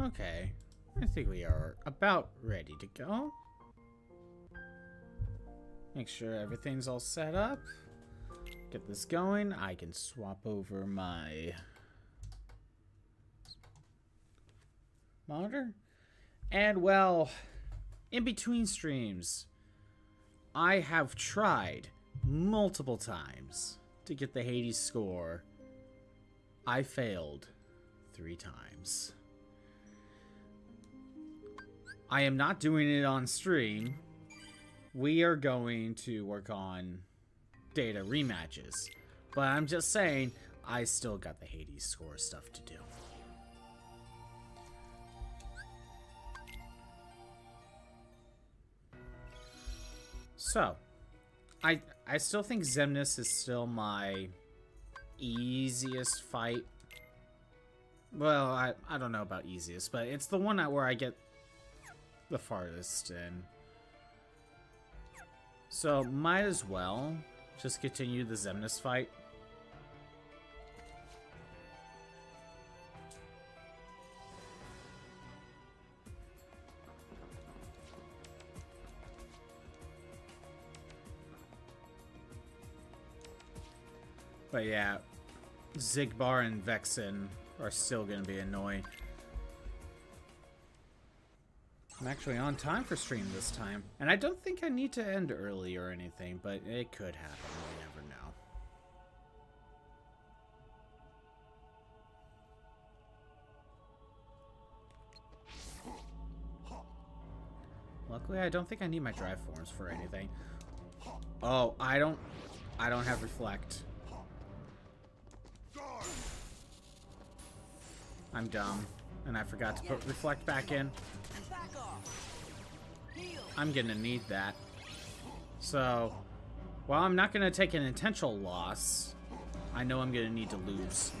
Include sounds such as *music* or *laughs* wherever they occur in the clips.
Okay. I think we are about ready to go. Make sure everything's all set up. Get this going. I can swap over my monitor. And well, in between streams, I have tried multiple times to get the Hades score. I failed three times. I am not doing it on stream. We are going to work on data rematches. But I'm just saying, I still got the Hades score stuff to do. So, I I still think Xemnas is still my easiest fight. Well, I, I don't know about easiest, but it's the one that where I get the farthest in. So, might as well just continue the Xemnas fight. But yeah, Xigbar and Vexen are still going to be annoying. I'm actually on time for stream this time. And I don't think I need to end early or anything, but it could happen. We never know. Luckily, I don't think I need my drive forms for anything. Oh, I don't... I don't have reflect. I'm dumb. And I forgot to put reflect back in. I'm gonna need that. So, while I'm not gonna take an intentional loss, I know I'm gonna need to lose.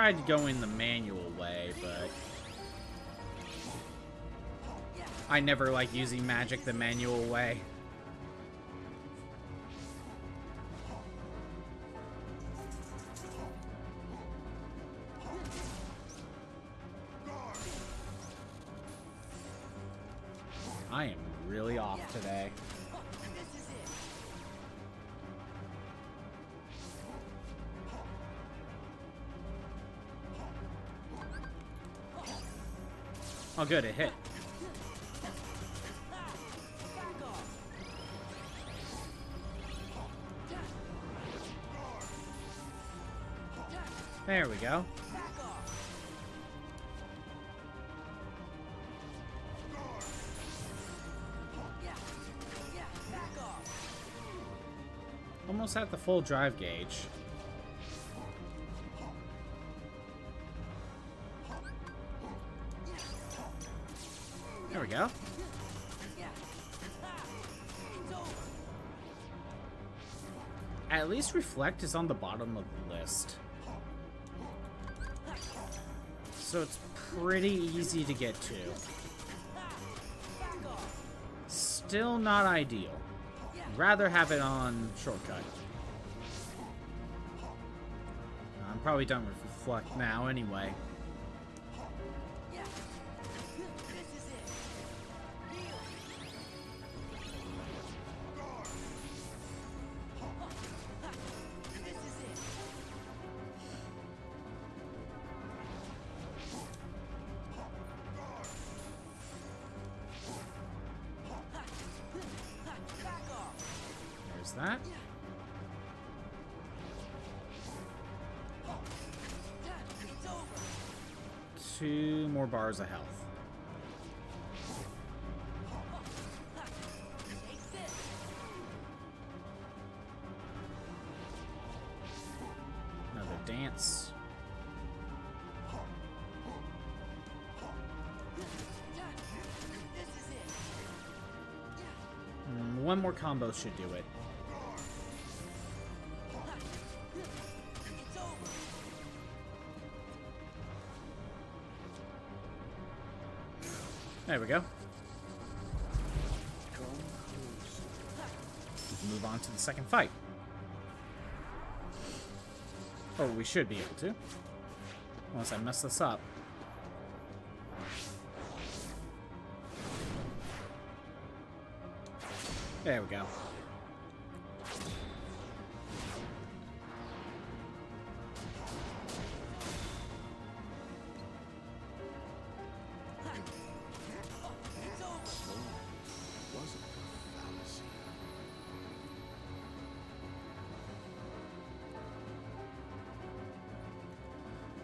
I tried going the manual way, but... I never like using magic the manual way. Good, it hit. There we go. Almost at the full drive gauge. Reflect is on the bottom of the list. So it's pretty easy to get to. Still not ideal. Rather have it on shortcut. I'm probably done with Reflect now anyway. more combos should do it. There we go. move on to the second fight. Oh, we should be able to. Unless I mess this up. There we go.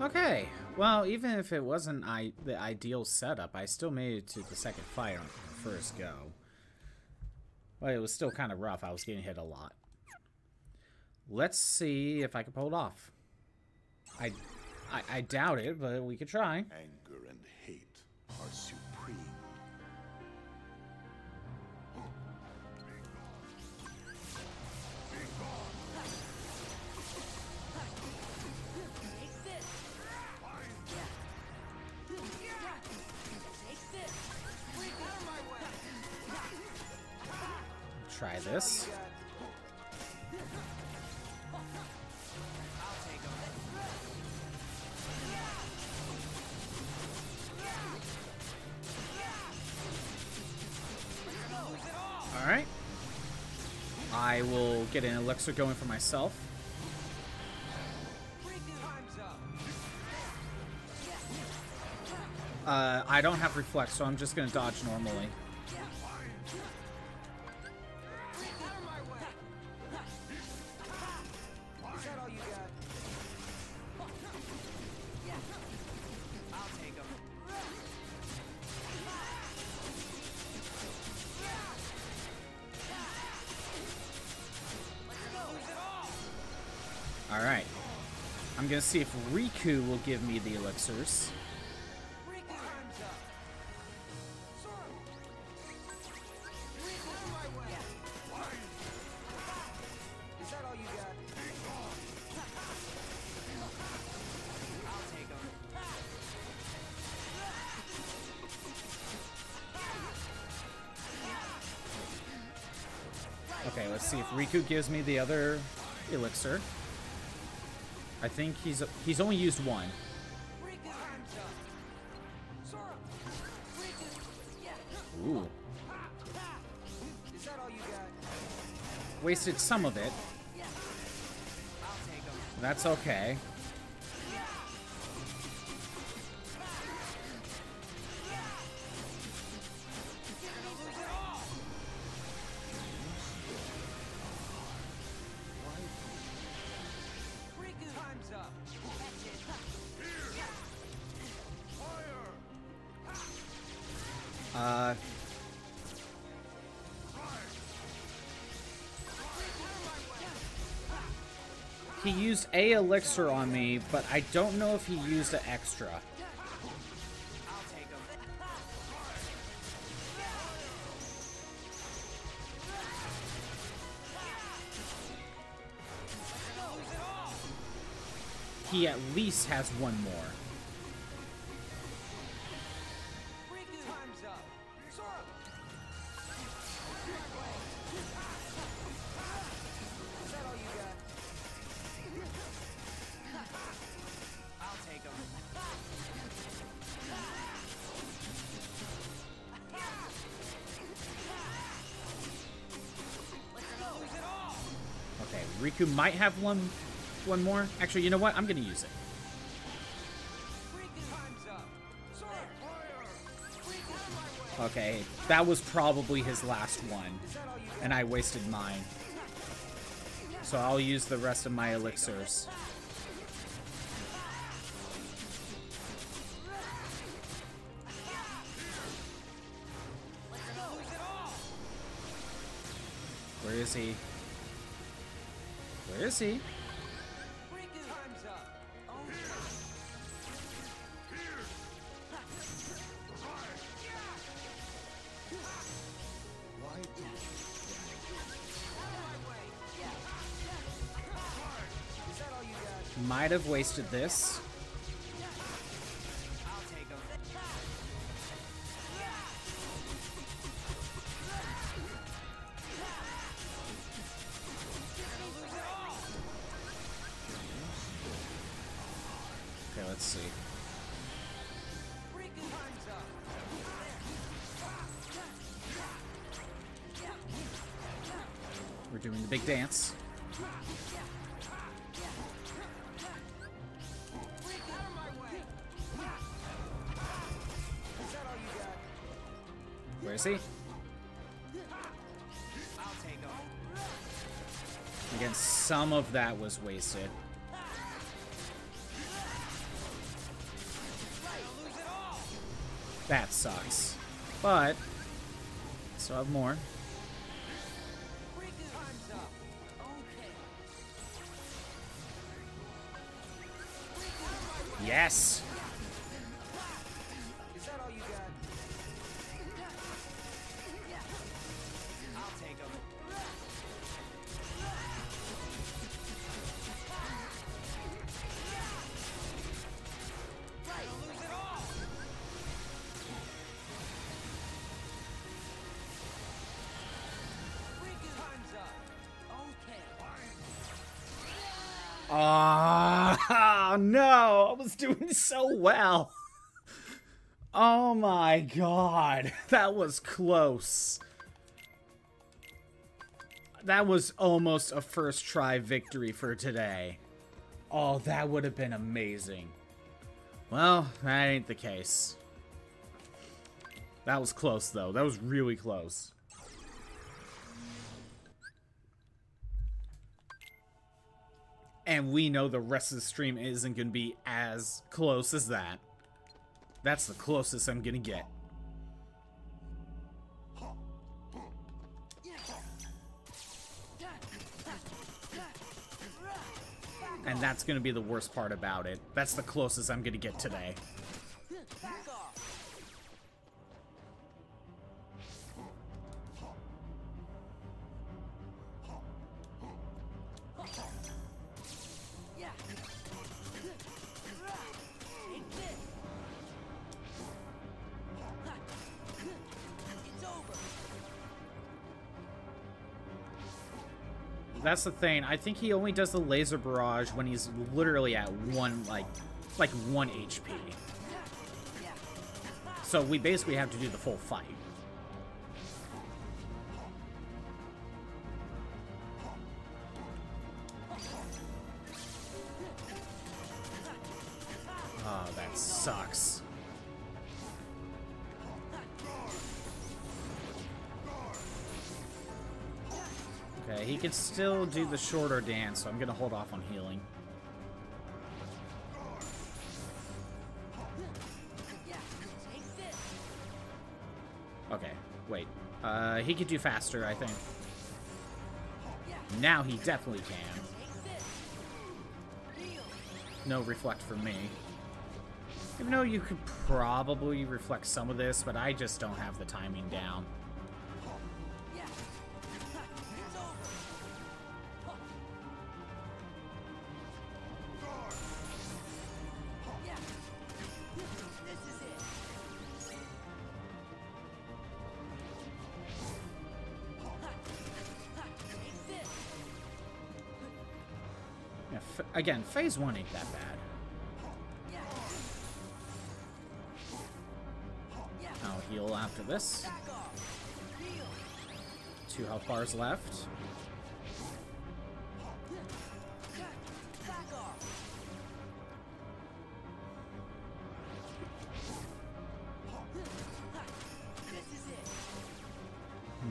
Okay, well, even if it wasn't I the ideal setup, I still made it to the second fight on the first go. But it was still kind of rough. I was getting hit a lot. Let's see if I can pull it off. I, I, I doubt it, but we could try. And elixir going for myself. Uh, I don't have reflect, so I'm just gonna dodge normally. See if Riku will give me the elixirs. Okay, let's see if Riku gives me the other elixir. I think he's he's only used one. Ooh. Wasted some of it. That's okay. Used a elixir on me, but I don't know if he used an extra. He at least has one more. Riku might have one one more. Actually, you know what? I'm gonna use it. Okay, that was probably his last one, and I wasted mine. So I'll use the rest of my elixirs. Where is he? Is he? Might have wasted this. Of that was wasted. That sucks. But, still have more. Was close. That was almost a first try victory for today. Oh, that would have been amazing. Well, that ain't the case. That was close, though. That was really close. And we know the rest of the stream isn't going to be as close as that. That's the closest I'm going to get. And that's going to be the worst part about it. That's the closest I'm going to get today. The thing. I think he only does the laser barrage when he's literally at one, like, like one HP. So we basically have to do the full fight. Still do the shorter dance, so I'm gonna hold off on healing. Okay, wait. Uh, he could do faster, I think. Now he definitely can. No reflect for me. Even though you could probably reflect some of this, but I just don't have the timing down. Again, phase one ain't that bad. I'll heal after this. Two health bars left.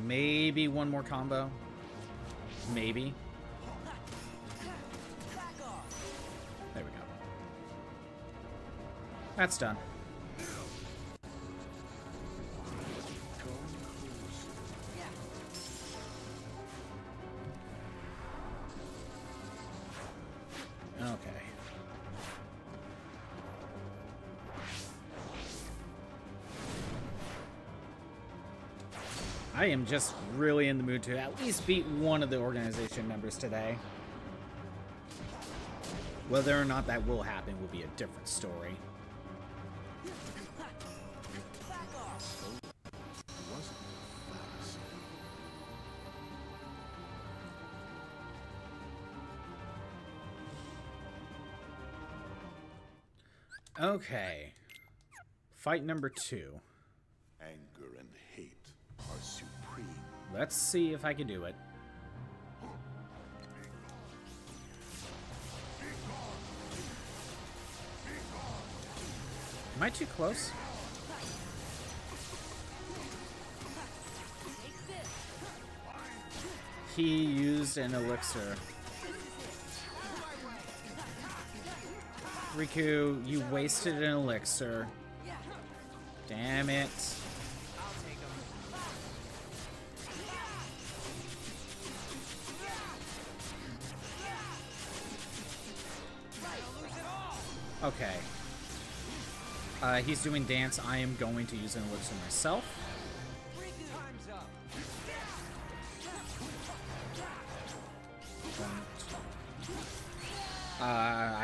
Maybe one more combo. Maybe. That's done. Okay. I am just really in the mood to at least beat one of the organization members today. Whether or not that will happen will be a different story. Okay. Fight number two. Anger and hate are supreme. Let's see if I can do it. Am I too close? He used an elixir. Riku, you wasted an elixir. Damn it. Okay. Uh, he's doing dance. I am going to use an elixir myself.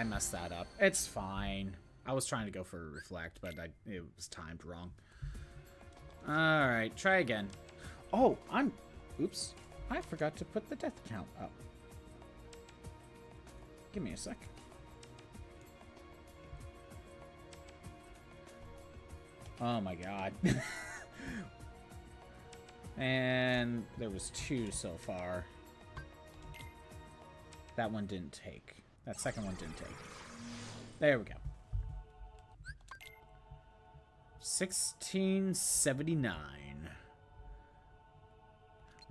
I messed that up. It's fine. I was trying to go for a reflect, but I, it was timed wrong. Alright, try again. Oh, I'm... Oops. I forgot to put the death count up. Give me a sec. Oh my god. *laughs* and there was two so far. That one didn't take. That second one didn't take. There we go. 1679.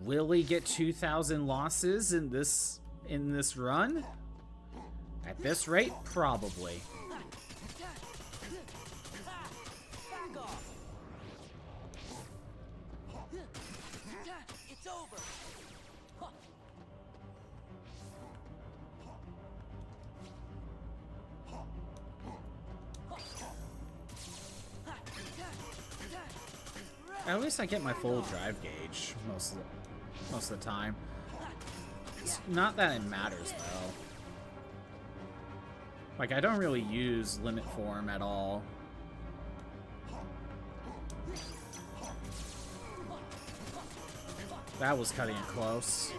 Will he get 2,000 losses in this in this run? At this rate, probably. At least I get my full drive gauge most of the, most of the time. It's not that it matters though. Like I don't really use limit form at all. That was cutting it close.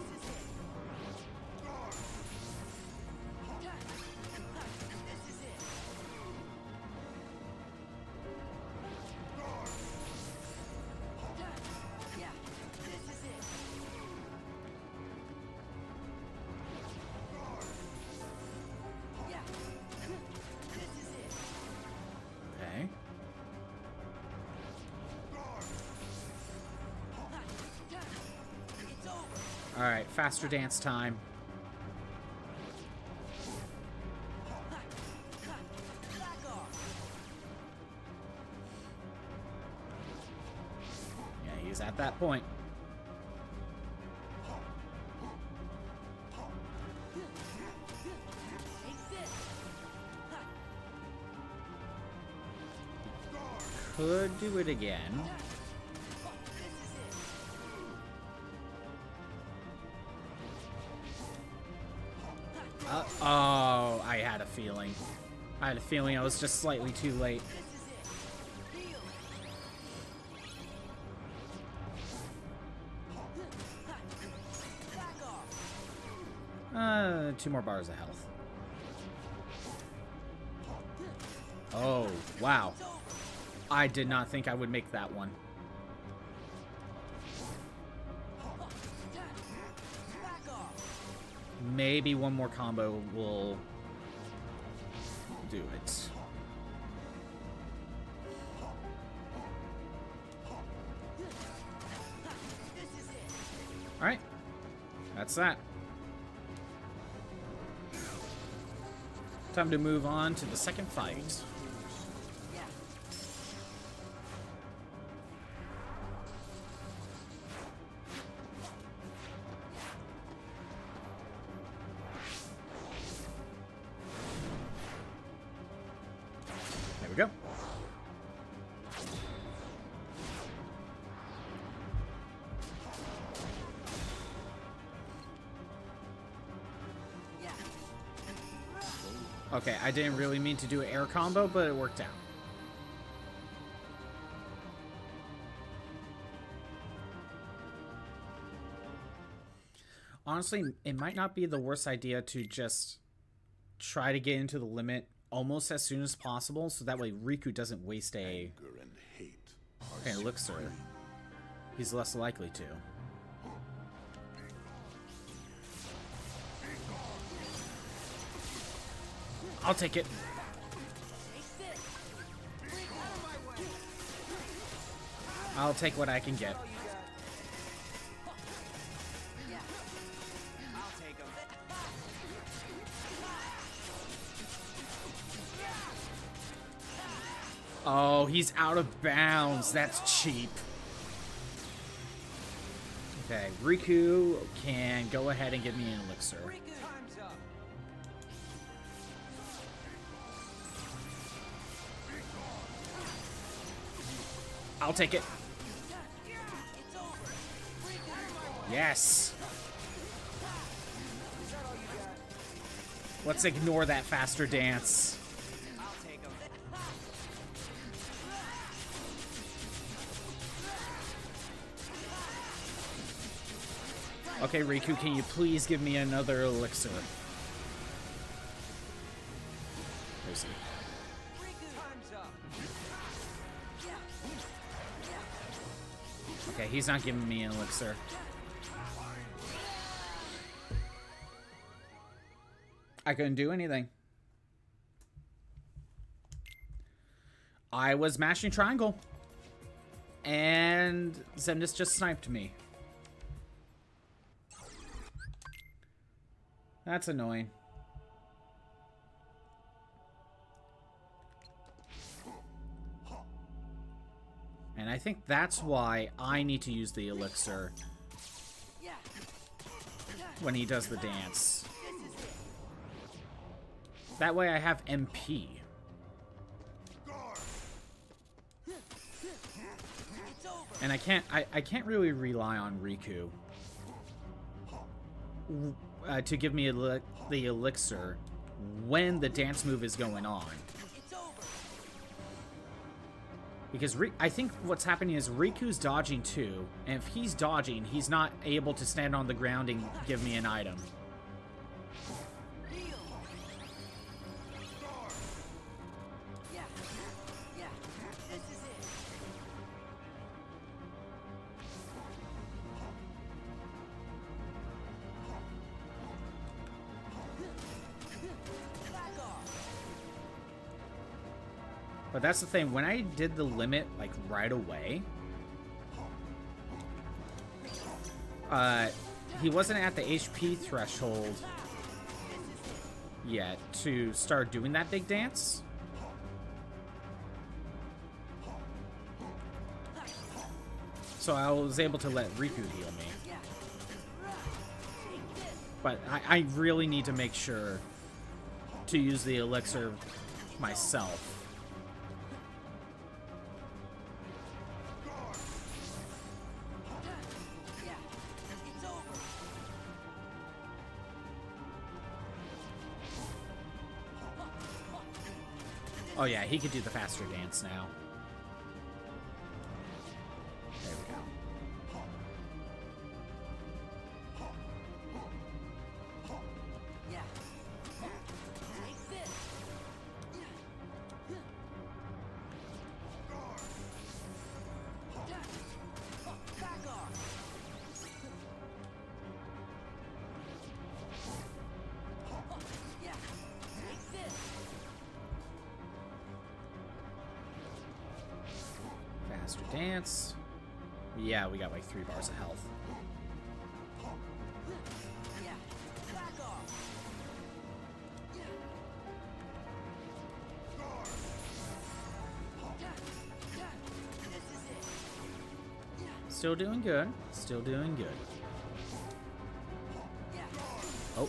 Faster dance time. Yeah, he's at that point. Could do it again. Had a feeling I was just slightly too late. Uh, two more bars of health. Oh, wow. I did not think I would make that one. Maybe one more combo will do it. Alright. That's that. Time to move on to the second fight. Didn't really mean to do an air combo, but it worked out. Honestly, it might not be the worst idea to just try to get into the limit almost as soon as possible, so that way Riku doesn't waste a Anger and hate an elixir. He's less likely to. I'll take it. I'll take what I can get. Oh, he's out of bounds. That's cheap. Okay, Riku can go ahead and give me an elixir. I'll take it. Yes. Let's ignore that faster dance. Okay, Riku, can you please give me another elixir? He's not giving me an elixir. I couldn't do anything. I was mashing triangle. And Xemnas just sniped me. That's annoying. Think that's why I need to use the elixir when he does the dance. That way I have MP. And I can't I, I can't really rely on Riku uh, to give me the elixir when the dance move is going on. Because Ri- I think what's happening is Riku's dodging too, and if he's dodging, he's not able to stand on the ground and give me an item. But that's the thing, when I did the limit like right away, uh, he wasn't at the HP threshold yet to start doing that big dance. So I was able to let Riku heal me. But I, I really need to make sure to use the elixir myself. Oh yeah, he could do the faster dance now. Three bars of health. Still doing good. Still doing good. Oh.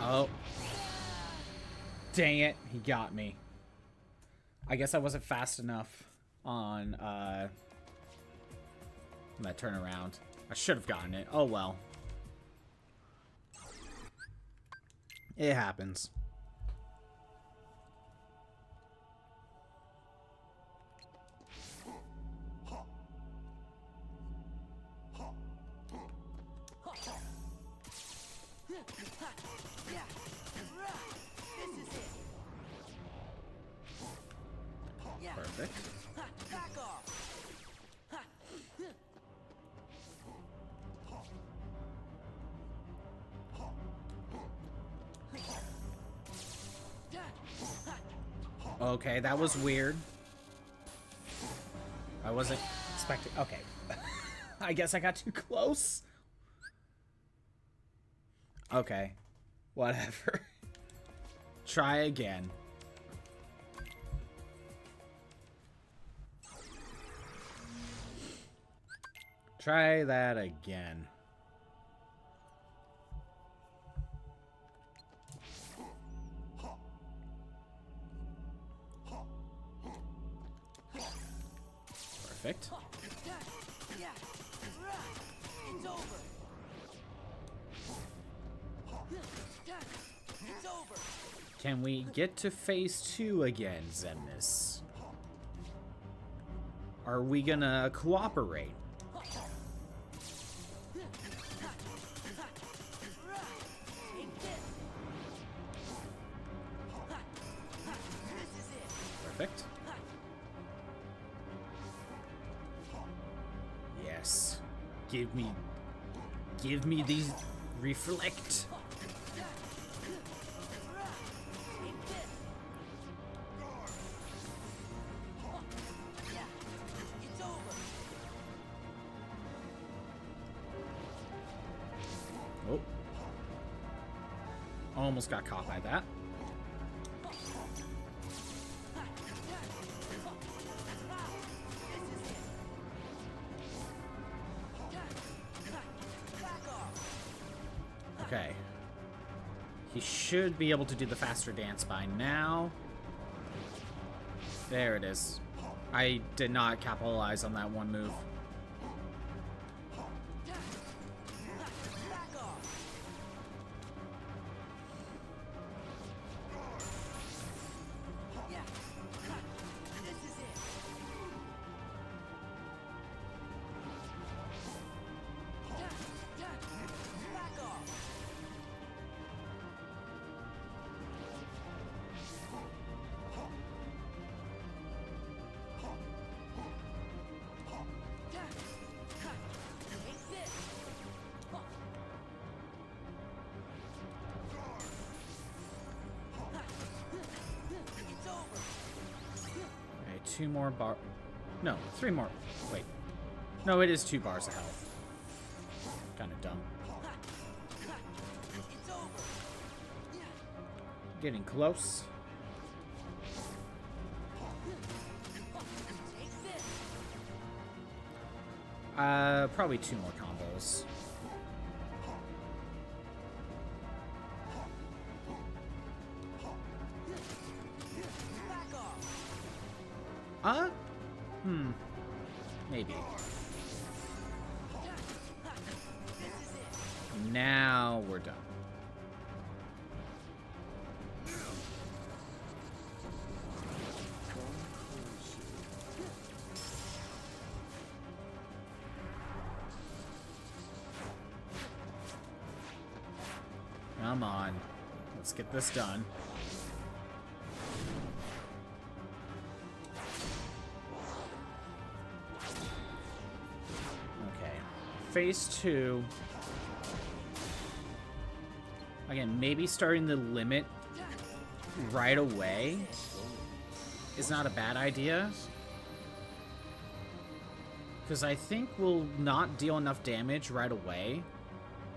Oh. Dang it, he got me. I guess I wasn't fast enough on uh that turnaround. I should have gotten it. Oh well. It happens. Okay, that was weird. I wasn't expecting... Okay. *laughs* I guess I got too close. Okay. Whatever. *laughs* Try again. Try that again. Get to phase two again, Xemnas? Are we gonna cooperate? Perfect. Yes. Give me... Give me these... Reflect. Be able to do the faster dance by now. There it is. I did not capitalize on that one move. Three more. Wait. No, it is two bars of health. Kind of dumb. Getting close. Uh, probably two more combos. This done. Okay. Phase two. Again, maybe starting the limit right away is not a bad idea. Because I think we'll not deal enough damage right away,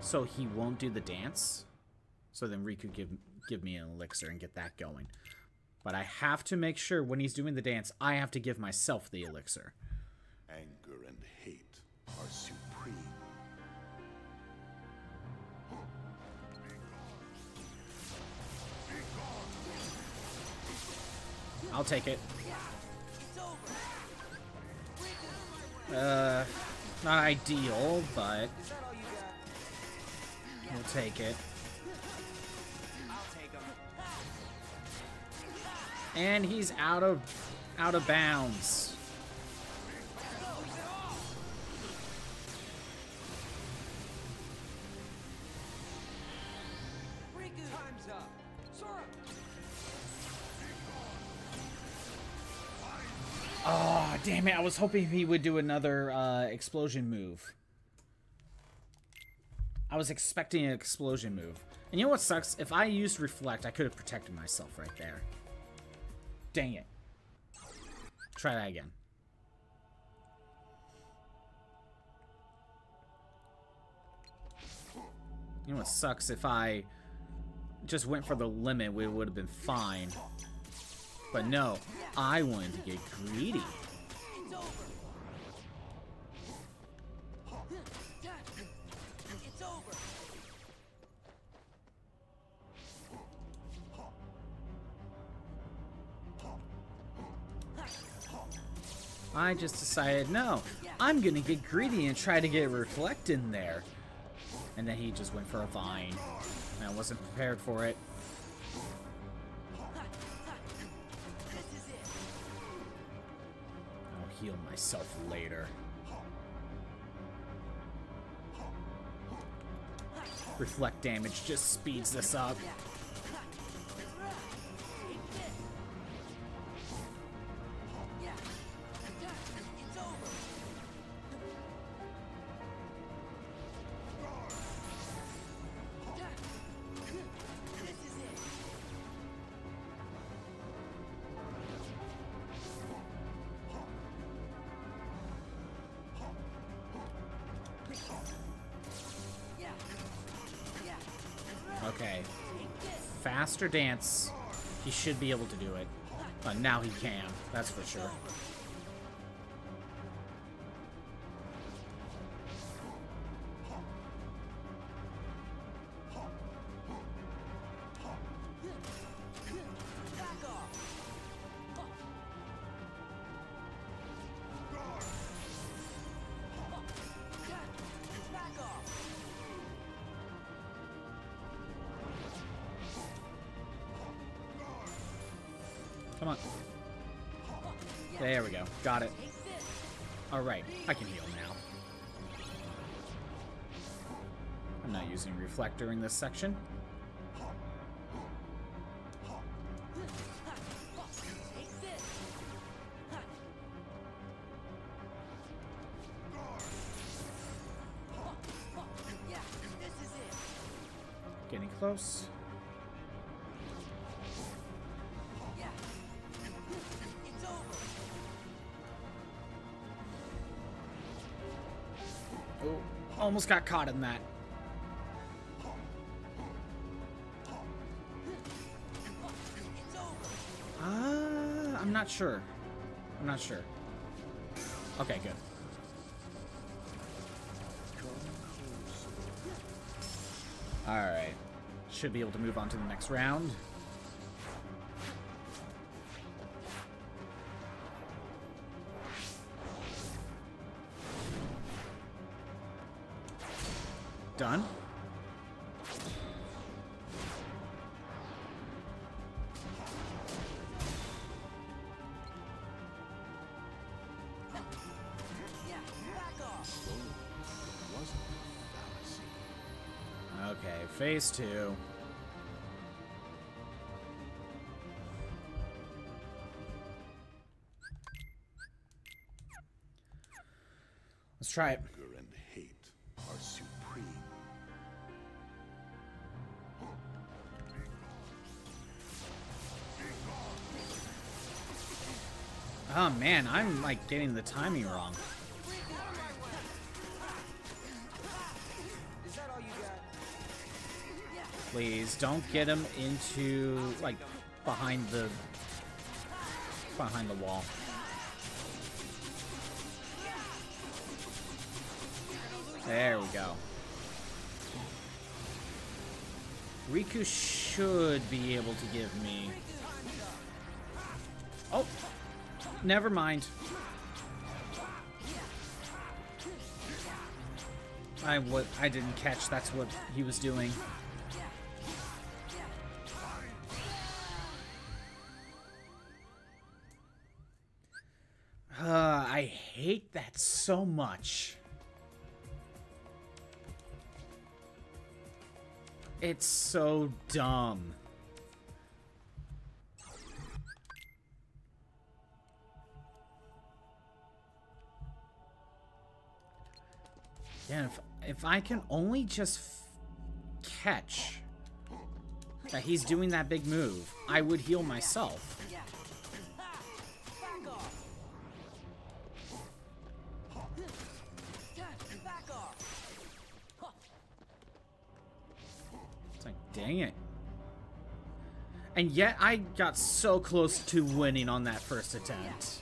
so he won't do the dance. So then Riku give give me an elixir and get that going. But I have to make sure when he's doing the dance, I have to give myself the elixir. Anger and hate are supreme. I'll take it. Uh, not ideal, but Is that all you got? we'll take it. And he's out of out of bounds. Oh, damn it. I was hoping he would do another uh, explosion move. I was expecting an explosion move. And you know what sucks? If I used Reflect, I could have protected myself right there. Dang it. Try that again. You know what sucks? If I just went for the limit, we would have been fine. But no, I wanted to get greedy. I just decided, no, I'm gonna get greedy and try to get reflect in there. And then he just went for a vine. And I wasn't prepared for it. I'll heal myself later. Reflect damage just speeds this up. Dance. He should be able to do it. But now he can. That's for sure. Got it. Alright, I can heal now. I'm not using Reflect during this section. Almost got caught in that. Uh, I'm not sure. I'm not sure. Okay, good. Alright. Should be able to move on to the next round. Phase two. Let's try it. Anger and hate are supreme. Oh man, I'm like getting the timing wrong. Please don't get him into like behind the behind the wall. There we go. Riku should be able to give me. Oh, never mind. I what I didn't catch. That's what he was doing. That so much. It's so dumb. Yeah, if, if I can only just catch that he's doing that big move, I would heal myself. And yet I got so close to winning on that first attempt.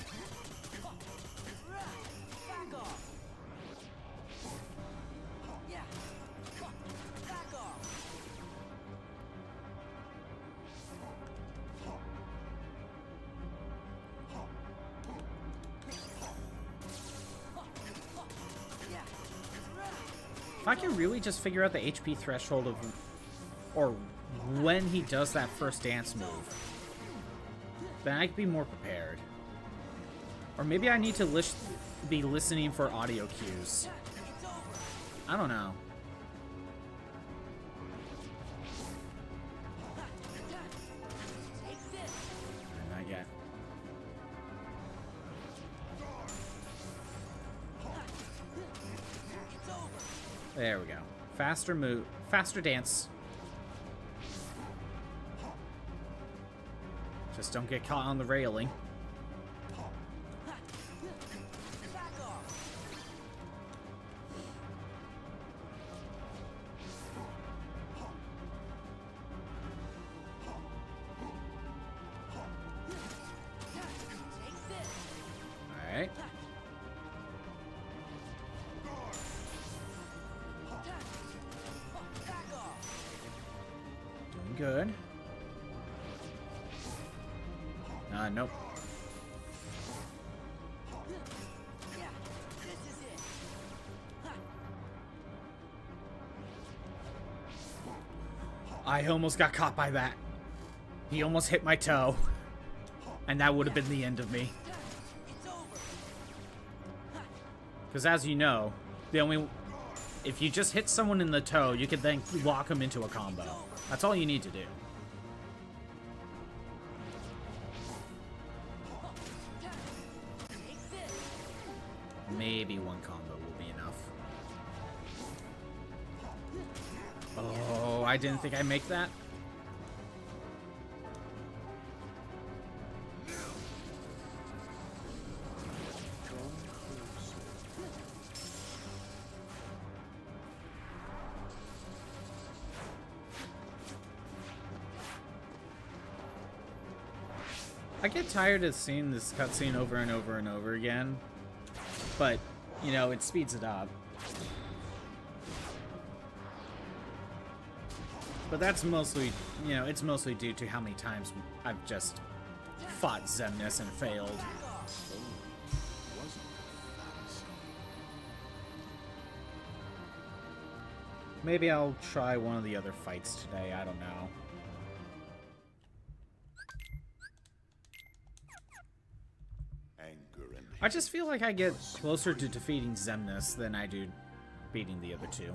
If I can really just figure out the HP threshold of, or when he does that first dance move, then I could be more prepared. Or maybe I need to be listening for audio cues. I don't know. Not yet. There we go. Faster move, faster dance. Just don't get caught on the railing. I almost got caught by that. He almost hit my toe. And that would have been the end of me. Because as you know, the only... If you just hit someone in the toe, you could then lock them into a combo. That's all you need to do. I didn't think I'd make that. I get tired of seeing this cutscene over and over and over again, but you know it speeds it up. But that's mostly, you know, it's mostly due to how many times I've just fought Xemnas and failed. Maybe I'll try one of the other fights today. I don't know. I just feel like I get closer to defeating Xemnas than I do beating the other two.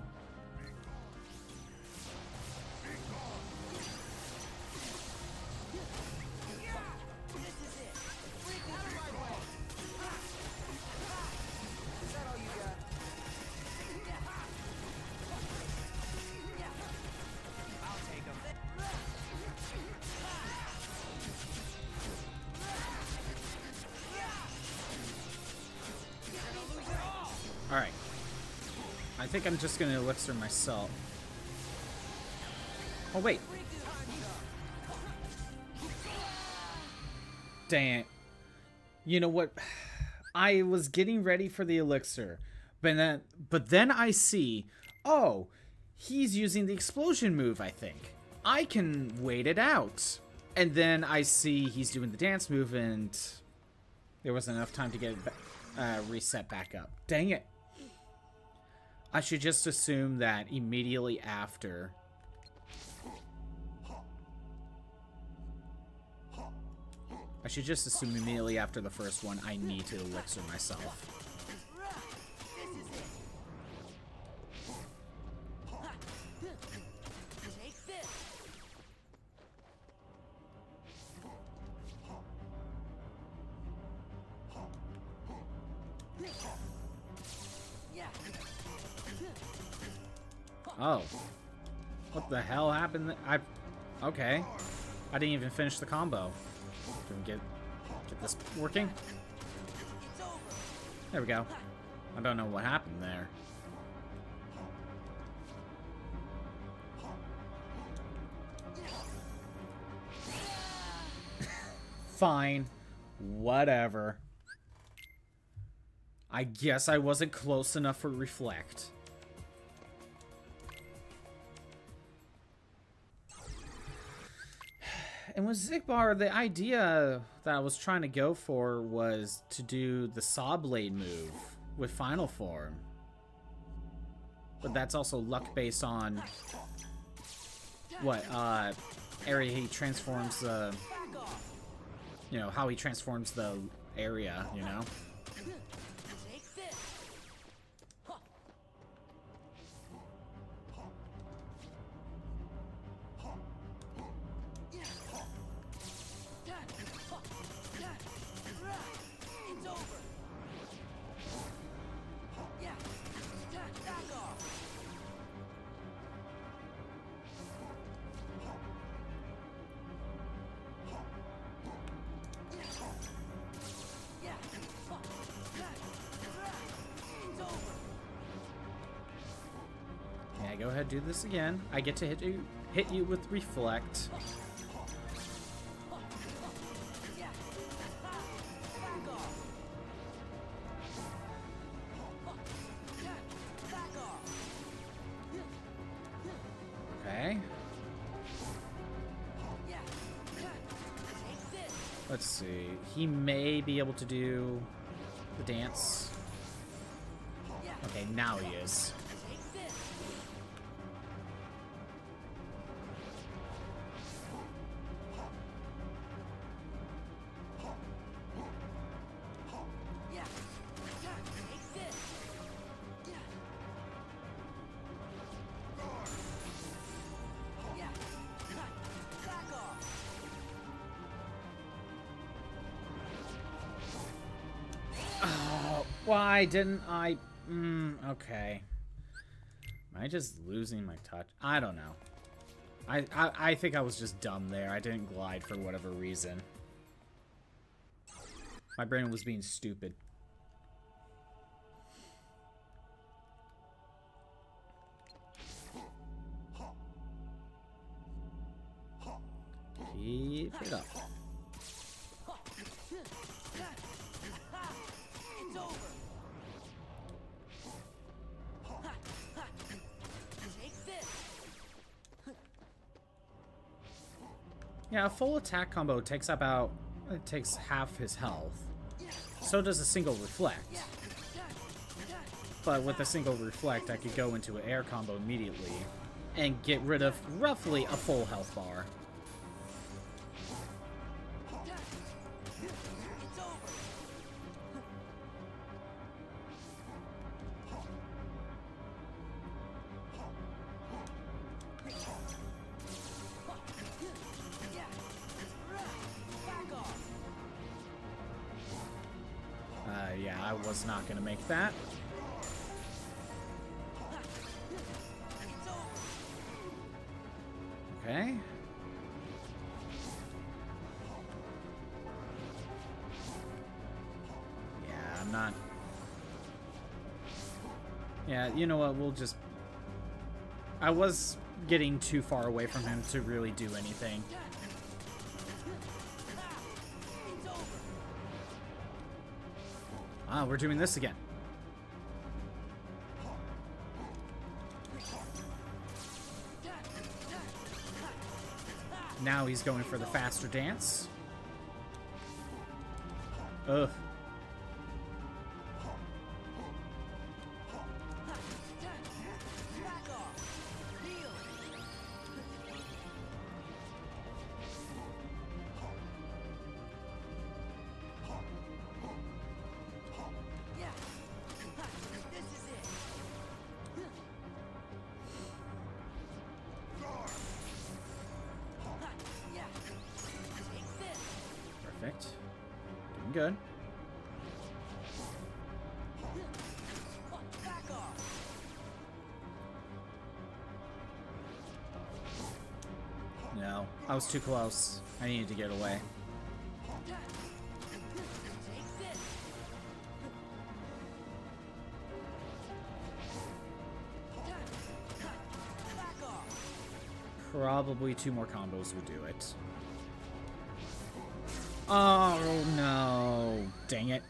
Think I'm just gonna elixir myself. Oh, wait. Dang. You know what? *sighs* I was getting ready for the elixir, but then, but then I see, oh, he's using the explosion move, I think. I can wait it out. And then I see he's doing the dance move, and there wasn't enough time to get it uh, reset back up. Dang it. I should just assume that immediately after. I should just assume immediately after the first one, I need to elixir myself. The hell happened? I. Okay. I didn't even finish the combo. Didn't get get this working. There we go. I don't know what happened there. *laughs* Fine. Whatever. I guess I wasn't close enough for reflect. And with Xigbar, the idea that I was trying to go for was to do the Saw Blade move with Final Form. But that's also luck based on what uh area he transforms the you know, how he transforms the area, you know? This again. I get to hit you hit you with reflect. Okay. Let's see. He may be able to do the dance. Okay, now he is. Didn't I? Mm, okay. Am I just losing my touch? I don't know. I, I I think I was just dumb there. I didn't glide for whatever reason. My brain was being stupid. Full attack combo takes about it takes half his health. So does a single reflect. But with a single reflect, I could go into an air combo immediately and get rid of roughly a full health bar. Make that. Okay. Yeah, I'm not. Yeah, you know what? We'll just. I was getting too far away from him to really do anything. Ah, we're doing this again. Now he's going for the faster dance. Ugh. Good. No, I was too close. I needed to get away. Probably two more combos would do it. Oh. Dang it.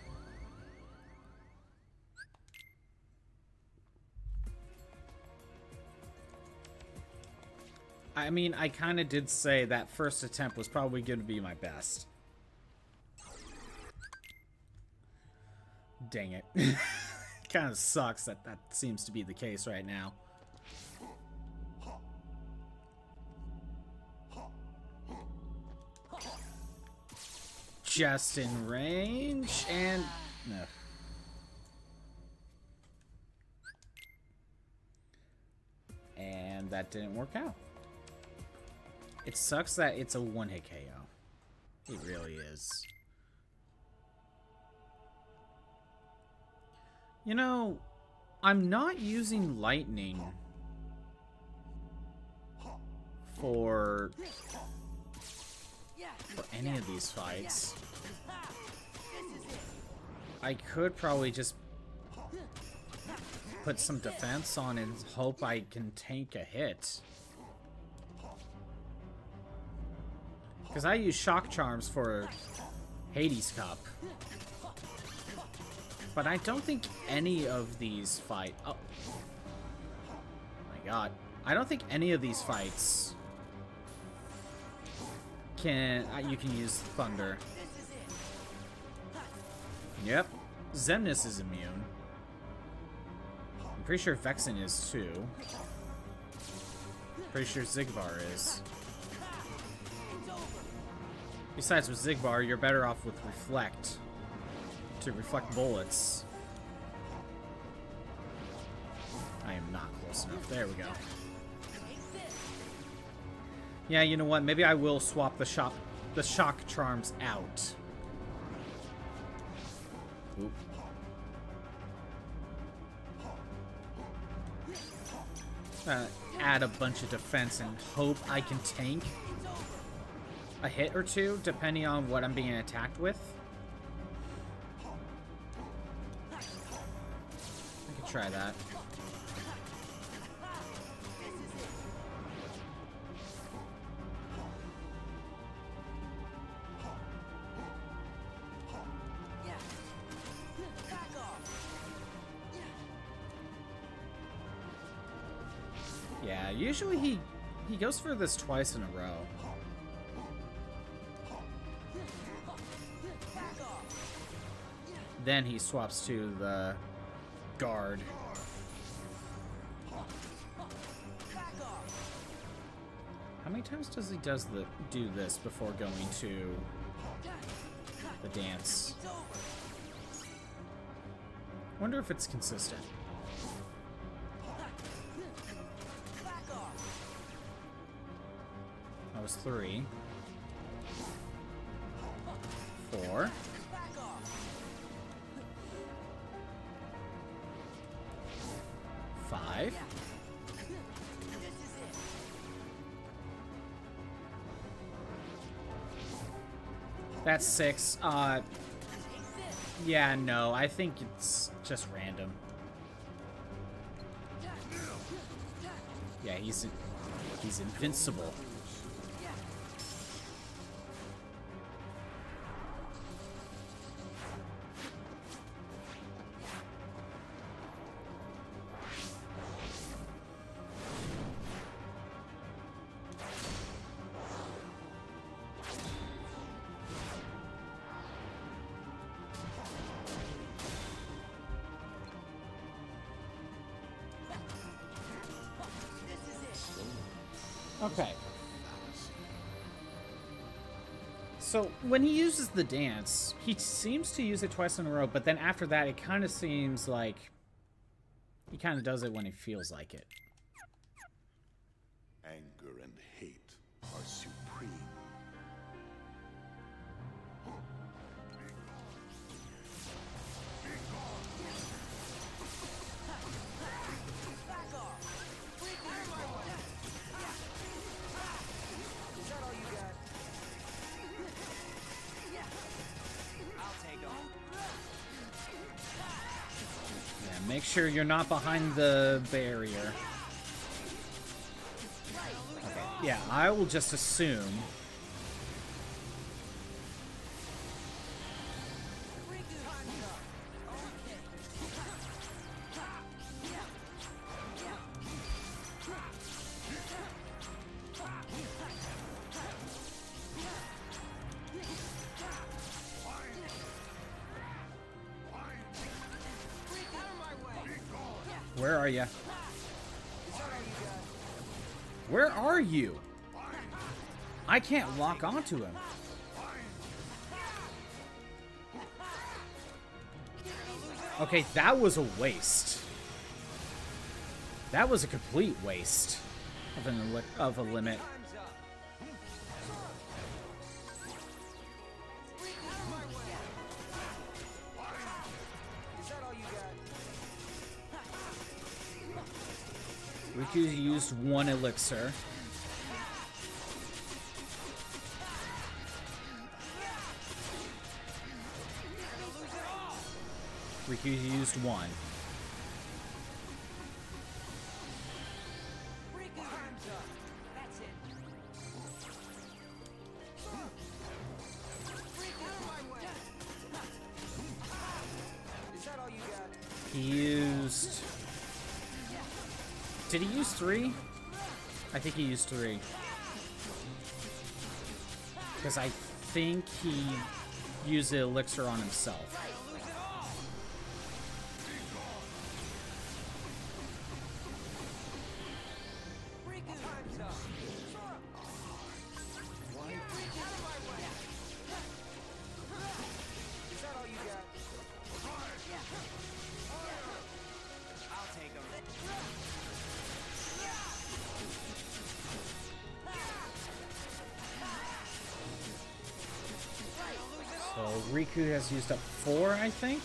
I mean, I kind of did say that first attempt was probably going to be my best. Dang it. *laughs* kind of sucks that that seems to be the case right now. Just in range, and... No. And that didn't work out. It sucks that it's a one-hit KO. It really is. You know, I'm not using lightning for for any of these fights. I could probably just put some defense on and hope I can tank a hit. Because I use shock charms for Hades Cup. But I don't think any of these fight. Oh. My god. I don't think any of these fights can uh, you can use thunder. Yep. Xemnas is immune. I'm pretty sure Vexen is too. Pretty sure Xigbar is. Besides with Xigbar, you're better off with Reflect to reflect bullets. I am not close enough. There we go. Yeah, you know what? Maybe I will swap the shock the shock charms out. Oop. Uh, add a bunch of defense and hope I can tank a hit or two, depending on what I'm being attacked with. I could try that. Usually he he goes for this twice in a row. Then he swaps to the guard. How many times does he does the do this before going to the dance? Wonder if it's consistent. Was three. Four. Five. That's six. Uh, yeah, no, I think it's just random. Yeah, he's he's invincible. When he uses the dance, he seems to use it twice in a row, but then after that, it kind of seems like he kind of does it when he feels like it. You're not behind the barrier. Okay. Yeah, I will just assume. Lock onto him. Okay, that was a waste. That was a complete waste of an of a limit. Riku used one elixir. Riku used one. Time's up. That's it. Is that all you got? He used. Did he use three? I think he used three. Because I think he used the elixir on himself. Riku has used up four, I think.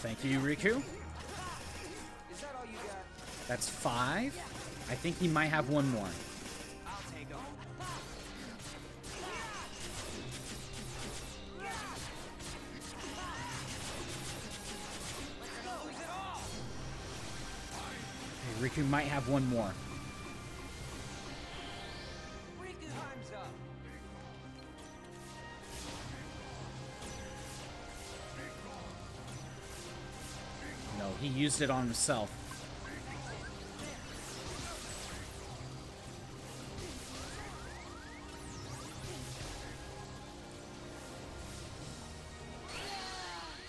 Thank you, Riku. Is that all you got? That's five. I think he might have one more. Have one more. No, he used it on himself.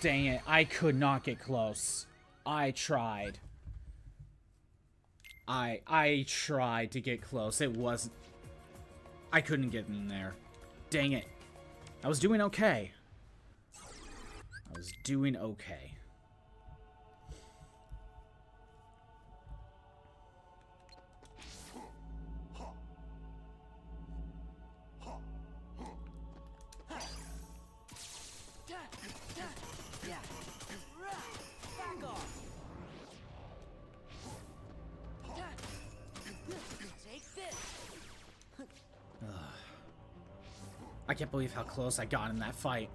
Dang it, I could not get close. I tried. I I tried to get close. It wasn't I couldn't get in there. Dang it. I was doing okay. I was doing okay. Believe how close I got in that fight.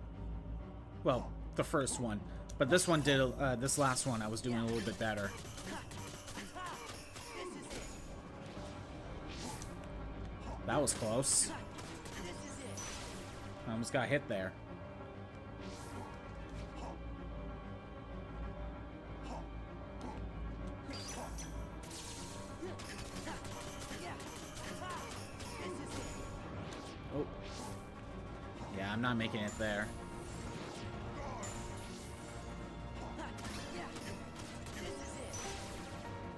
Well, the first one. But this one did, uh, this last one, I was doing a little bit better. That was close. I almost got hit there. Making it there.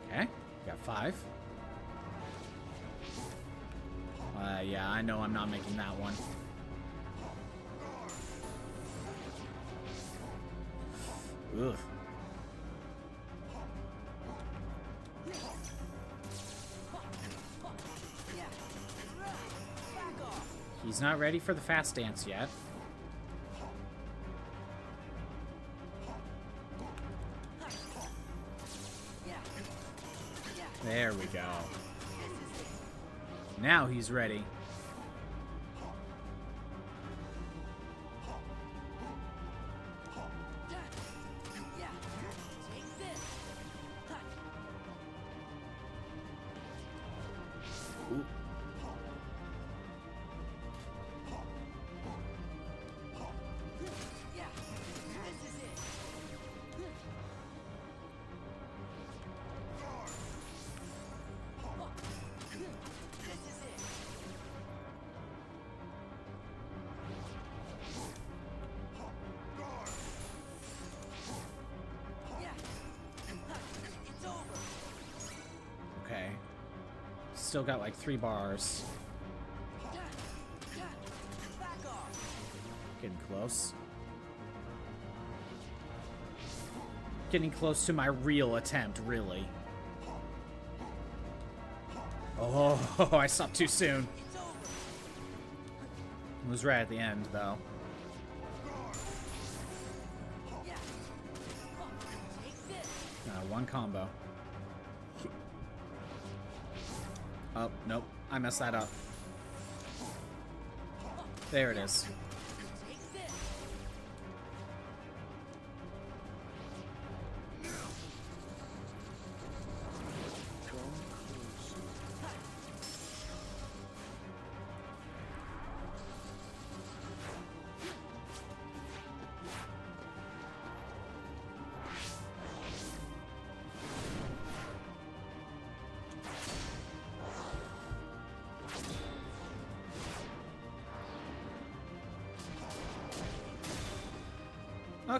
Okay, got five. Uh, yeah, I know I'm not making that one. Ugh. He's not ready for the fast dance yet. Now he's ready. Still got like three bars. Getting close. Getting close to my real attempt, really. Oh, *laughs* I stopped too soon. It was right at the end, though. Uh, one combo. I messed that up. There it is.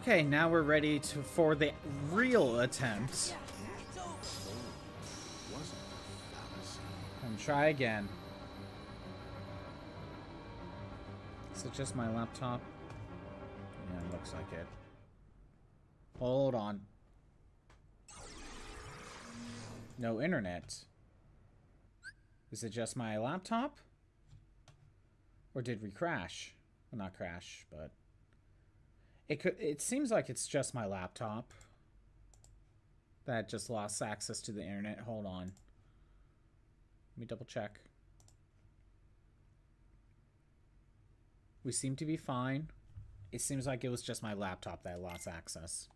Okay, now we're ready to for the real attempt. And try again. Is it just my laptop? Yeah, it looks like it. Hold on. No internet. Is it just my laptop? Or did we crash? Well, not crash, but it could it seems like it's just my laptop that just lost access to the internet. Hold on. Let me double check. We seem to be fine. It seems like it was just my laptop that lost access.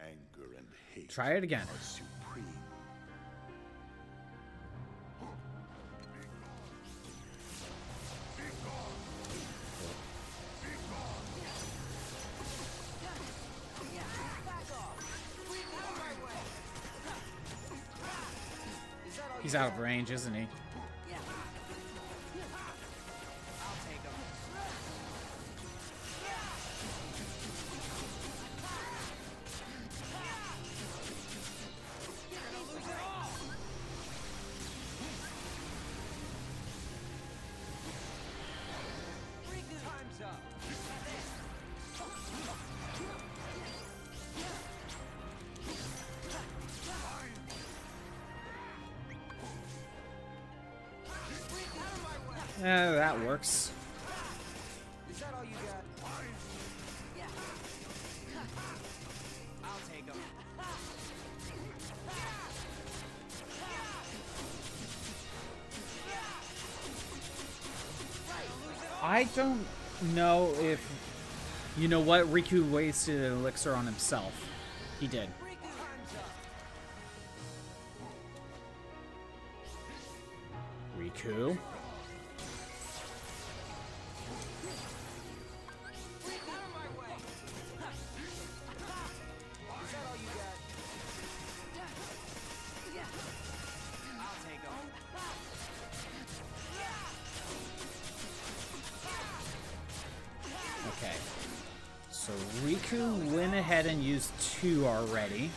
Anger and hate Try it again. He's out of range, isn't he? You know what Riku wasted an elixir on himself. He did. Riku went ahead and used two already.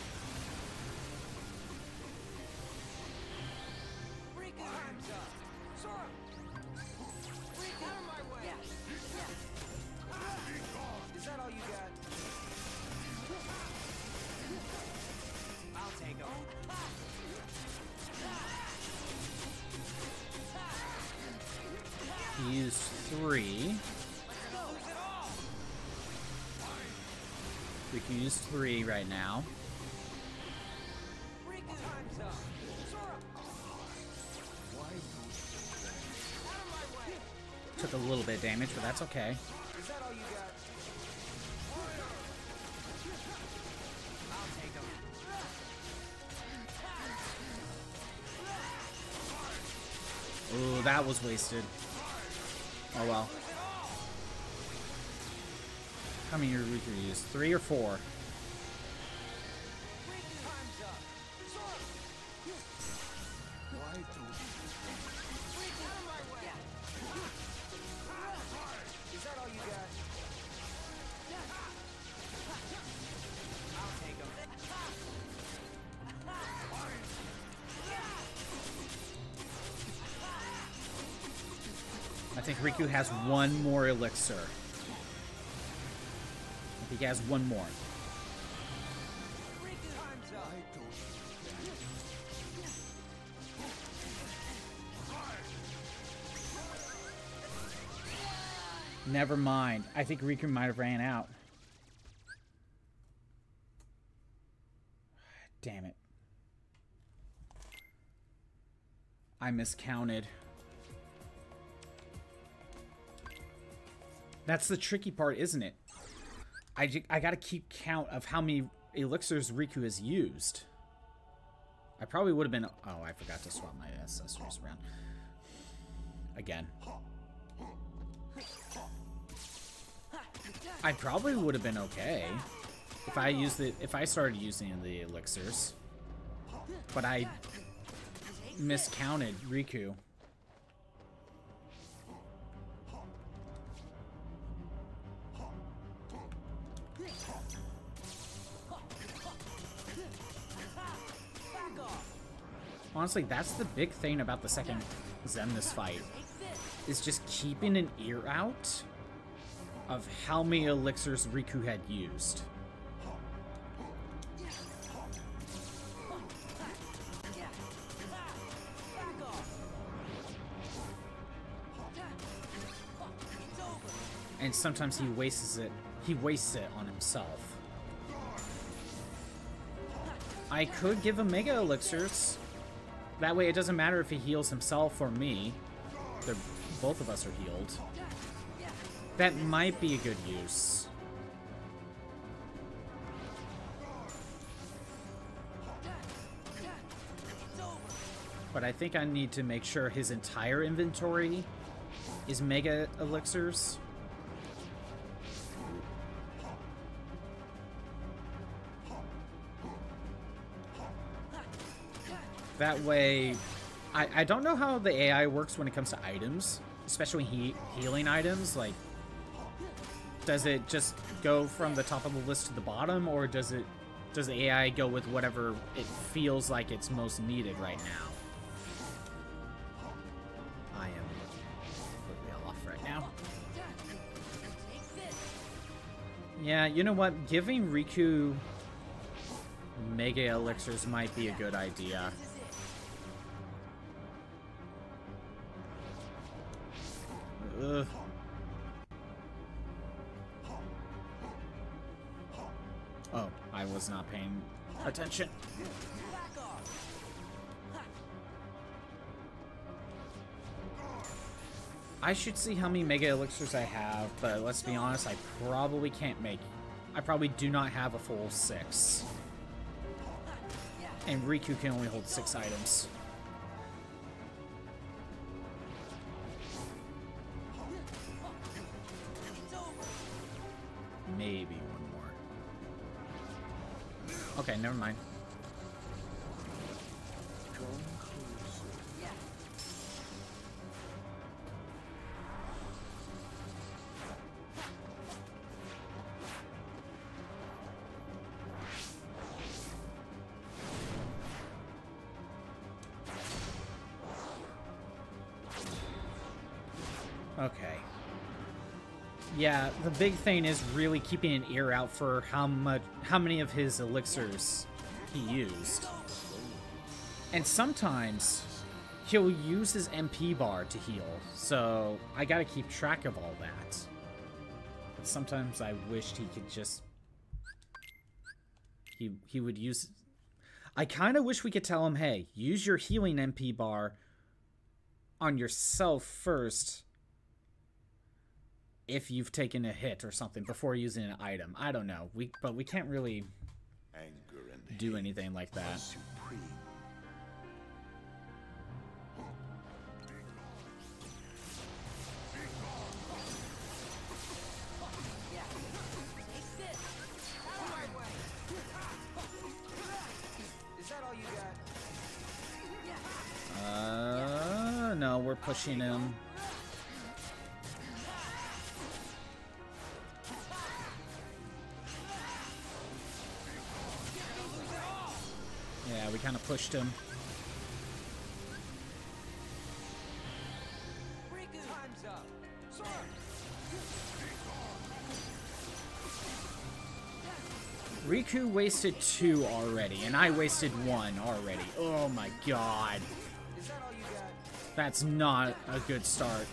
Take him. Ooh, that was wasted. Oh well. How many did we use? Three or four? Riku has one more elixir. I think he has one more. Never mind. I think Riku might have ran out. Damn it. I miscounted. That's the tricky part, isn't it? I, I gotta keep count of how many elixirs Riku has used. I probably would have been... Oh, I forgot to swap my accessories around. Again. I probably would have been okay if I used it if I started using the elixirs. But I miscounted Riku. Honestly, that's the big thing about the second Xemnas fight. Is just keeping an ear out of how many elixirs Riku had used. And sometimes he wastes it. He wastes it on himself. I could give him Mega Elixirs. That way it doesn't matter if he heals himself or me. They're, both of us are healed. That might be a good use. But I think I need to make sure his entire inventory is Mega Elixirs. That way, I, I don't know how the AI works when it comes to items, especially he, healing items. Like, does it just go from the top of the list to the bottom, or does it does the AI go with whatever it feels like it's most needed right now? I am off right now. Yeah, you know what? Giving Riku Mega Elixirs might be a good idea. Ugh. Oh, I was not paying attention. I should see how many Mega Elixirs I have, but let's be honest, I probably can't make... I probably do not have a full six. And Riku can only hold six items. Maybe one more. Okay, never mind. Yeah, the big thing is really keeping an ear out for how much, how many of his elixirs he used. And sometimes he'll use his MP bar to heal, so I gotta keep track of all that. But sometimes I wished he could just... He, he would use... I kind of wish we could tell him, hey, use your healing MP bar on yourself first if you've taken a hit or something before using an item. I don't know. We but we can't really do anything like that. supreme. Yeah. Take this. Out of my way. Is that all you got? Yeah. Uh no, we're pushing him. Kind of pushed him. Riku, wasted two already, and I wasted one already. Oh my god. That's not a good start.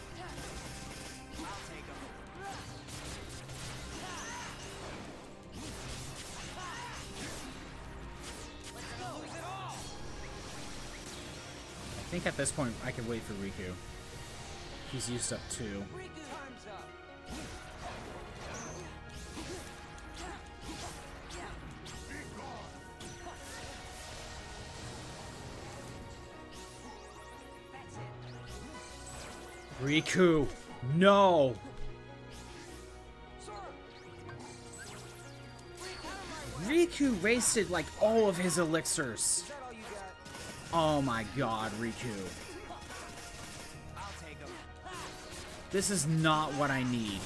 Think at this point I can wait for Riku. He's used up it. Riku! No! Riku wasted like all of his elixirs. Oh my god, Riku. This is not what I need.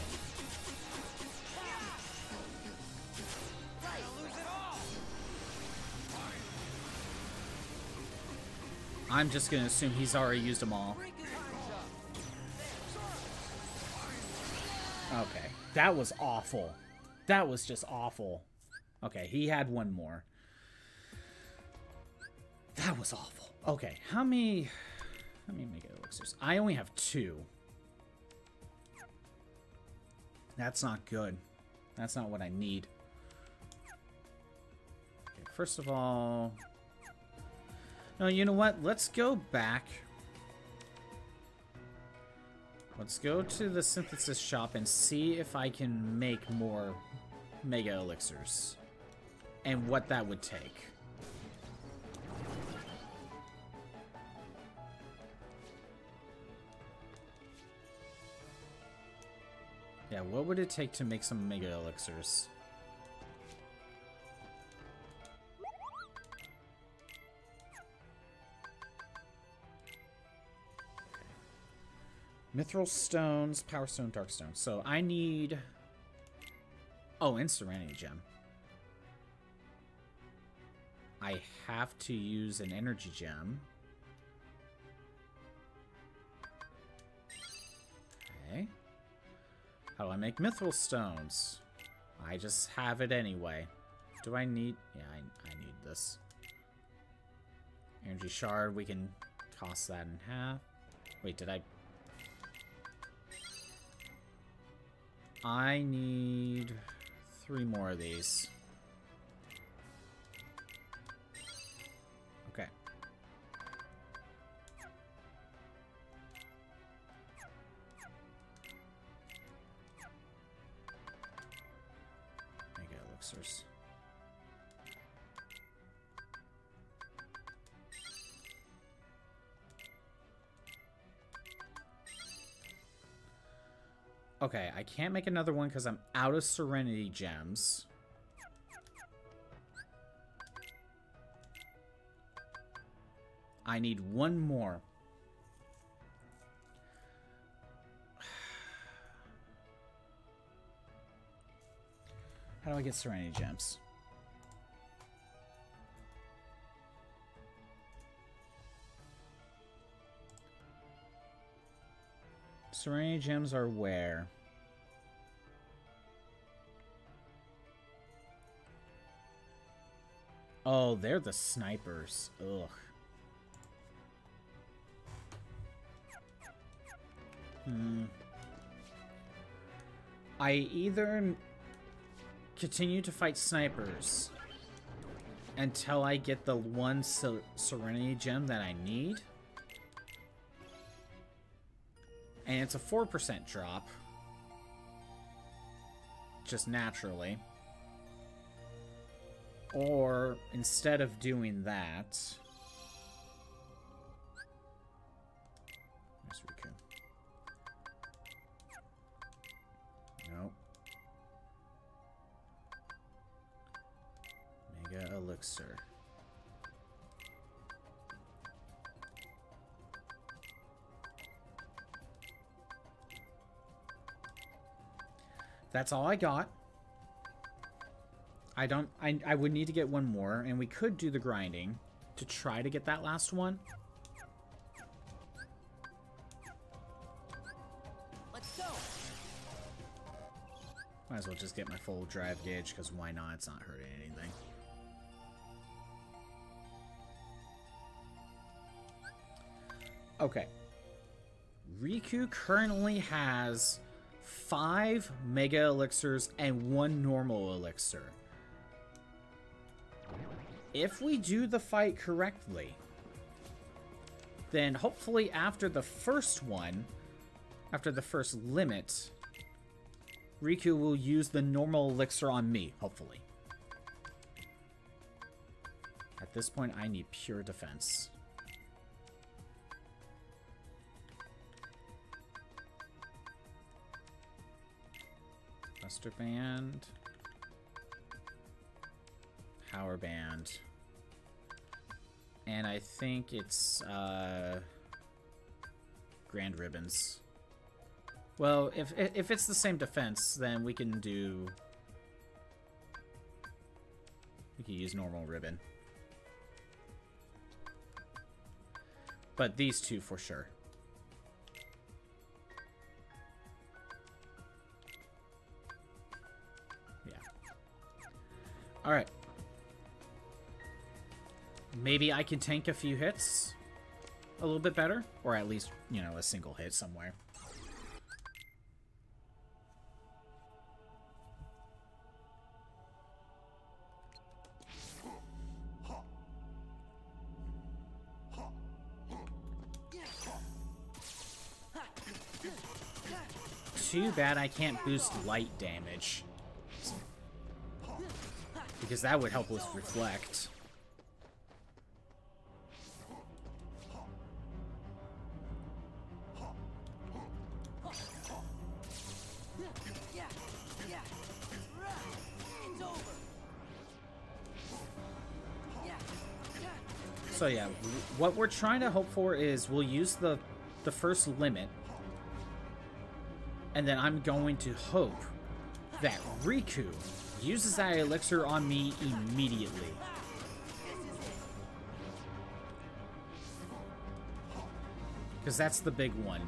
I'm just gonna assume he's already used them all. Okay. That was awful. That was just awful. Okay, he had one more. That was awful. Okay, how many... How many Mega Elixirs? I only have two. That's not good. That's not what I need. Okay, first of all... No, you know what? Let's go back. Let's go to the synthesis shop and see if I can make more Mega Elixirs. And what that would take. Yeah, what would it take to make some Mega Elixirs? Mithril stones, power stone, dark stone. So I need. Oh, and Serenity gem. I have to use an energy gem. How do I make mithril stones? I just have it anyway. Do I need... Yeah, I, I need this. Energy shard, we can toss that in half. Wait, did I... I need three more of these. Okay, I can't make another one because I'm out of Serenity Gems. I need one more. *sighs* How do I get Serenity Gems? Serenity Gems are where? Oh, they're the snipers. Ugh. Hmm. I either continue to fight snipers until I get the one Se- Serenity Gem that I need. And it's a 4% drop. Just naturally. Or instead of doing that. Where's Riku? Nope. Mega Elixir. That's all I got. I don't... I, I would need to get one more, and we could do the grinding to try to get that last one. Let's go. Might as well just get my full drive gauge, because why not? It's not hurting anything. Okay. Riku currently has five Mega Elixirs and one normal Elixir. If we do the fight correctly, then hopefully after the first one, after the first limit, Riku will use the normal elixir on me, hopefully. At this point, I need pure defense. Buster Band. Power Band. And I think it's, uh... Grand Ribbons. Well, if if it's the same defense, then we can do... We can use normal ribbon. But these two for sure. Alright. Maybe I can tank a few hits a little bit better, or at least, you know, a single hit somewhere. Too bad I can't boost light damage. Because that would help us reflect. So yeah, what we're trying to hope for is we'll use the the first limit, and then I'm going to hope that Riku uses that elixir on me immediately. Because that's the big one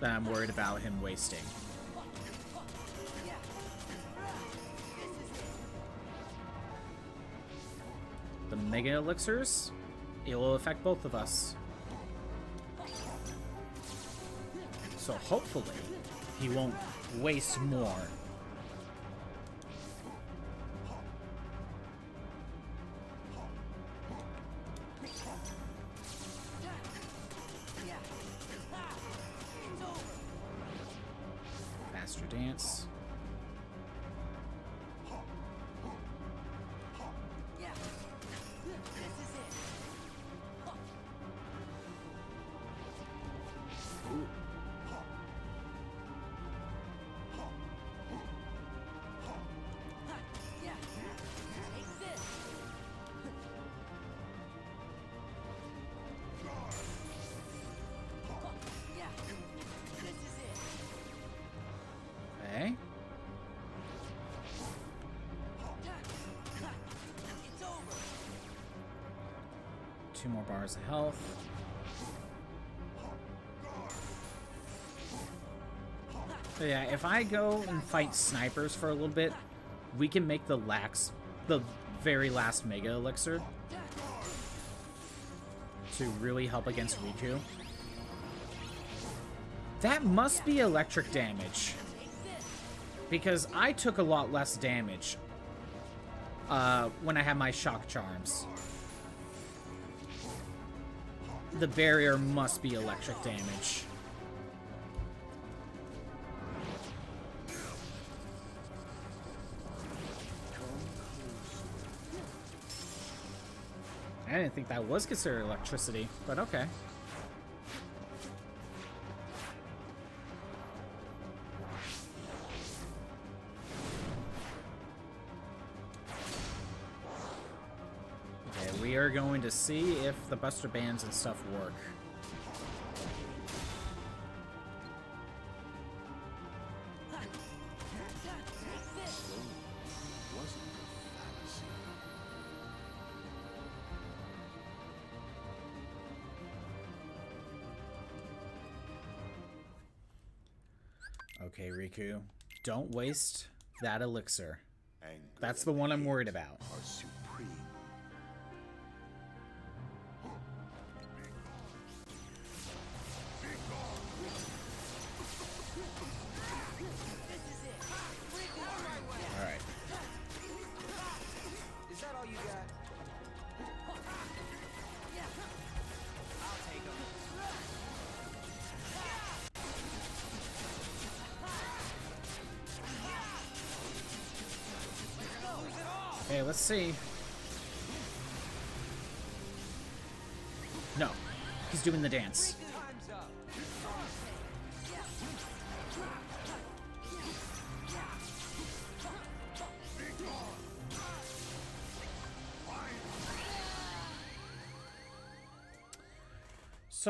that I'm worried about him wasting. The Mega Elixirs, it will affect both of us. So hopefully, he won't waste more. Two more bars of health. So yeah, if I go and fight snipers for a little bit, we can make the lax, the very last Mega Elixir to really help against Riku. That must be electric damage. Because I took a lot less damage uh, when I had my shock charms. The barrier must be electric damage. I didn't think that was considered electricity, but okay. To see if the Buster Bands and stuff work. Wasn't a fallacy. Okay, Riku. Don't waste that elixir. That's the one I'm worried about.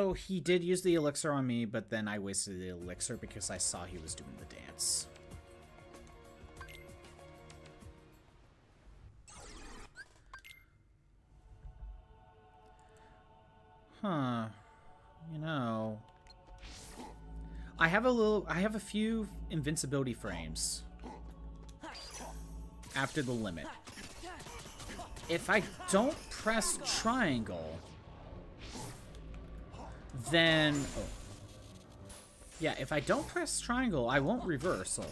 So he did use the elixir on me, but then I wasted the elixir because I saw he was doing the dance. Huh. You know. I have a little I have a few invincibility frames after the limit. If I don't press triangle, then oh. yeah if i don't press triangle i won't reversal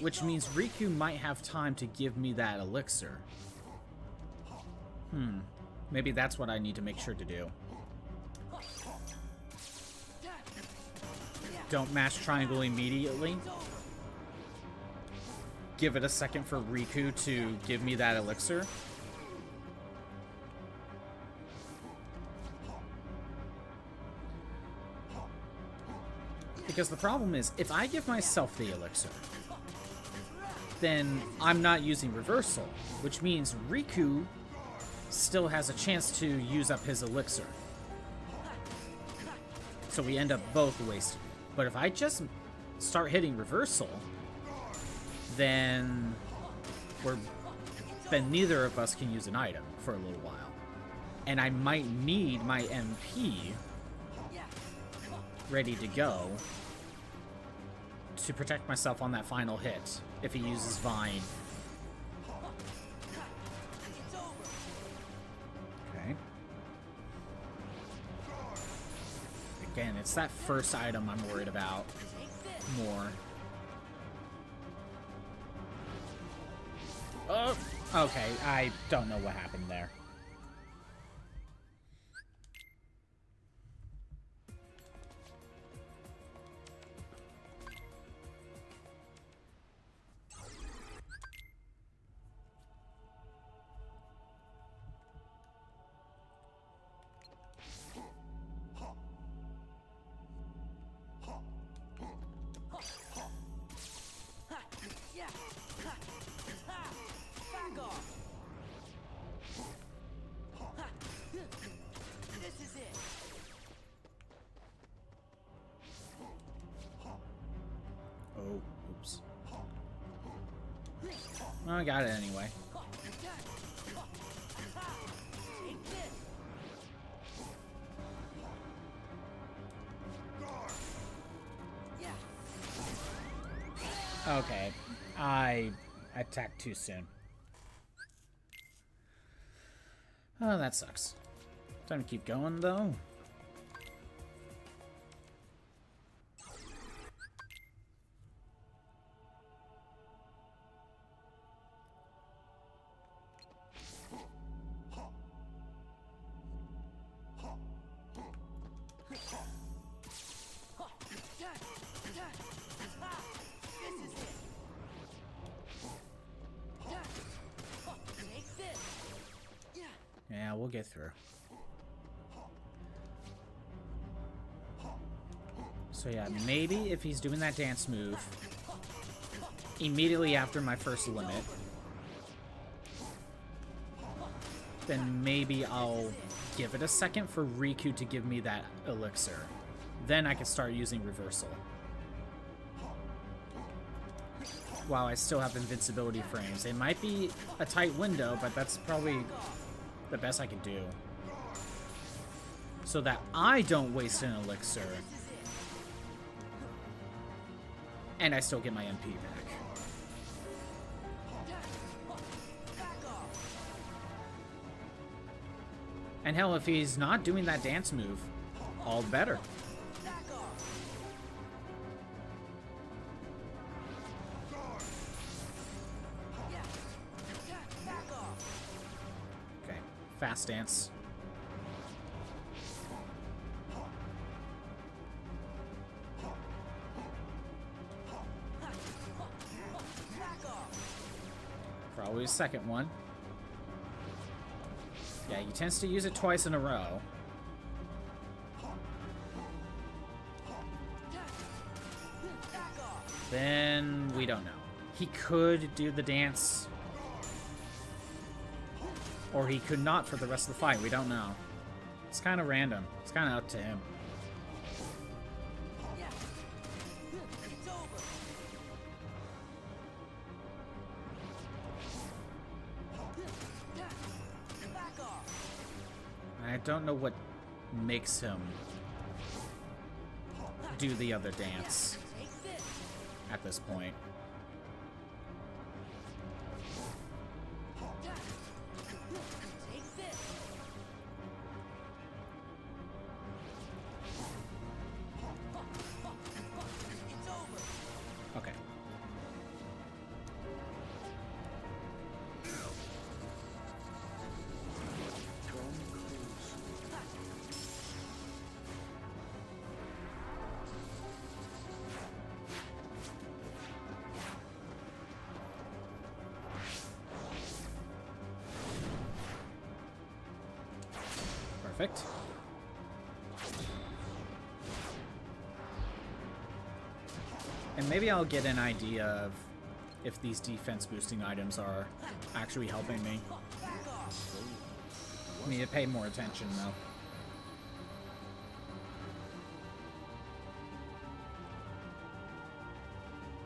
which means riku might have time to give me that elixir. Hmm maybe that's what i need to make sure to do. Don't mash triangle immediately. Give it a second for riku to give me that elixir Because the problem is, if I give myself the elixir, then I'm not using reversal, which means Riku still has a chance to use up his elixir. So we end up both wasting. But if I just start hitting reversal, then we're then neither of us can use an item for a little while. And I might need my MP ready to go to protect myself on that final hit if he uses Vine. Okay. Again, it's that first item I'm worried about more. Oh, okay. I don't know what happened there. I got it anyway. Okay, I attacked too soon. Oh, that sucks. Time to keep going, though. Doing that dance move immediately after my first limit, then maybe I'll give it a second for Riku to give me that elixir. Then I can start using reversal. While I still have invincibility frames. It might be a tight window, but that's probably the best I can do. So that I don't waste an elixir. And I still get my MP back. And hell, if he's not doing that dance move, all better. Okay, fast dance. Second one. Yeah, he tends to use it twice in a row. Then we don't know. He could do the dance. Or he could not for the rest of the fight. We don't know. It's kind of random. It's kind of up to him. Don't know what makes him do the other dance at this point. I'll get an idea of if these defense boosting items are actually helping me. I need to pay more attention though.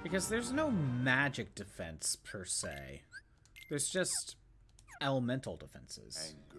Because there's no magic defense per se. There's just elemental defenses. Anger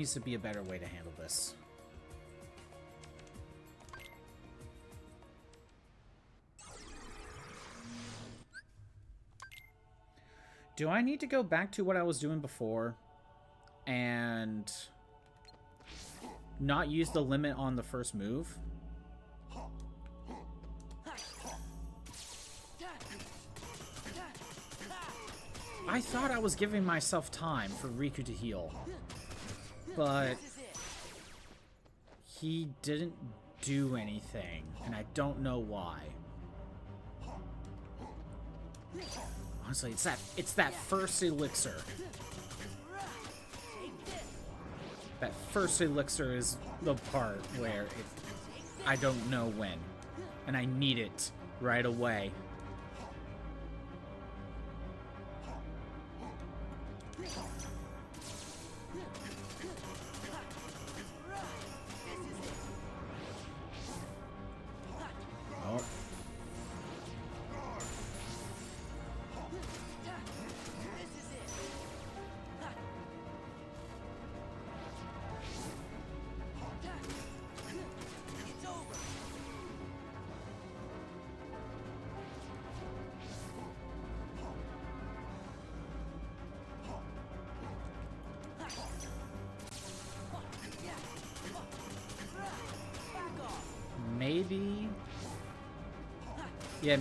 needs to be a better way to handle this. Do I need to go back to what I was doing before and not use the limit on the first move? I thought I was giving myself time for Riku to heal. But he didn't do anything, and I don't know why. Honestly, it's that it's that first elixir. That first elixir is the part where it, I don't know when, and I need it right away.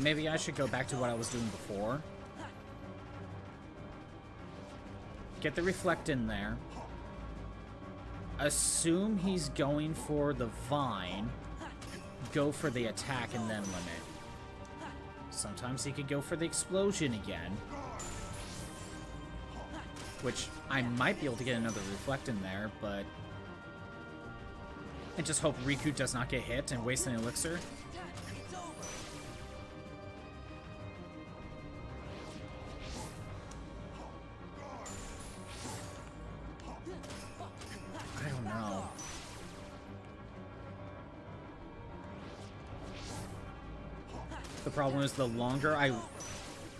Maybe I should go back to what I was doing before. Get the reflect in there. Assume he's going for the vine. Go for the attack and then limit. Sometimes he could go for the explosion again. Which I might be able to get another reflect in there, but... I just hope Riku does not get hit and waste an elixir. Problem is the longer I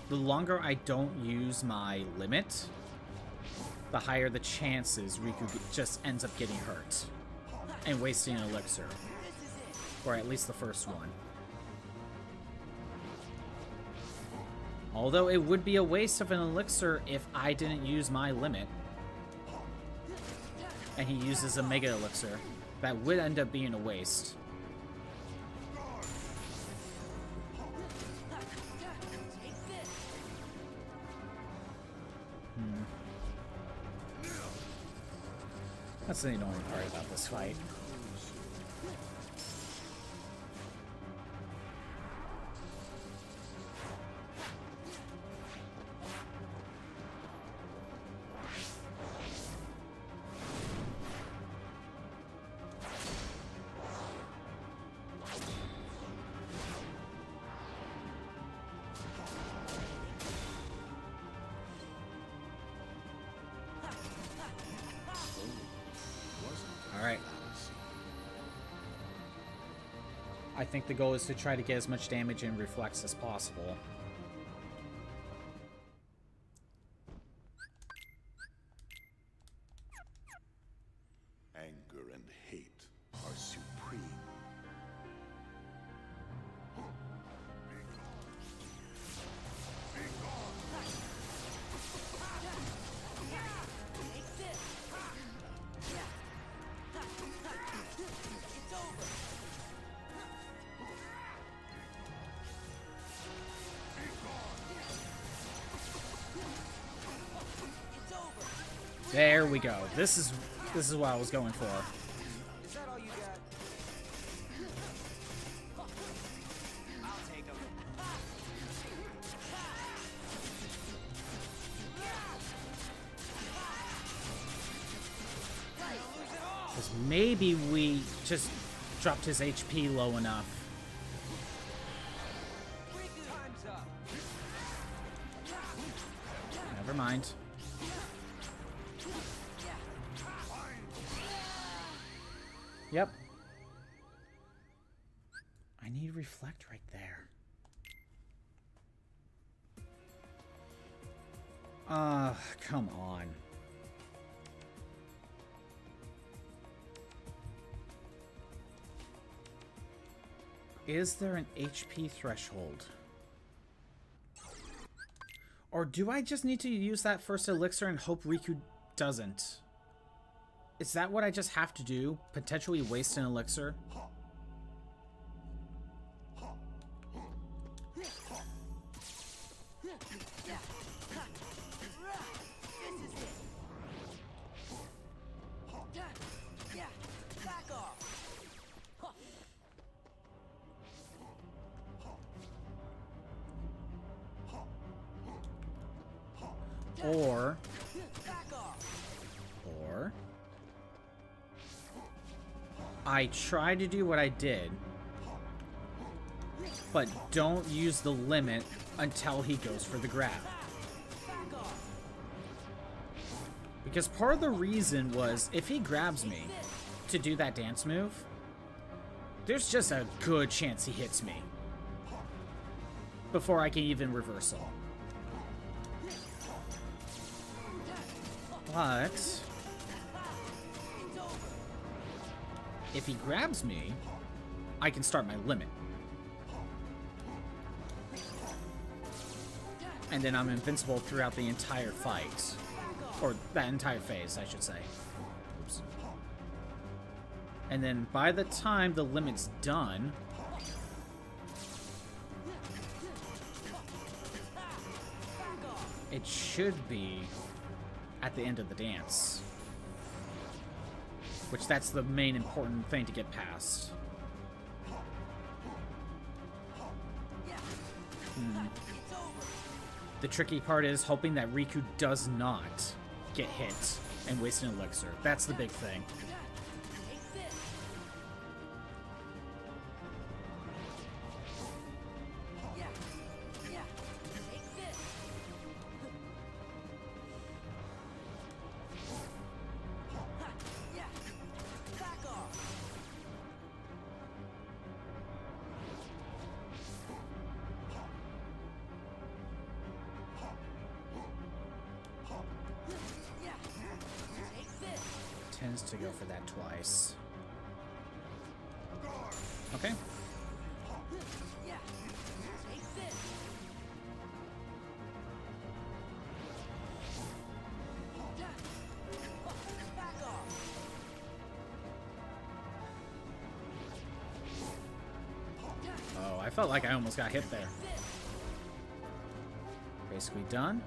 the longer I don't use my limit, the higher the chances Riku just ends up getting hurt and wasting an elixir. Or at least the first one. Although it would be a waste of an elixir if I didn't use my limit. And he uses a mega elixir. That would end up being a waste. That's the annoying part about this fight. The goal is to try to get as much damage and reflects as possible. Go. This is this is what I was going for. Because maybe we just dropped his HP low enough. Is there an HP threshold? Or do I just need to use that first elixir and hope Riku doesn't? Is that what I just have to do? Potentially waste an elixir? Try to do what I did, but don't use the limit until he goes for the grab. Because part of the reason was if he grabs me to do that dance move, there's just a good chance he hits me before I can even reversal. But If he grabs me, I can start my limit. And then I'm invincible throughout the entire fight. Or that entire phase, I should say. Oops. And then by the time the limit's done, it should be at the end of the dance. Which that's the main important thing to get past. Hmm. The tricky part is hoping that Riku does not get hit and waste an elixir. That's the big thing. Almost got hit there. Basically done.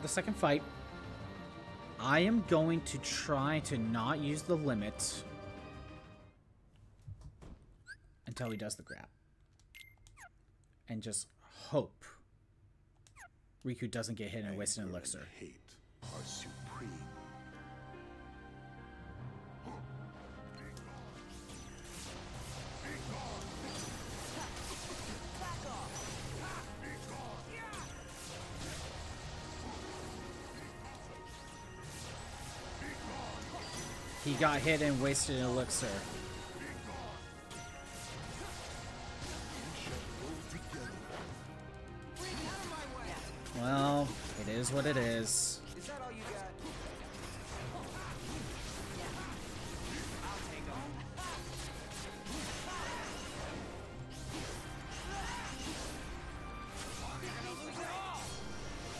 For the second fight. I am going to try to not use the limit until he does the grab. And just hope Riku doesn't get hit and waste an elixir. hate got hit and wasted an elixir. Well, it is what it is. Is that all you got? I'll take 'em.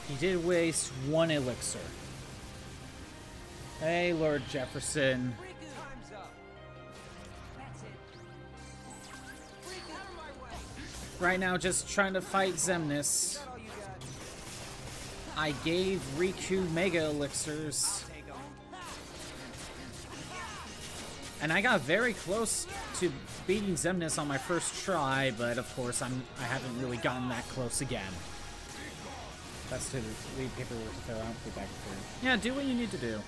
He did waste one elixir. Hey, Lord Jefferson. Right now, just trying to fight Xemnas. I gave Riku Mega Elixirs, and I got very close to beating Xemnas on my first try, but of course, I'm I haven't really gotten that close again. That's to leave paperwork to out. Back. Yeah, do what you need to do.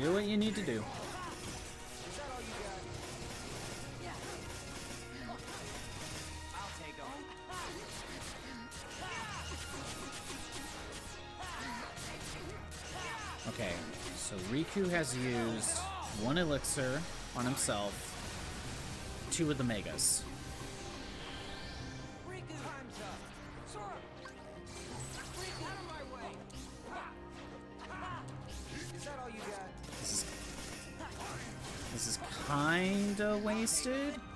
Do what you need to do. Okay, so Riku has used one elixir on himself, two of the megas. Kinda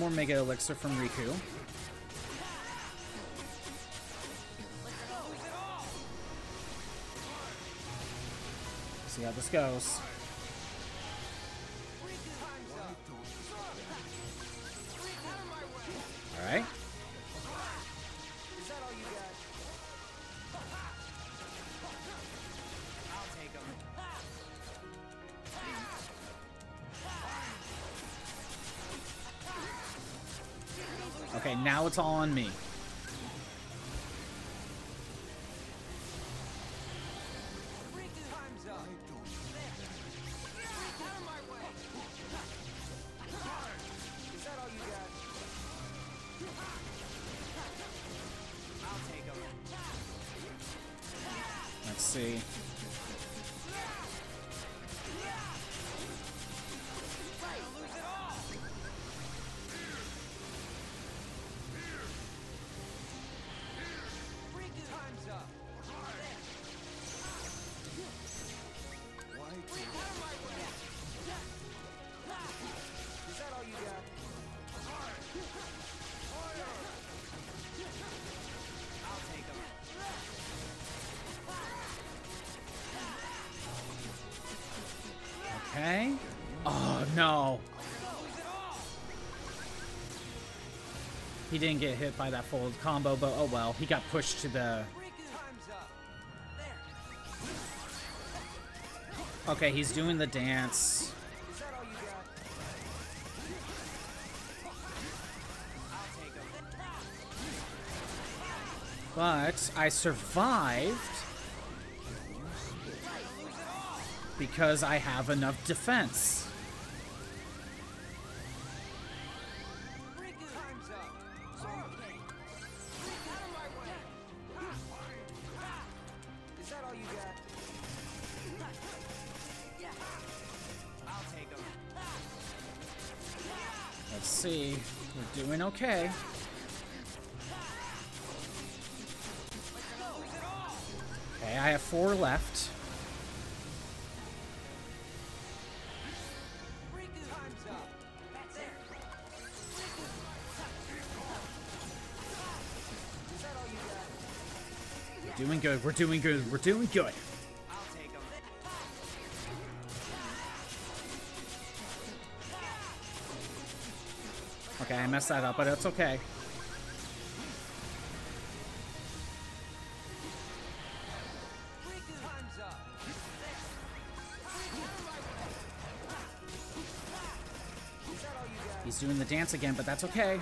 more mega elixir from Riku. See how this goes. It's all on me. Okay. Oh, no. He didn't get hit by that full combo, but oh well. He got pushed to the... Okay, he's doing the dance. But I survived because I have enough defense. Let's see. We're doing okay. Okay, I have four left. Good. We're doing good. We're doing good. Okay, I messed that up, but it's okay. He's doing the dance again, but that's okay.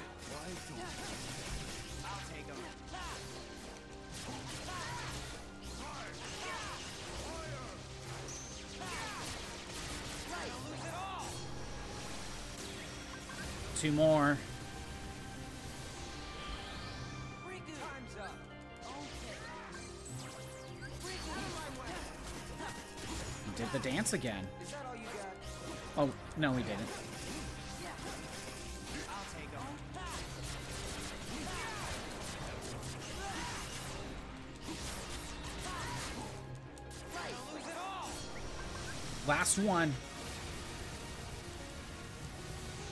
More. He did the dance again. Oh, no, he didn't. Last one.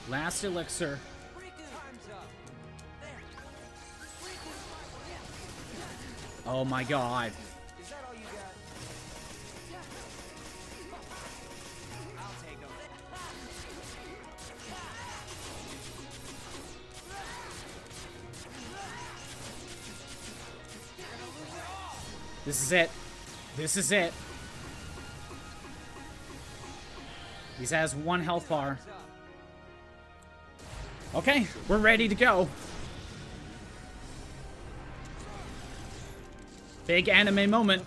Last elixir. Oh my god. This is it. This is it. He has one health bar. Okay, we're ready to go. Big anime moment.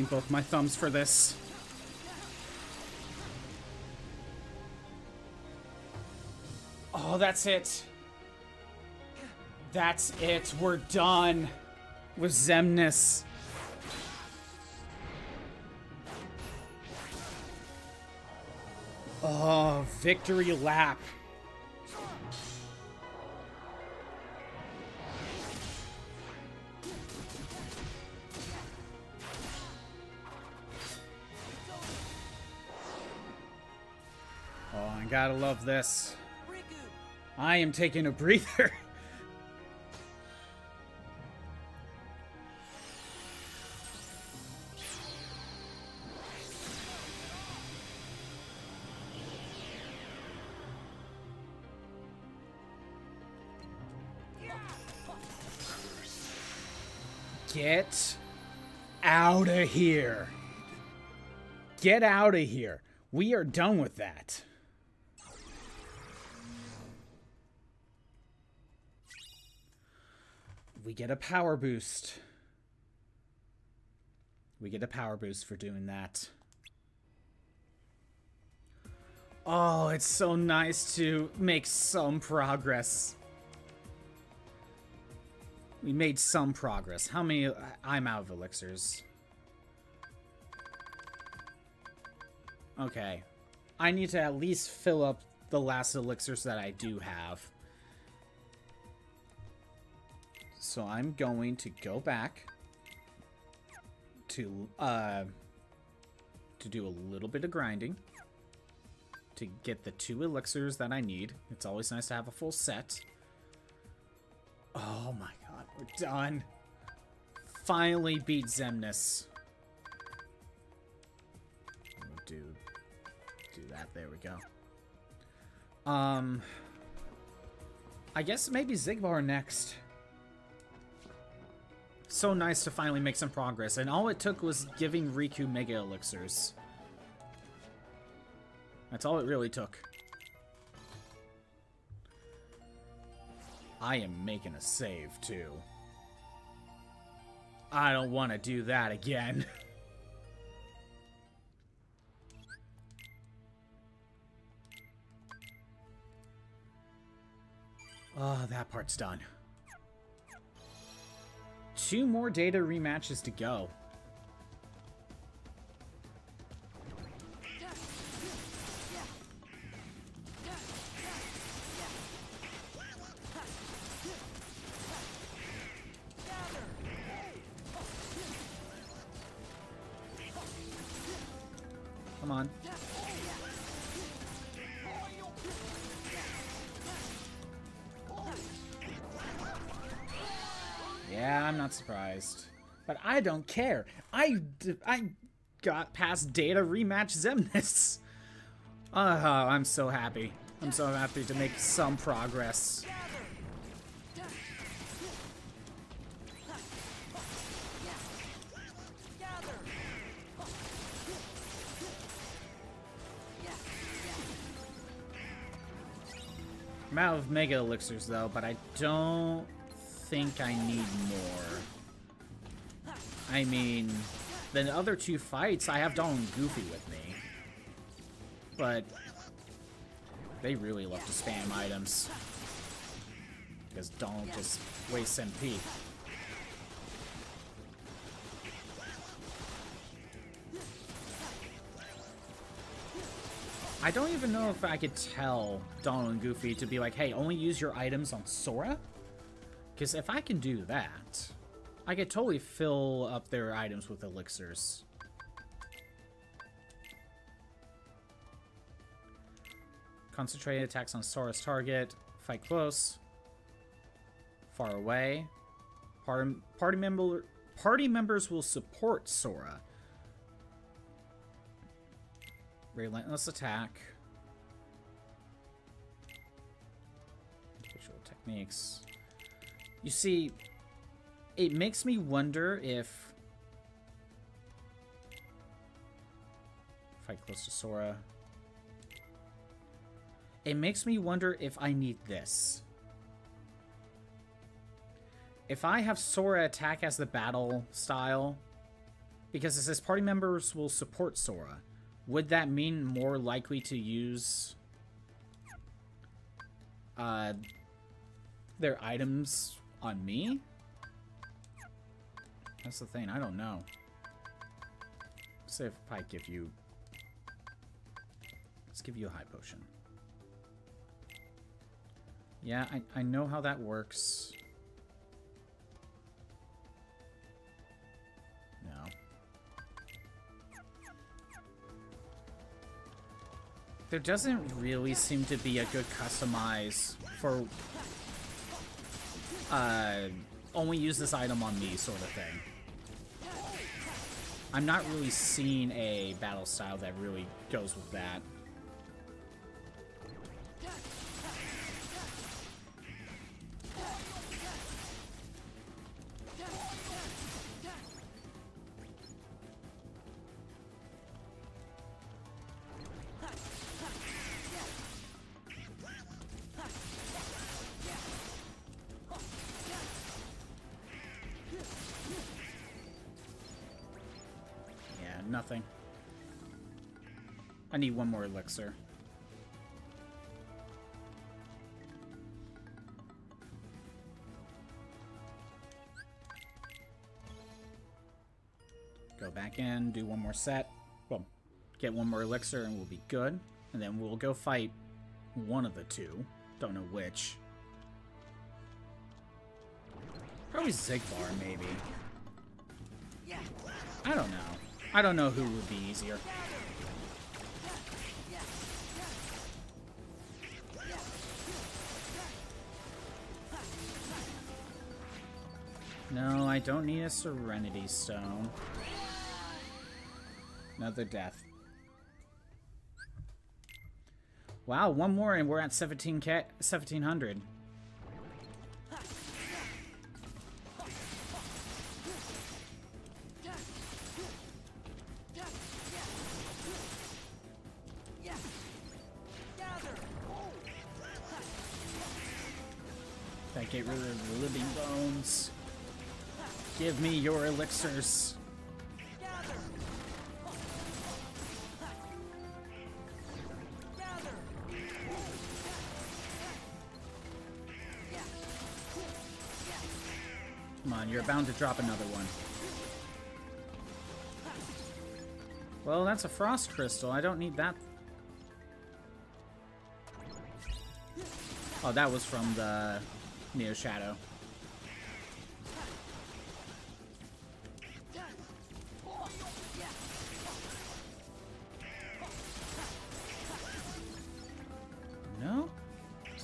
Using both my thumbs for this. Oh, that's it. That's it. We're done with Xemnas. Oh, victory lap. love this. I am taking a breather. *laughs* Get out of here. Get out of here. We are done with that. Get a power boost. We get a power boost for doing that. Oh, it's so nice to make some progress. We made some progress. How many? I'm out of elixirs. Okay. I need to at least fill up the last elixirs that I do have. So I'm going to go back to uh to do a little bit of grinding to get the two elixirs that I need. It's always nice to have a full set. Oh my god, we're done. Finally beat Xemnas. Do do that. There we go. Um I guess maybe Xigbar next. So nice to finally make some progress, and all it took was giving Riku Mega Elixirs. That's all it really took. I am making a save, too. I don't want to do that again. oh, *laughs* that part's done. Two more data rematches to go. I don't care. I, I got past data rematch Xemnas. Oh, uh-huh, I'm so happy. I'm so happy to make some progress. I'm out of Mega Elixirs, though, but I don't think I need more. I mean, the other two fights, I have Donald and Goofy with me. But they really love to spam items. Because Donald just wastes MP. I don't even know if I could tell Donald and Goofy to be like, hey, only use your items on Sora? Because if I can do that, I could totally fill up their items with elixirs. Concentrated attacks on Sora's target. Fight close. Far away. Party, party member party members will support Sora. Relentless attack. Visual techniques. You see, it makes me wonder if... Fight close to Sora. It makes me wonder if I need this. If I have Sora attack as the battle style, because it says party members will support Sora, would that mean more likely to use uh, their items on me? That's the thing, I don't know. Say if I give you... Let's give you a high potion. Yeah, I, I know how that works. No. There doesn't really seem to be a good customize for uh, only use this item on me sort of thing. I'm not really seeing a battle style that really goes with that. Need one more elixir. Go back in, do one more set. Well, get one more elixir and we'll be good. And then we'll go fight one of the two. Don't know which. Probably Xigbar, maybe. I don't know. I don't know who would be easier. No, I don't need a Serenity Stone. Another death. Wow, one more and we're at 17k 1700. Elixirs. Come on, you're bound to drop another one. Well, that's a frost crystal. I don't need that. Oh, that was from the Neo Shadow.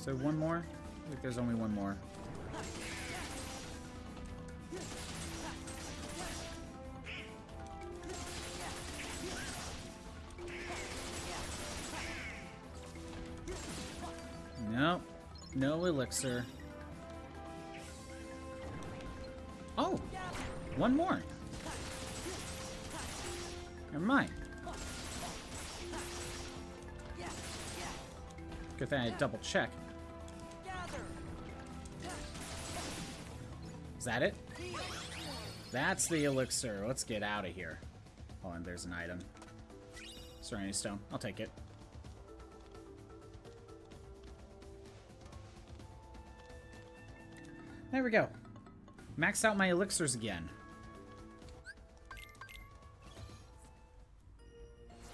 There one more? I think there's only one more. No. No elixir. Oh! One more. Never mind. Good thing I double check. That it? That's the elixir. Let's get out of here. Oh, and there's an item. Serenity Stone. I'll take it. There we go. Max out my elixirs again.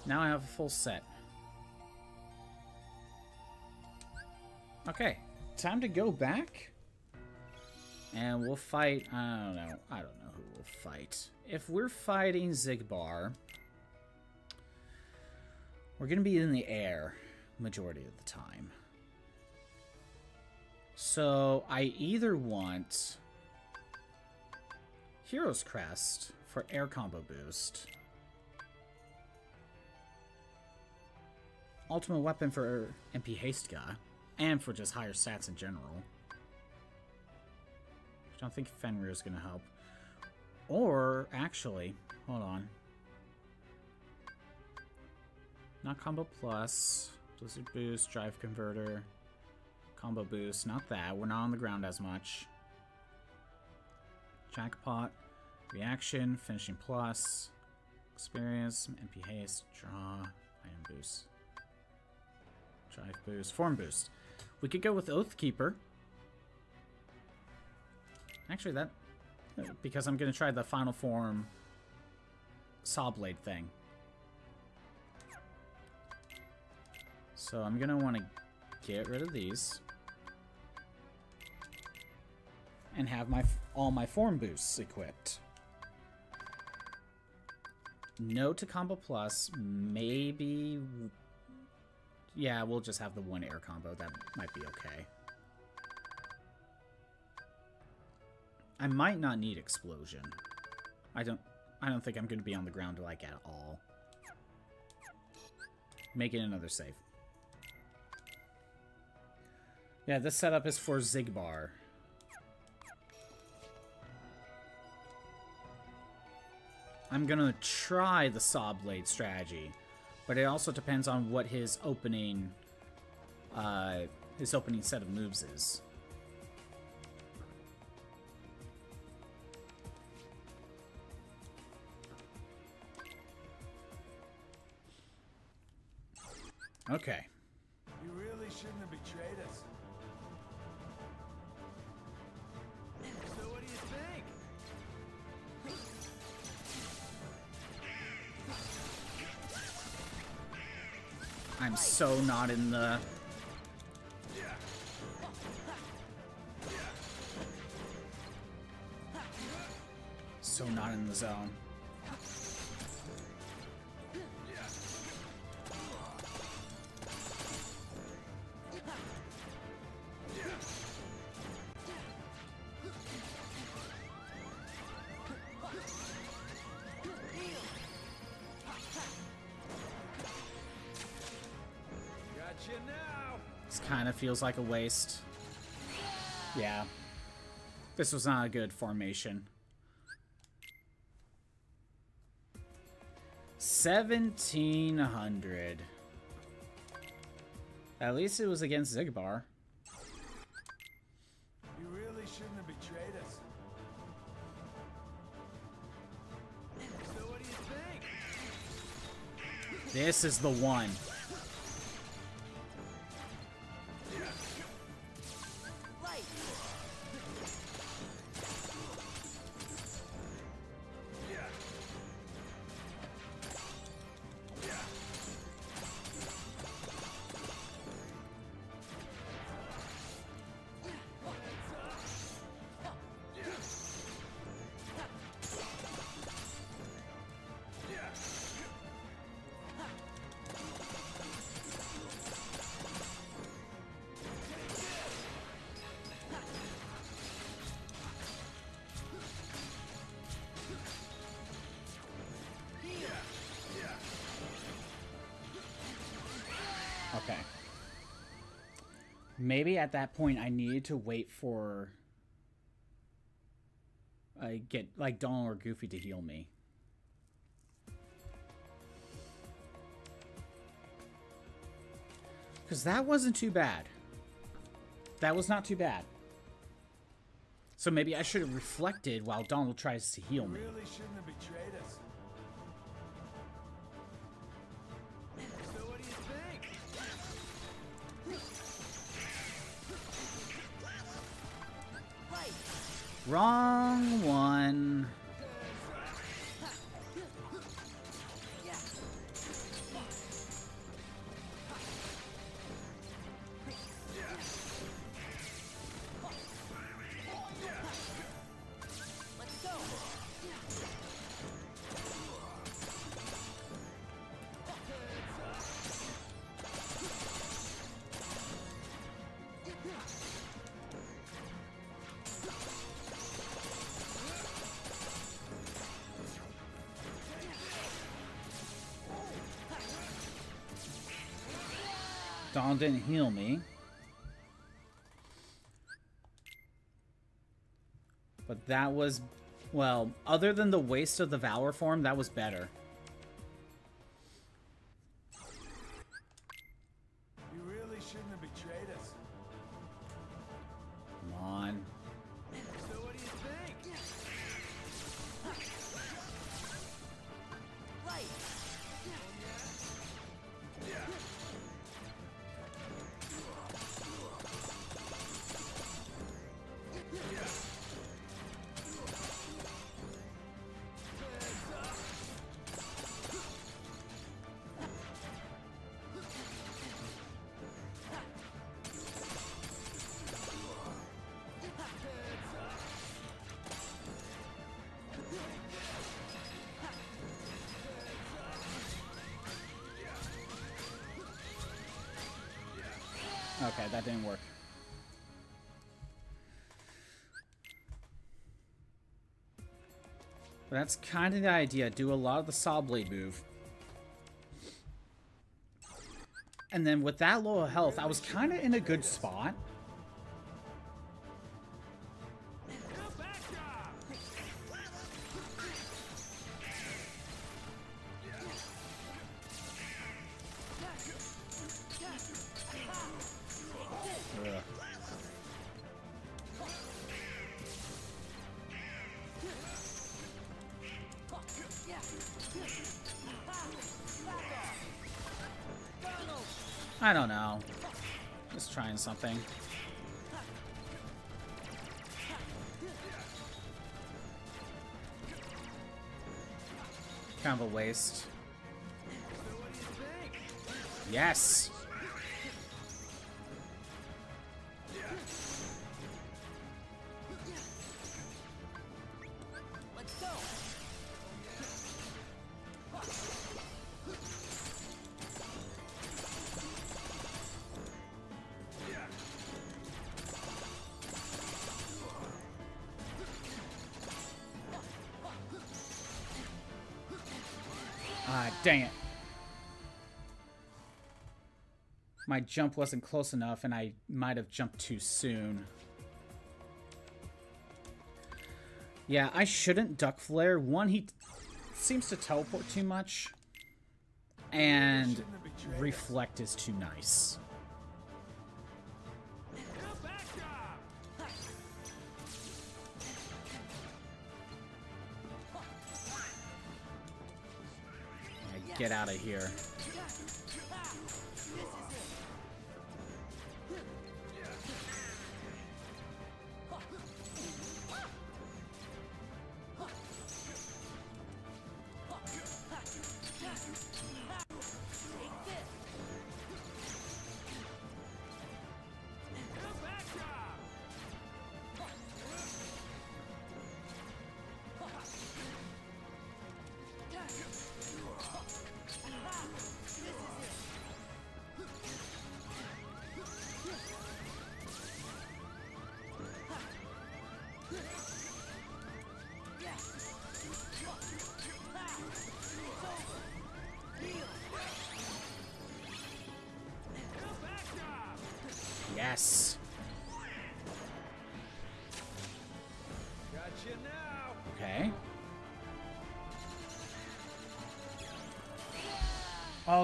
Now I have a full set. Okay, time to go back. And we'll fight, I don't know, I don't know who we'll fight. If we're fighting Xigbar, we're going to be in the air majority of the time. So I either want Hero's Crest for air combo boost, Ultimate Weapon for MP Hastega, and for just higher stats in general. I don't think Fenrir is going to help. Or, actually, hold on. Not Combo Plus, Blizzard Boost, Drive Converter, Combo Boost, not that. We're not on the ground as much. Jackpot, Reaction, Finishing Plus, Experience, MP Haste, Draw, Item Boost. Drive Boost, Form Boost. We could go with Oathkeeper. Actually, that... Because I'm going to try the Final Form Sawblade thing. So I'm going to want to get rid of these. And have my all my form boosts equipped. No to combo plus, maybe... Yeah, we'll just have the one air combo. That might be okay. I might not need explosion. I don't I don't think I'm going to be on the ground like at all. Making another save. Yeah, this setup is for Xigbar. I'm gonna try the Saw Blade strategy, but it also depends on what his opening, uh, his opening set of moves is. Okay. You really shouldn't have betrayed us. So what do you think? I'm so not in the... So not in the zone. Feels like a waste. Yeah. This was not a good formation. 1700. At least it was against Xigbar. You really shouldn't have betrayed us. So what do you think? This is the one. Maybe at that point I needed to wait for I get like Donald or Goofy to heal me. Cuz that wasn't too bad. That was not too bad. So maybe I should have reflected while Donald tries to heal me. Really Wrong one. Didn't heal me. But that was, well, other than the waste of the Valor form, that was better. But that's kind of the idea. Do a lot of the saw blade move. And then with that low health, I was kind of in a good spot. Something. My jump wasn't close enough, and I might have jumped too soon. Yeah, I shouldn't duck flare. One, he seems to teleport too much, and reflect is too nice. Get out of here.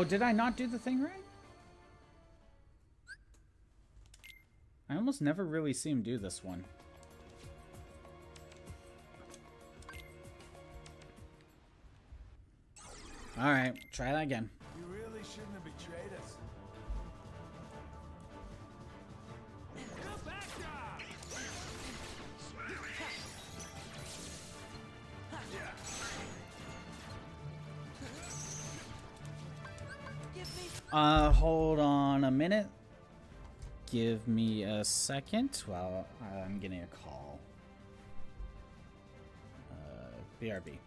Oh, did I not do the thing right? I almost never really see him do this one. Alright, try that again. Give me a second while I'm getting a call. Uh, BRB.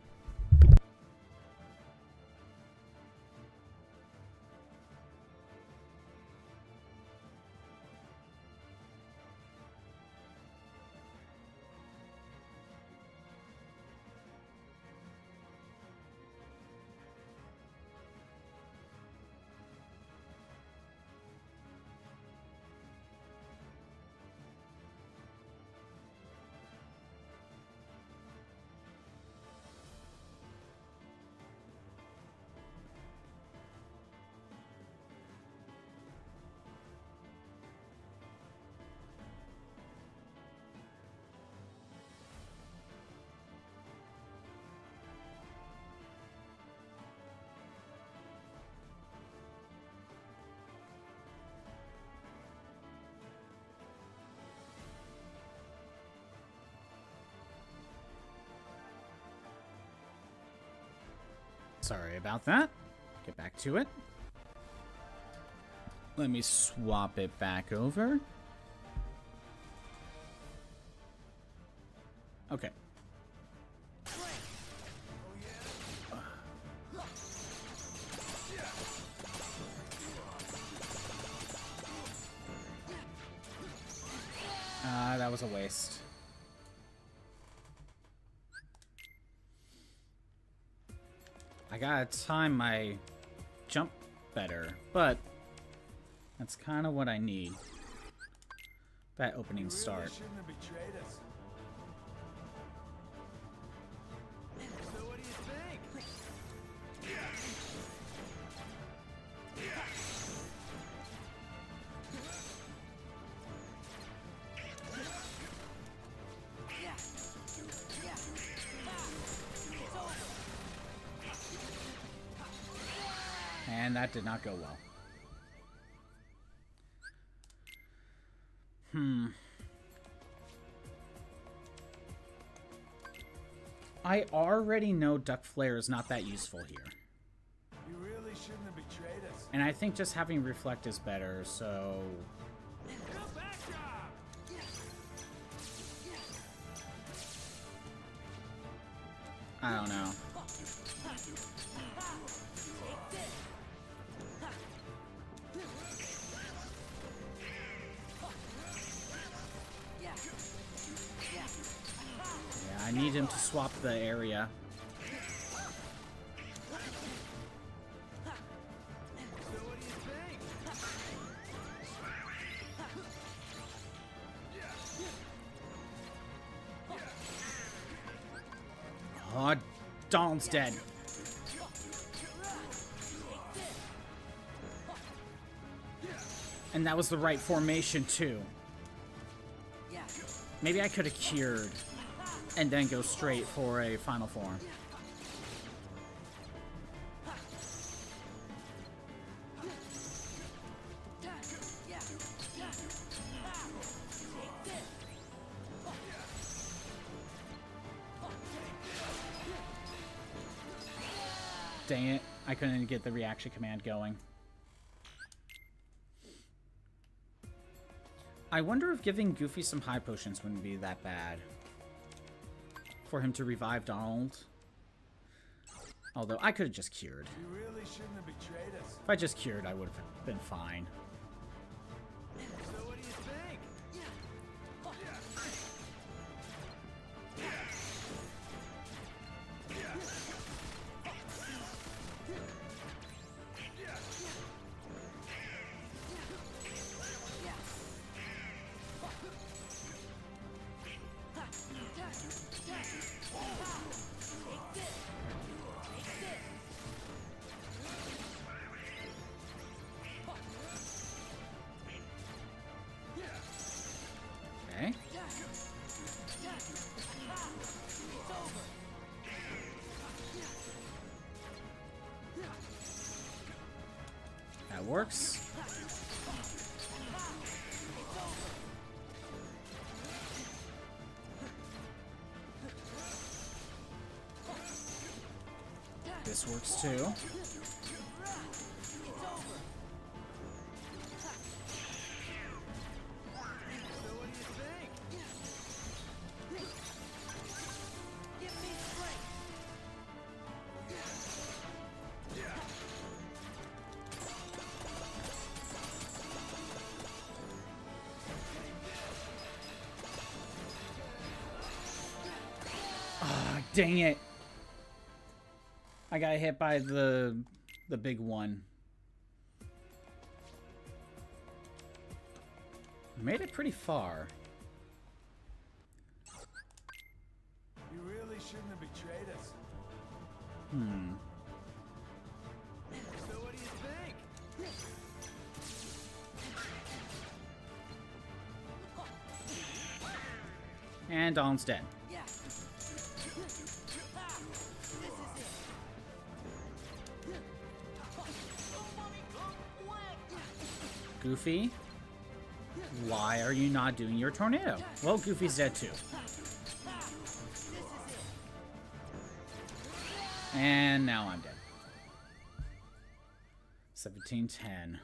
Sorry about that. Get back to it. Let me swap it back over. Time my jump better, but that's kind of what I need. That opening start. Did not go well. Hmm. I already know Duck Flare is not that useful here. Really and I think just having Reflect is better, so... Dead. And that was the right formation, too. Maybe I could have cured and then go straight for a final form. I couldn't get the reaction command going. I wonder if giving Goofy some high potions wouldn't be that bad. For him to revive Donald. Although, I could have just cured. Really shouldn't have betrayed us. If I just cured, I would have been fine. This works too. Ah, dang what I got hit by the the big one. Made it pretty far. You really shouldn't have betrayed us. Hmm. So what do you think? And Donald's dead. Goofy, why are you not doing your tornado? Well, Goofy's dead too. And now I'm dead. 1710.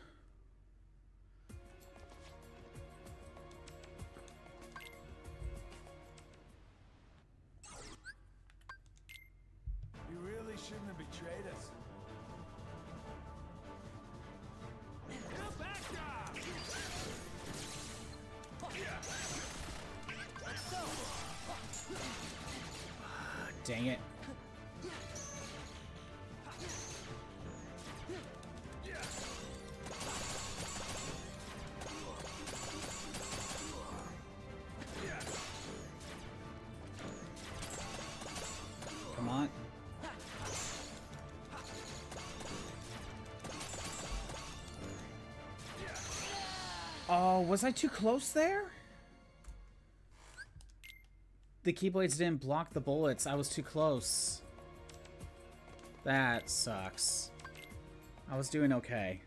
Was I too close there? The Keyblades didn't block the bullets. I was too close. That sucks. I was doing okay.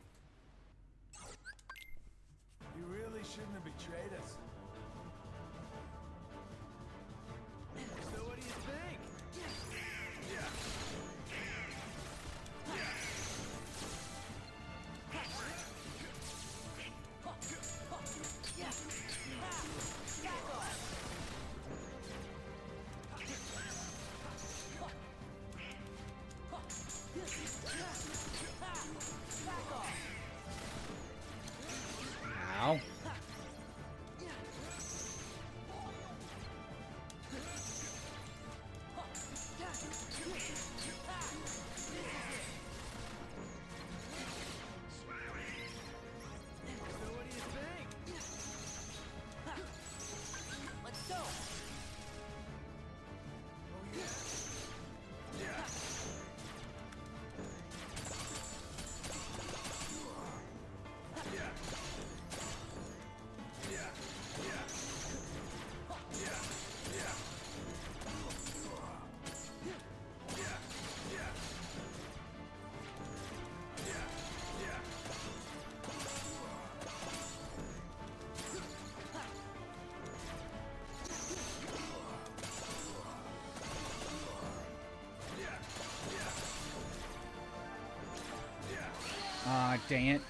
Dang it.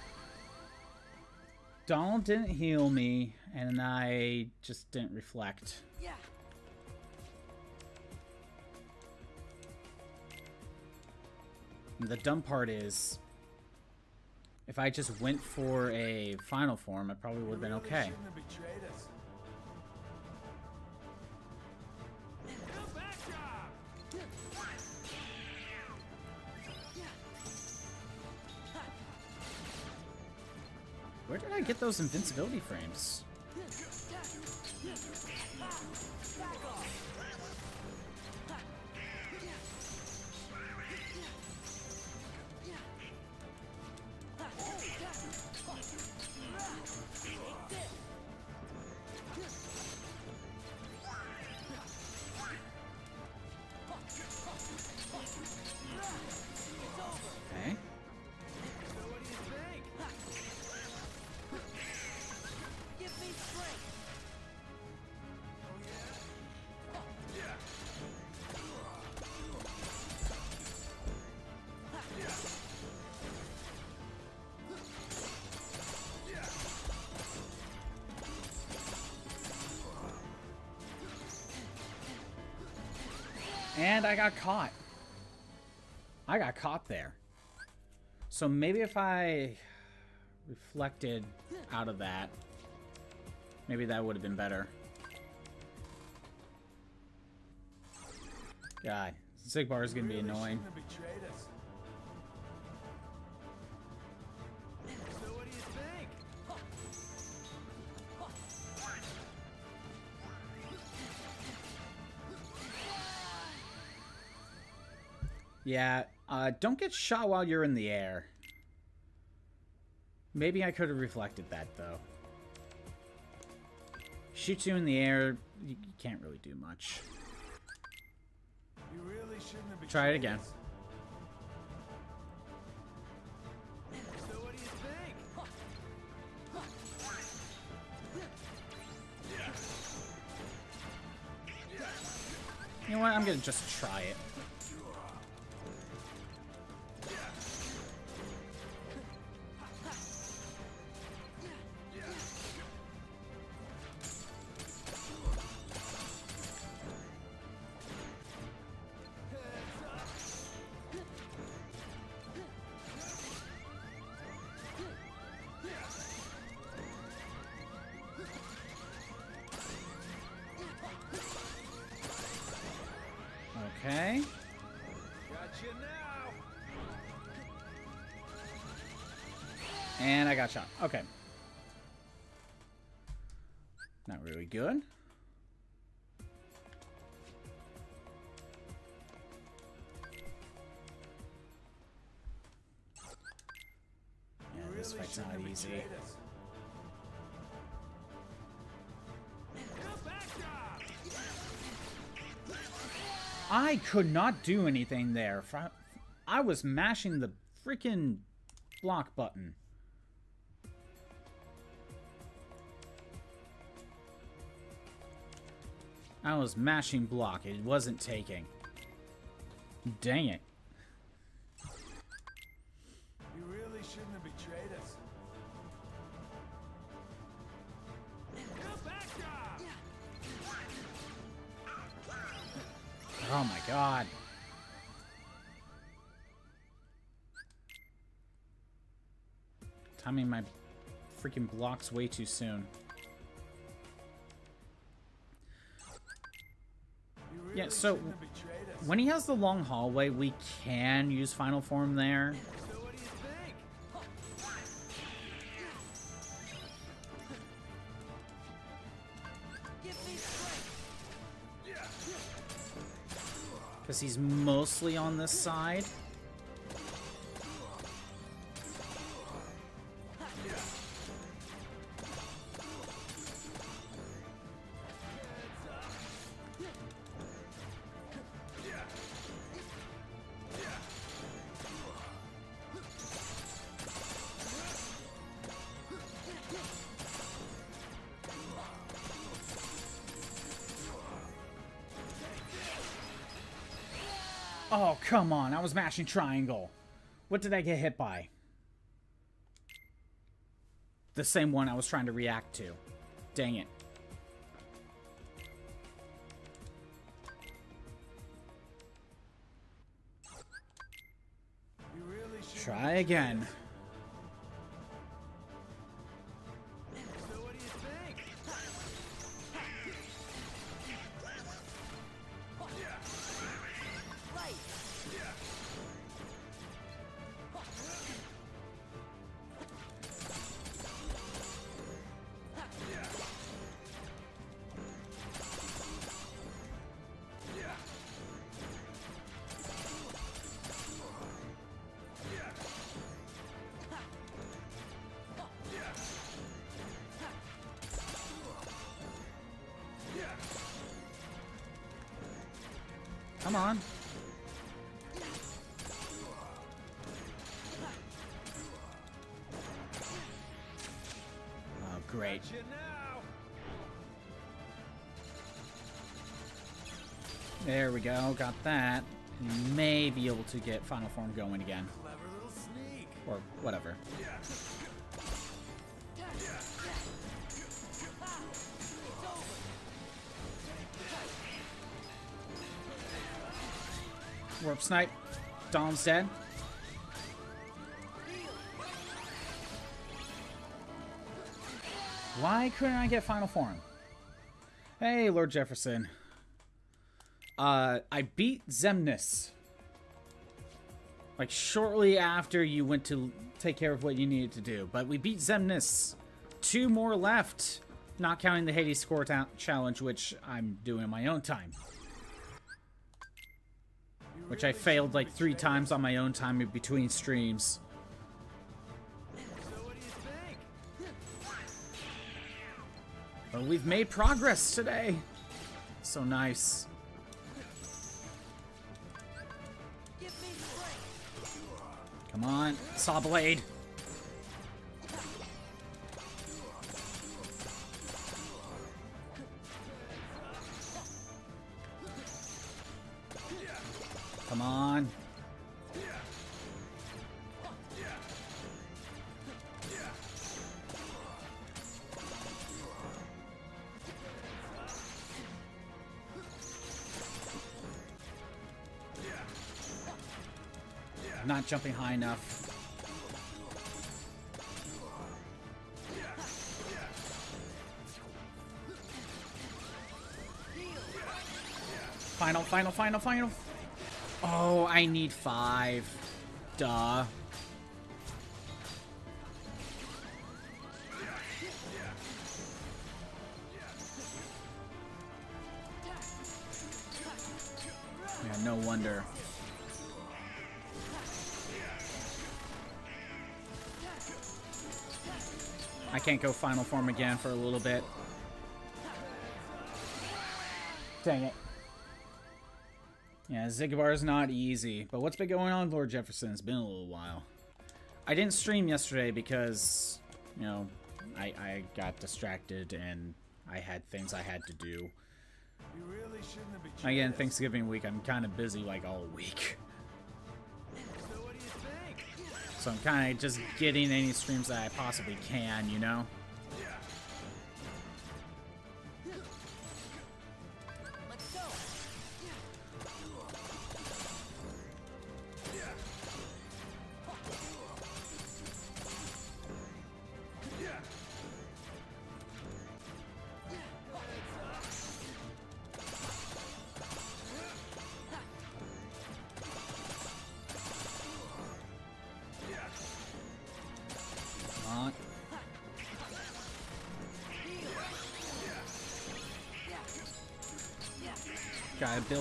Donald didn't heal me, and I just didn't reflect. Yeah. And the dumb part is, if I just went for a final form, I probably would have been okay. Those invincibility frames? And I got caught. I got caught there. So maybe if I reflected out of that, maybe that would have been better. God, Xigbar is going to be annoying. Yeah, uh, don't get shot while you're in the air. Maybe I could have reflected that, though. Shoots you in the air, you can't really do much. You really shouldn't have betrayed Try it again. So what do you think? You know what? I'm gonna just try it. Shot. Okay. Not really good. Yeah, this fight's shouldn't easy. betrayed us. Go back job! I could not do anything there. I was mashing the freaking block button. I was mashing block. It wasn't taking. Dang it. You really shouldn't have betrayed us. Go back job! Oh my god. Timing my freaking blocks way too soon. So when he has the long hallway, we can use final form there. Because he's mostly on this side. Come on. I was mashing triangle. What did I get hit by? the same one I was trying to react to. Dang it. Try again. Got that. And may be able to get Final Form going again. Or whatever. Warp Snipe. Dom's dead. Why couldn't I get Final Form? Hey, Lord Jefferson. Uh, I beat Xemnas. Like, shortly after you went to take care of what you needed to do. But we beat Xemnas. Two more left. Not counting the Hades score challenge, which I'm doing in my own time. Which I failed like three times on my own time in between streams. But we've made progress today. So nice. Come on, Saw Blade. Come on. Jumping high enough. Final, final, final, final. Oh, I need five. Duh. Can't go final form again for a little bit. Dang it. Yeah, Xigbar is not easy. But what's been going on, Lord Jefferson? It's been a little while. I didn't stream yesterday because, you know, I, I got distracted and I had things I had to do. Really shouldn't have betrayed Again. Thanksgiving week, I'm kind of busy like all week. *laughs* So I'm kind of just getting any streams that I possibly can, you know?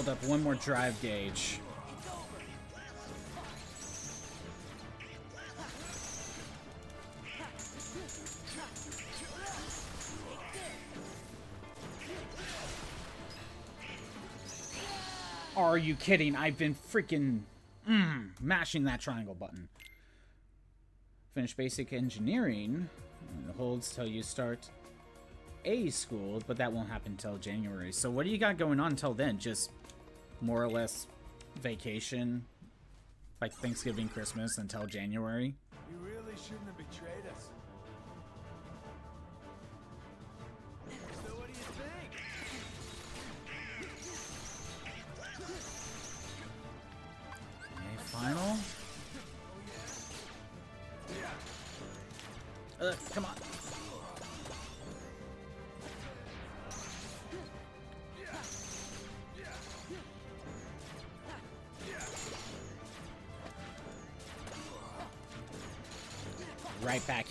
Build up one more drive gauge. Are you kidding? I've been freaking mm, mashing that triangle button. Finish basic engineering. Holds till you start A school, but that won't happen till January. So what do you got going on until then? Just more or less vacation? Like Thanksgiving, Christmas until January? You really shouldn't have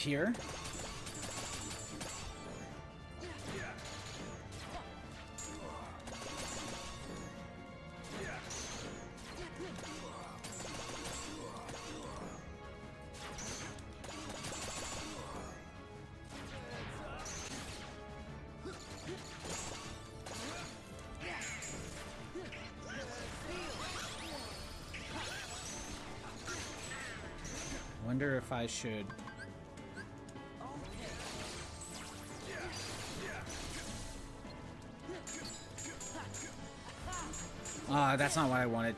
here. Wonder if I should. That's not what I wanted.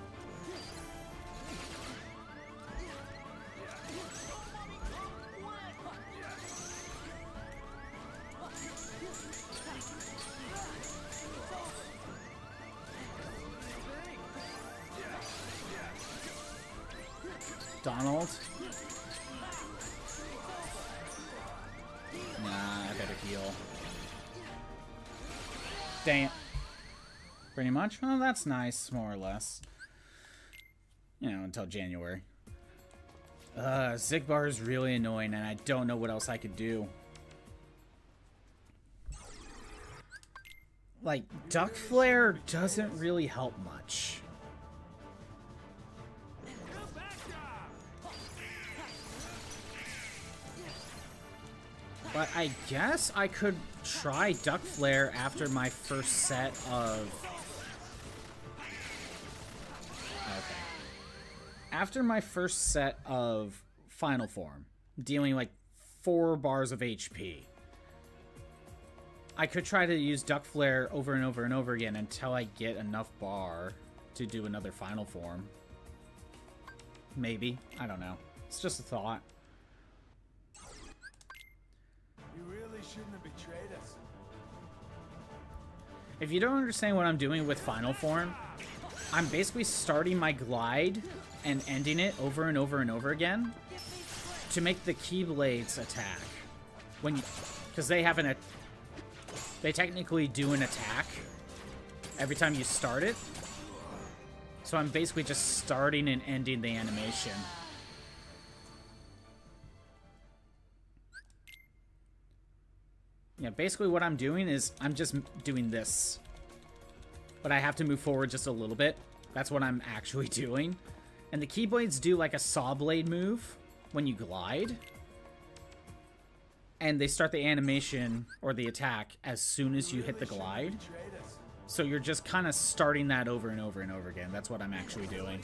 Much? Well, that's nice, more or less. You know, until January. Uh, Xigbar is really annoying, and I don't know what else I could do. Like, Duck Flare doesn't really help much. But I guess I could try Duck Flare after my first set of... After my first set of Final Form, dealing like four bars of HP, I could try to use Duck Flare over and over and over again until I get enough bar to do another Final Form. Maybe. I don't know. It's just a thought. You really shouldn't have betrayed us. If you don't understand what I'm doing with Final Form, I'm basically starting my glide and ending it over and over and over again to make the Keyblades attack. When because they have an they technically do an attack every time you start it. So I'm basically just starting and ending the animation. Yeah, basically what I'm doing is I'm just doing this. But I have to move forward just a little bit. That's what I'm actually *laughs* doing. And the Keyblades do like a saw blade move when you glide. And they start the animation or the attack as soon as you hit the glide. So you're just kind of starting that over and over and over again. That's what I'm actually doing.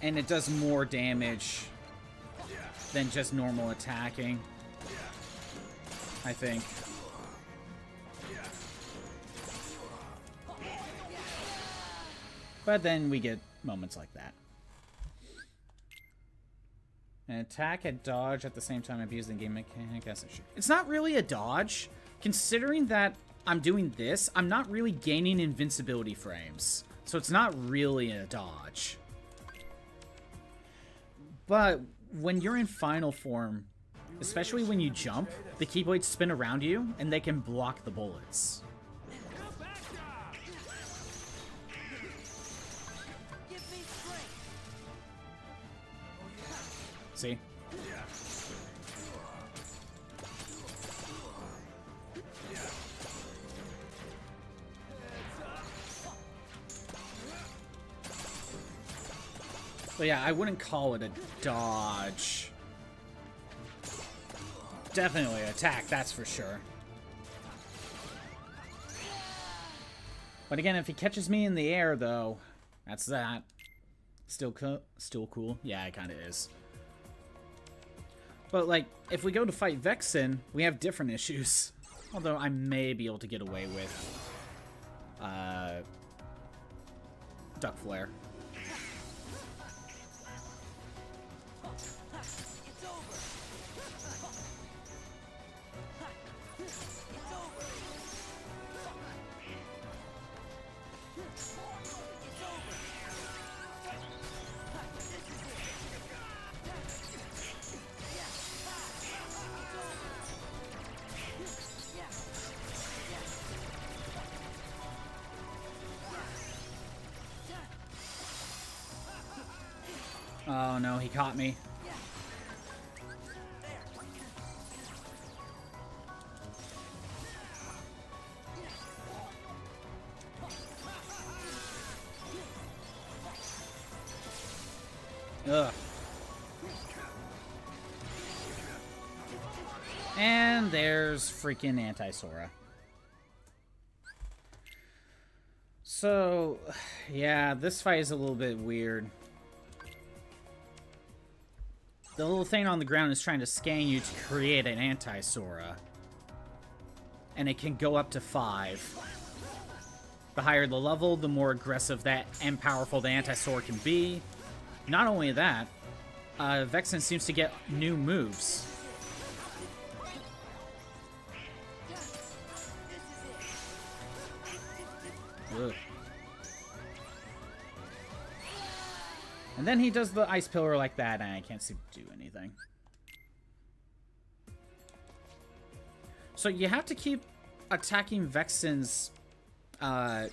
And it does more damage than just normal attacking. I think. But then we get moments like that. An attack and dodge at the same time abusing the game mechanic. Yes, it should. It's not really a dodge. Considering that I'm doing this, I'm not really gaining invincibility frames. So it's not really a dodge. But when you're in final form, especially when you jump, the keyblades spin around you and they can block the bullets. See? But yeah, I wouldn't call it a dodge. Definitely attack, that's for sure. But again, if he catches me in the air, though, that's that. Still, co still cool. Yeah, it kind of is. But like, if we go to fight Vexen, we have different *laughs* issues. Although I may be able to get away with uh, Duck Flare. Caught me. Ugh. And there's freaking Anti-Sora. So, *sighs* yeah, this fight is a little bit weird. The little thing on the ground is trying to scan you to create an anti-Sora. And it can go up to five. The higher the level, the more aggressive that and powerful the anti-Sora can be. Not only that, uh, Vexen seems to get new moves. Ugh. And then he does the ice pillar like that, and I can't seem to do anything. So you have to keep attacking Vexen's uh,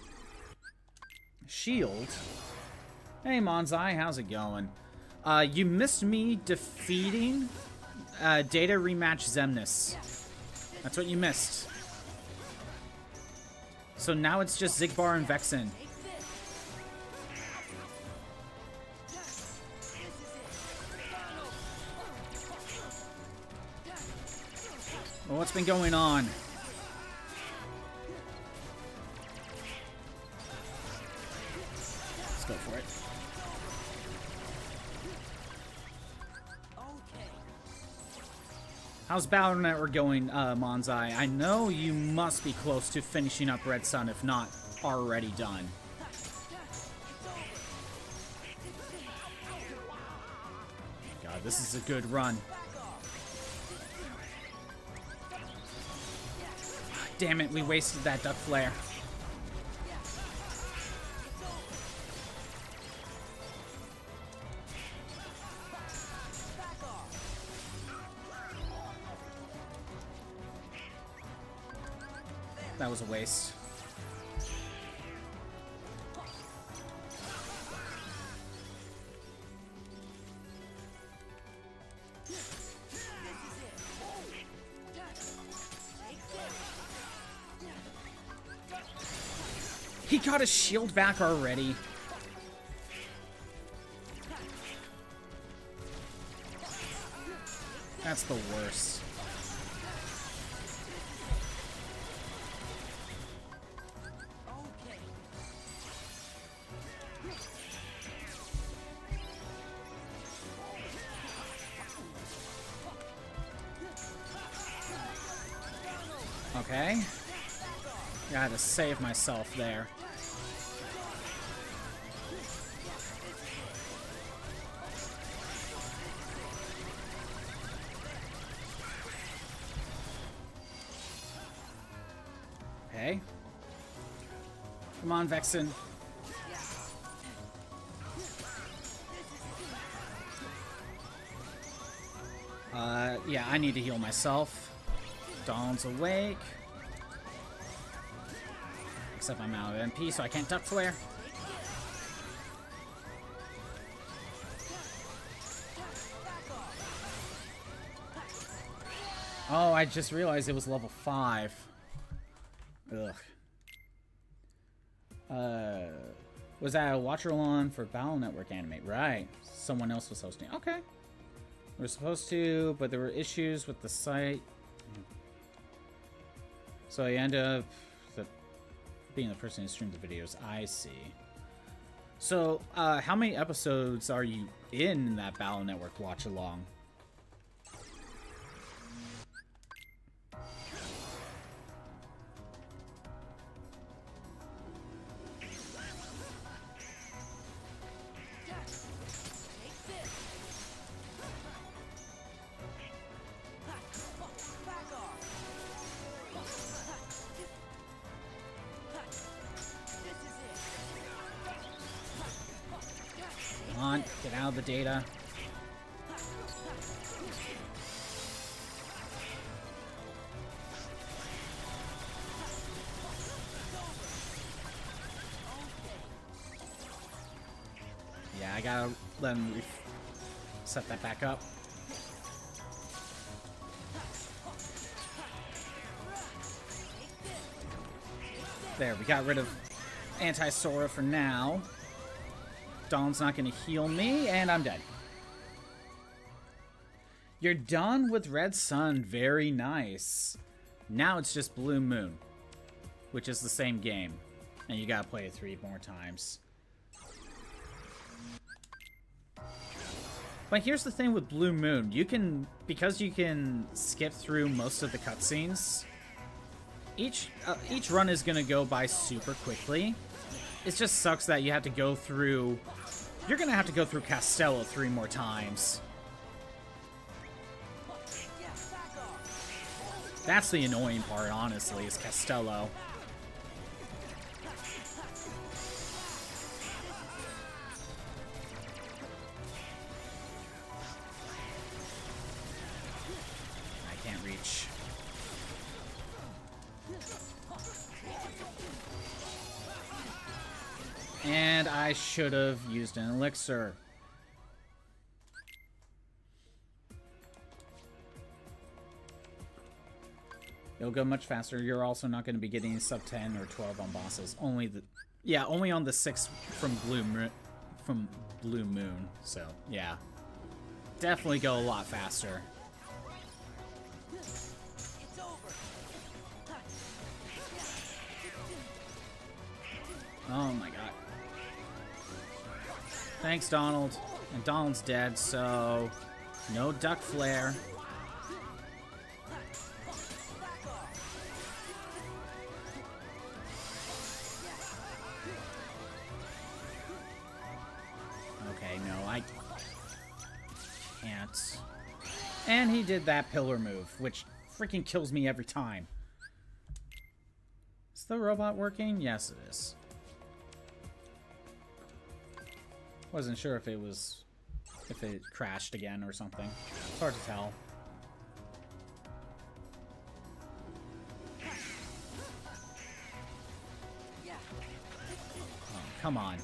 shield. Hey, Monzai, how's it going? Uh, you missed me defeating uh, Data Rematch Xemnas. That's what you missed. So now it's just Xigbar and Vexen. Well, what's been going on? Let's go for it. How's Battle Network going, uh, Monzai? I know you must be close to finishing up Red Sun, if not already done. God, this is a good run. Damn it, we wasted that duck flare. That was a waste. Got his shield back already. That's the worst. Okay. Gotta save myself there. On, Vexen. Uh, yeah, I need to heal myself. Dawn's awake. Except I'm out of MP, so I can't duck flare. Oh, I just realized it was level 5. Ugh. Uh, was that a watcher along for Battle Network Anime. Right. Someone else was hosting. Okay. We were supposed to, but there were issues with the site. So I end up the, being the person who streamed the videos. I see. So, uh, how many episodes are you in that Battle Network watch along? Set that back up. There, we got rid of anti-Sora for now. Dawn's not going to heal me, and I'm dead. You're done with Red Sun. Very nice. Now it's just Blue Moon, which is the same game. And you gotta play it three more times. But here's the thing with Blue Moon. You can, because you can skip through most of the cutscenes, each, uh, each run is gonna go by super quickly. It just sucks that you have to go through... You're gonna have to go through Castello three more times. That's the annoying part, honestly, is Castello. I should have used an elixir. It'll go much faster. You're also not going to be getting sub 10 or 12 on bosses. Only the Yeah, only on the 6 from Blue Moon from Blue Moon. So, yeah. Definitely go a lot faster. Oh my god. Thanks, Donald. And Donald's dead, so no duck flare. Okay, no, I can't. And he did that pillar move, which freaking kills me every time. Is the robot working? Yes, it is. Wasn't sure if it was... if it crashed again or something. It's hard to tell. Oh, come on.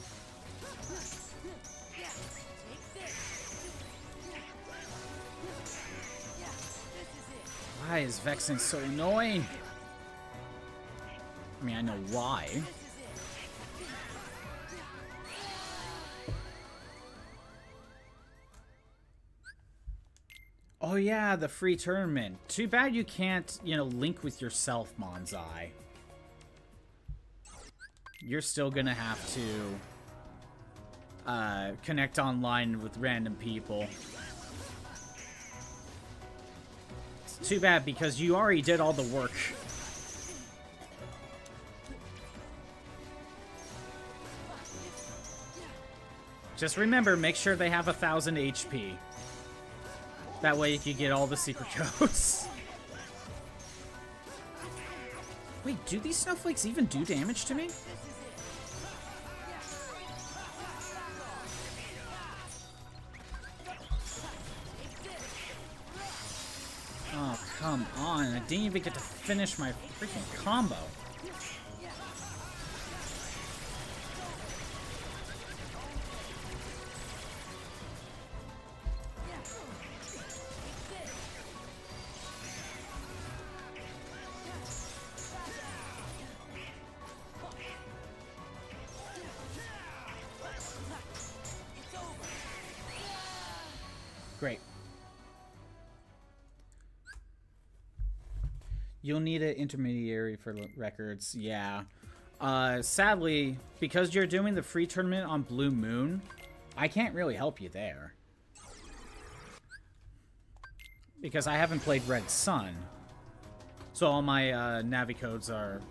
Why is Vexen so annoying? I mean, I know why. Oh yeah, the free tournament. Too bad you can't, you know, link with yourself, Monzai. You're still gonna have to uh, connect online with random people. It's too bad because you already did all the work. Just remember, make sure they have a thousand HP. That way you can get all the secret *laughs* codes. Wait, do these snowflakes even do damage to me? Oh, come on. I didn't even get to finish my freaking combo. You'll need an intermediary for records, yeah. Uh, sadly, because you're doing the free tournament on Blue Moon, I can't really help you there. Because I haven't played Red Sun. So all my uh, Navi codes are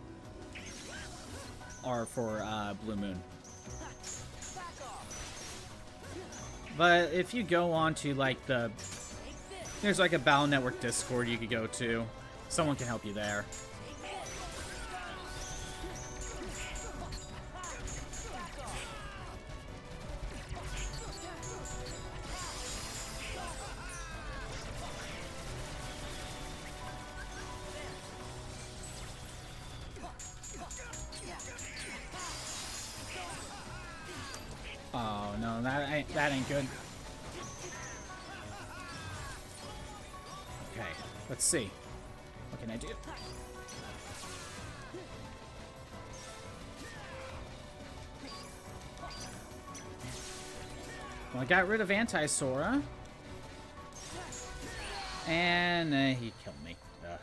are for uh, Blue Moon. But if you go on to like the there's like a Battle Network Discord you could go to. Someone can help you there. Got rid of Anti-Sora. And uh, he killed me. Ugh.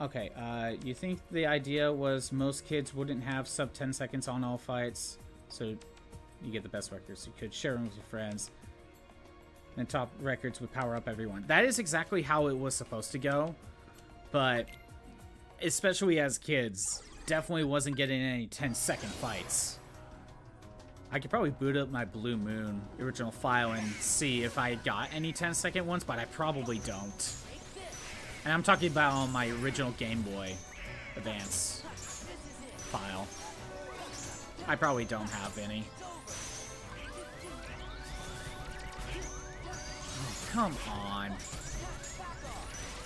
Okay, uh, you think the idea was most kids wouldn't have sub 10 seconds on all fights, so you get the best records. You could share them with your friends. And top records would power up everyone. That is exactly how it was supposed to go, but especially as kids, definitely wasn't getting any 10 second fights. I could probably boot up my Blue Moon original file and see if I got any 10 second ones, but I probably don't. And I'm talking about on my original Game Boy Advance file. I probably don't have any. Oh, come on.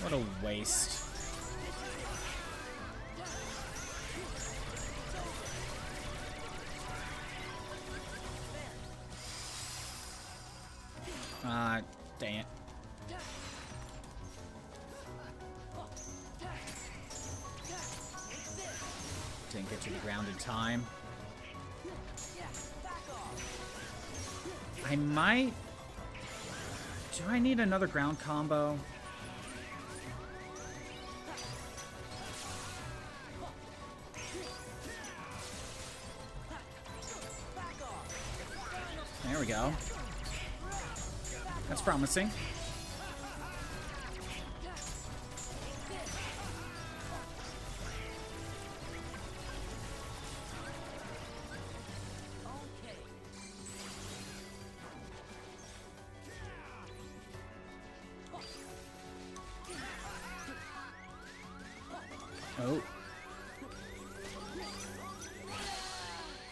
What a waste. Ah, uh, dang it. Didn't get to the ground in time. I might... Do I need another ground combo? There we go. That's promising. Oh.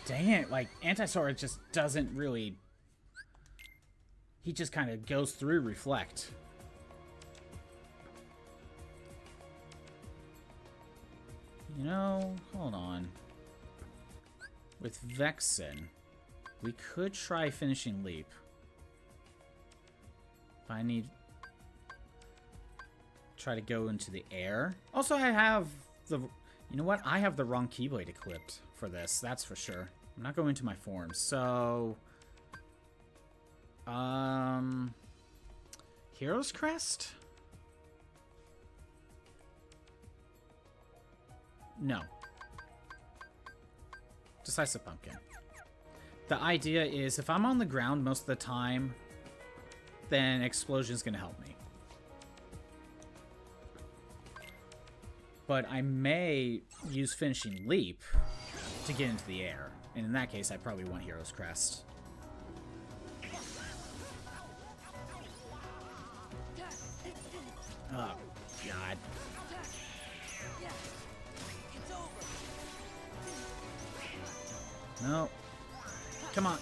Dang it, like, Anti-Sora just doesn't really... He just kind of goes through Reflect. You know, hold on. With Vexen, we could try finishing Leap. If I need... Try to go into the air. Also, I have the... You know what? I have the wrong Keyblade equipped for this, that's for sure. I'm not going to my forms, so... Um... Hero's Crest? No. Decisive Pumpkin. The idea is if I'm on the ground most of the time, then Explosion's gonna help me. But I may use Finishing Leap to get into the air. And in that case, I probably want Hero's Crest. Oh, God. No. Come on.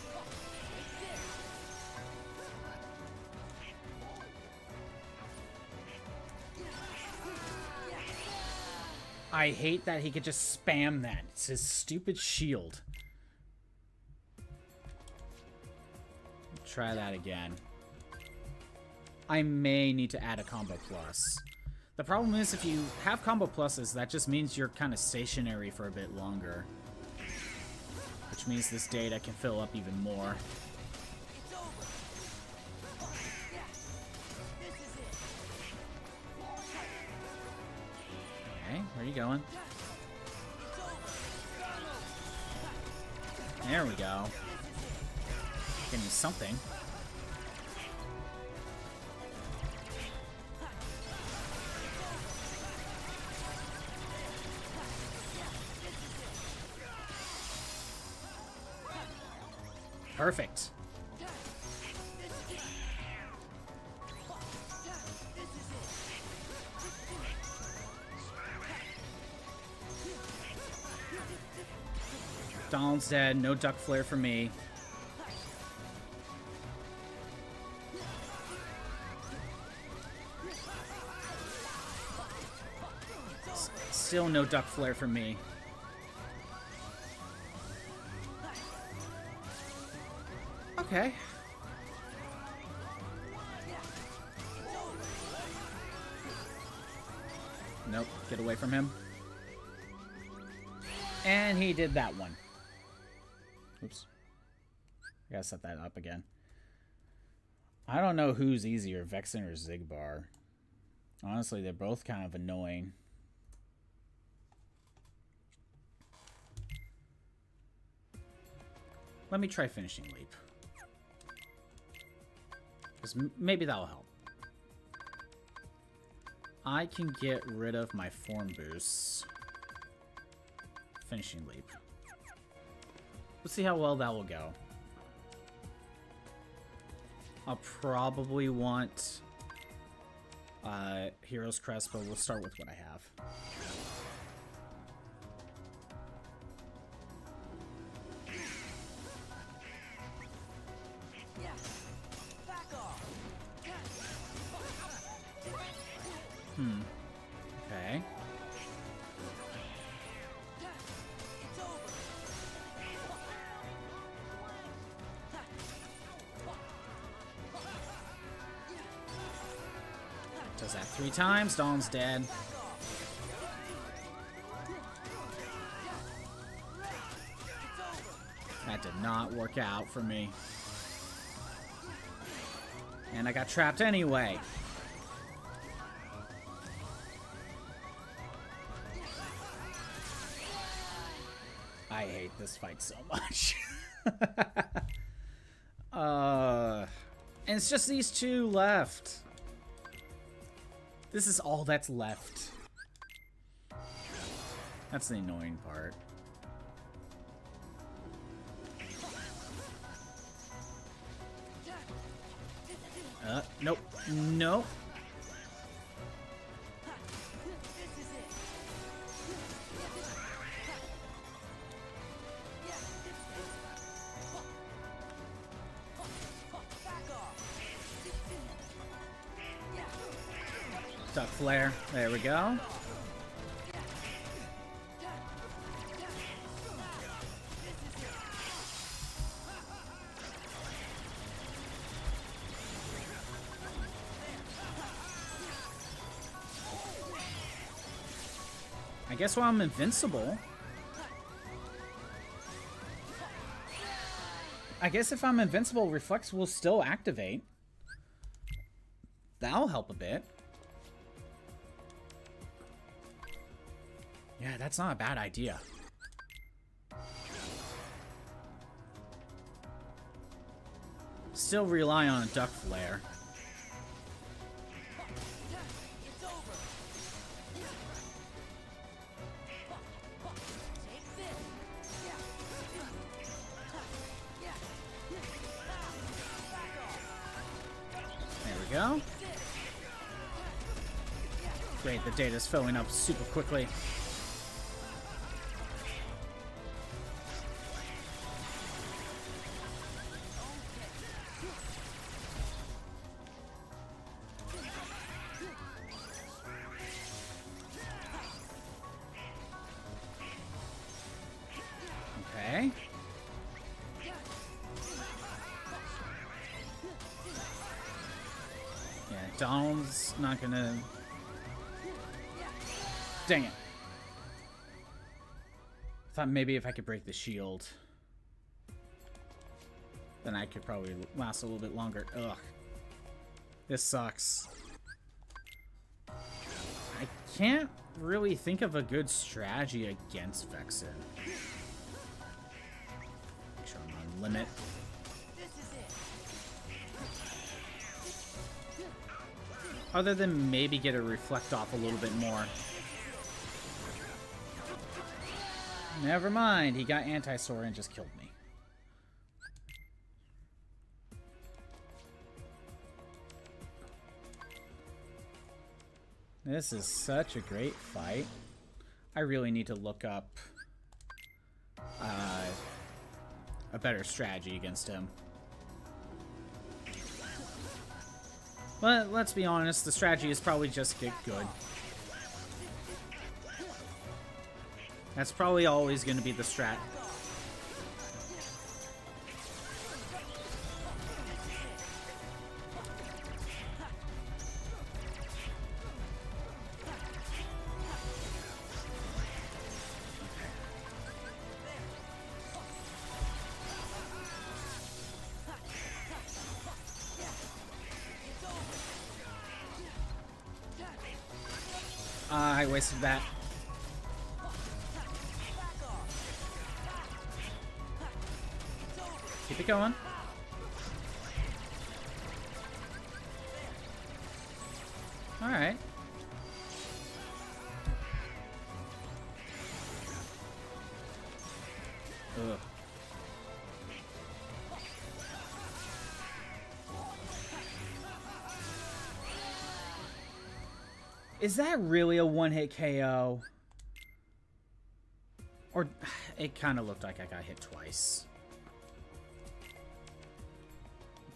I hate that he could just spam that. It's his stupid shield. Try that again. I may need to add a combo plus. The problem is if you have combo pluses, that just means you're kind of stationary for a bit longer. Which means this data can fill up even more. Okay, where are you going? There we go. Give me something. Perfect. Donald's dead. No duck flare for me. still no duck flare for me. Okay. Nope, get away from him. And he did that one. Oops. I gotta set that up again. I don't know who's easier, Vexen or Xigbar. Honestly, they're both kind of annoying. Let me try finishing leap. Because maybe that'll help. I can get rid of my form boosts. Finishing leap. Let's see how well that will go. I'll probably want uh, Hero's Crest, but we'll start with what I have. Times. Dawn's dead. That did not work out for me. And I got trapped anyway. I hate this fight so much. *laughs* uh, and it's just these two left. This is all that's left. That's the annoying part. Uh, nope. Nope. Flare. There we go. I guess while I'm invincible. I guess if I'm invincible, Reflect will still activate. That'll help a bit. That's not a bad idea. Still rely on a duck flare. Go. Great, the data's filling up super quickly. Maybe if I could break the shield, then I could probably last a little bit longer. Ugh. This sucks. I can't really think of a good strategy against Vexen. Make sure I'm on limit. Other than maybe get a reflect off a little bit more. Never mind, he got Anti-Sora and just killed me. This is such a great fight. I really need to look up uh, a better strategy against him. But let's be honest, the strategy is probably just get good. That's probably always going to be the strat. Ah, I wasted that. Keep it going. Alright. Ugh. Is that really a one-hit KO? Or *sighs* it kind of looked like I got hit twice.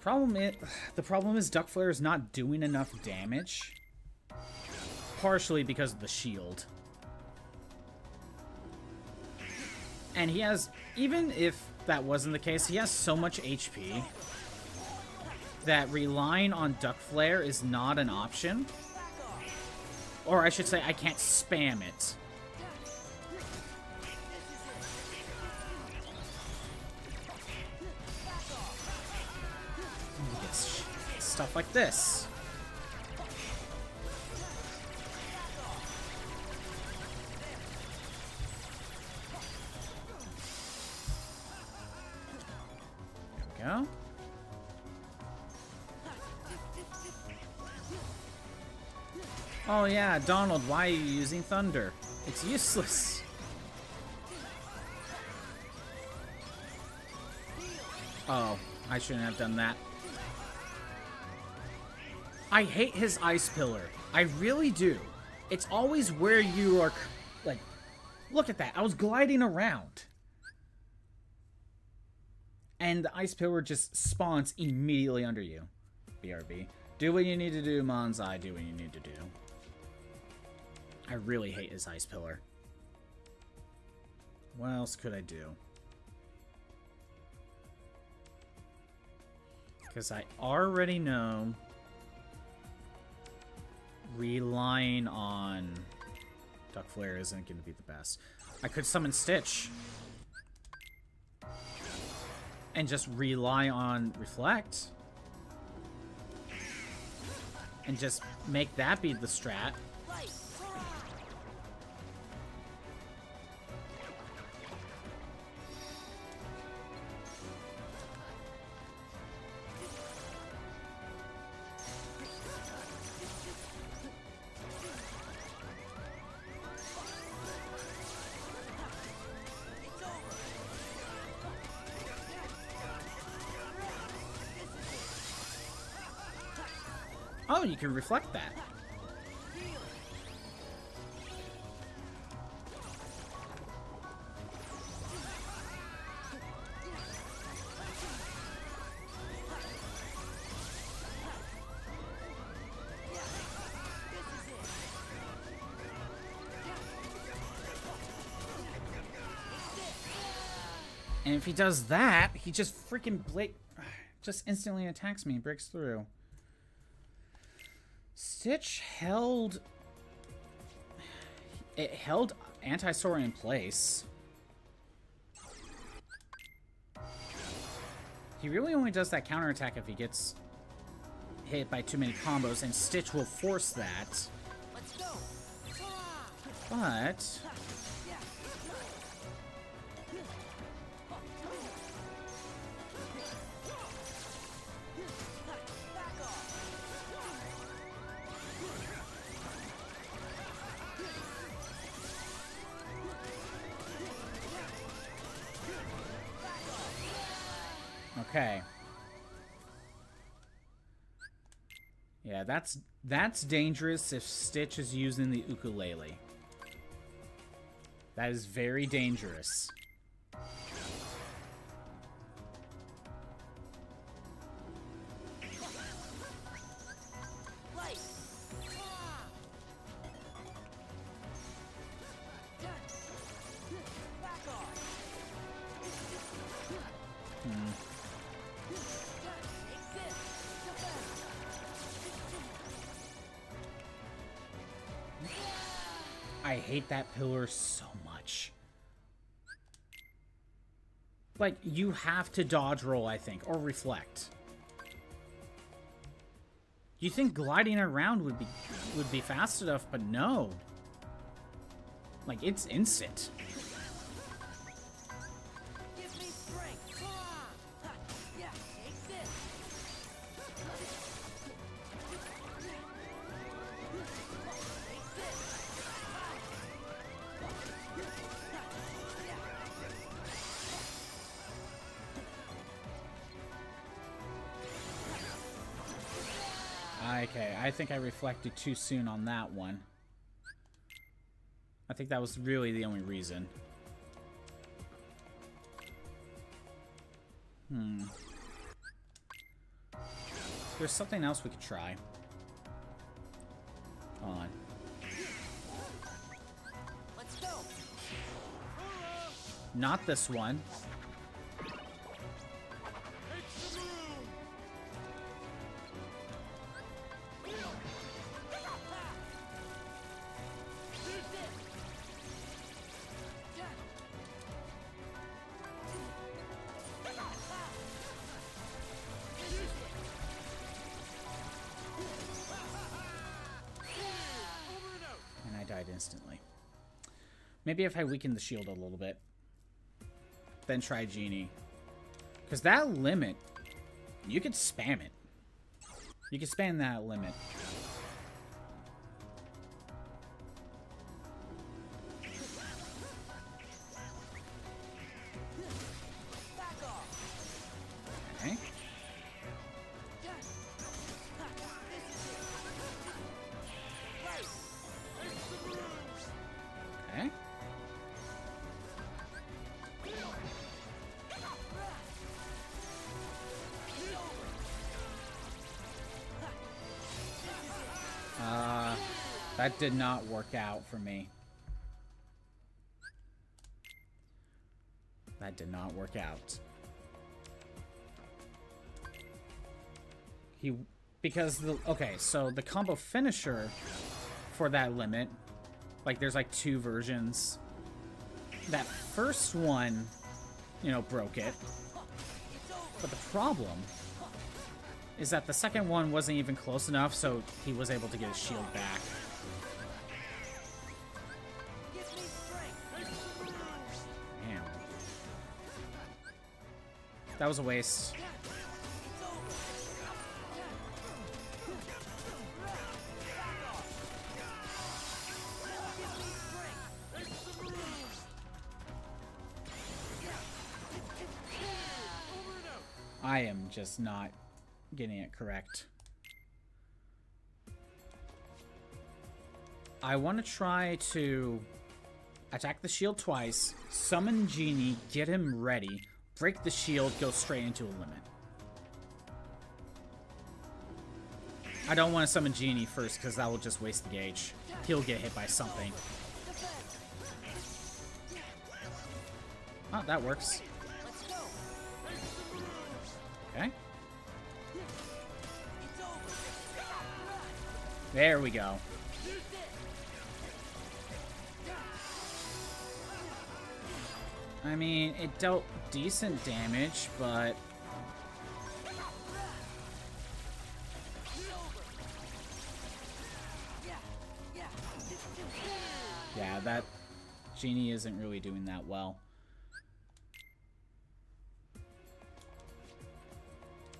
Problem is, *sighs* the problem is Duck Flare is not doing enough damage. Partially because of the shield. And he has, even if that wasn't the case, he has so much HP that relying on Duck Flare is not an option. Or I should say, I can't spam it. Stuff like this. There we go. Oh yeah, Donald, why are you using thunder? It's useless. Oh, I shouldn't have done that. I hate his ice pillar. I really do. It's always where you are, like, look at that. I was gliding around. And the ice pillar just spawns immediately under you. BRB. Do what you need to do, Monzai. Do what you need to do. I really hate his ice pillar. What else could I do? Because I already know relying on Duck Flare isn't going to be the best. I could summon Stitch. And just rely on Reflect. And just make that be the strat. Can reflect that. And if he does that, he just freaking blake *sighs* just instantly attacks me breaks through. Stitch held... It held Anti-Sora in place. He really only does that counterattack if he gets hit by too many combos, and Stitch will force that. Let's go. But... That's that's dangerous if Stitch is using the ukulele. That is very dangerous. That pillar so much. Like, you have to dodge roll, I think, or reflect. You think gliding around would be would be fast enough, but no. Like, it's instant. I reflected too soon on that one. I think that was really the only reason. Hmm. There's something else we could try. Hold on. Let's go. Not this one. Maybe if I weaken the shield a little bit. Then try Genie. Because that limit, you could spam it. You can spam that limit. That did not work out for me. That did not work out. He, because the, okay, so the combo finisher for that limit, like there's like two versions. That first one, you know, broke it. But the problem is that the second one wasn't even close enough, so he was able to get his shield back. That was a waste. I am just not getting it correct. I want to try to attack the shield twice, summon Genie, get him ready, break the shield, go straight into a limit. I don't want to summon Genie first because that will just waste the gauge. He'll get hit by something. Oh, that works. Okay. There we go. I mean, it dealt decent damage, but... Yeah. That Genie isn't really doing that well.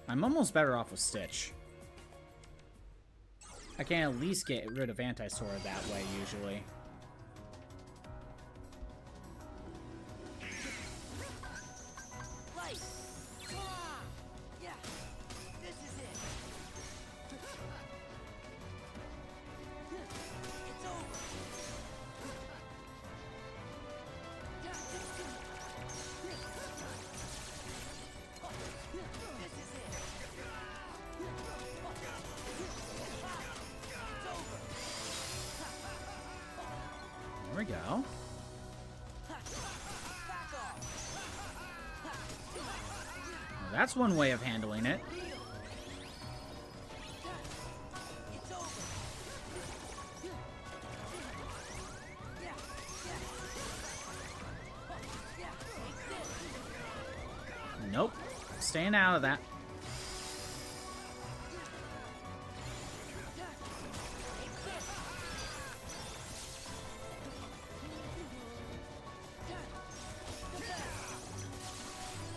I'm almost better off with Stitch. I can at least get rid of Anti-Sora that way, usually. That's one way of handling it. Nope. Staying out of that.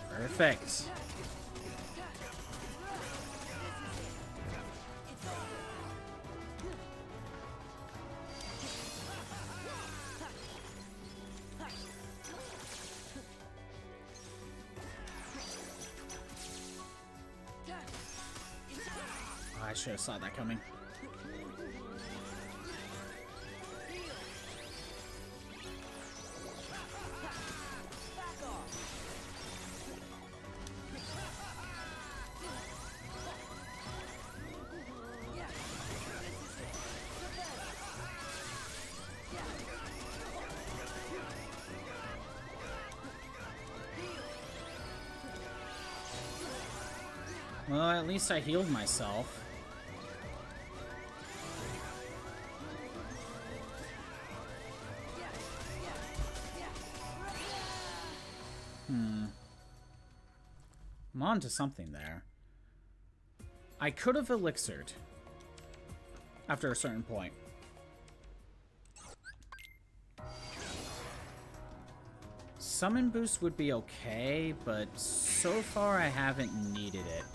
Perfect. Saw that coming. Well, at least I healed myself. I'm to something there. I could have elixired. After a certain point. Summon boost would be okay, but so far I haven't needed it.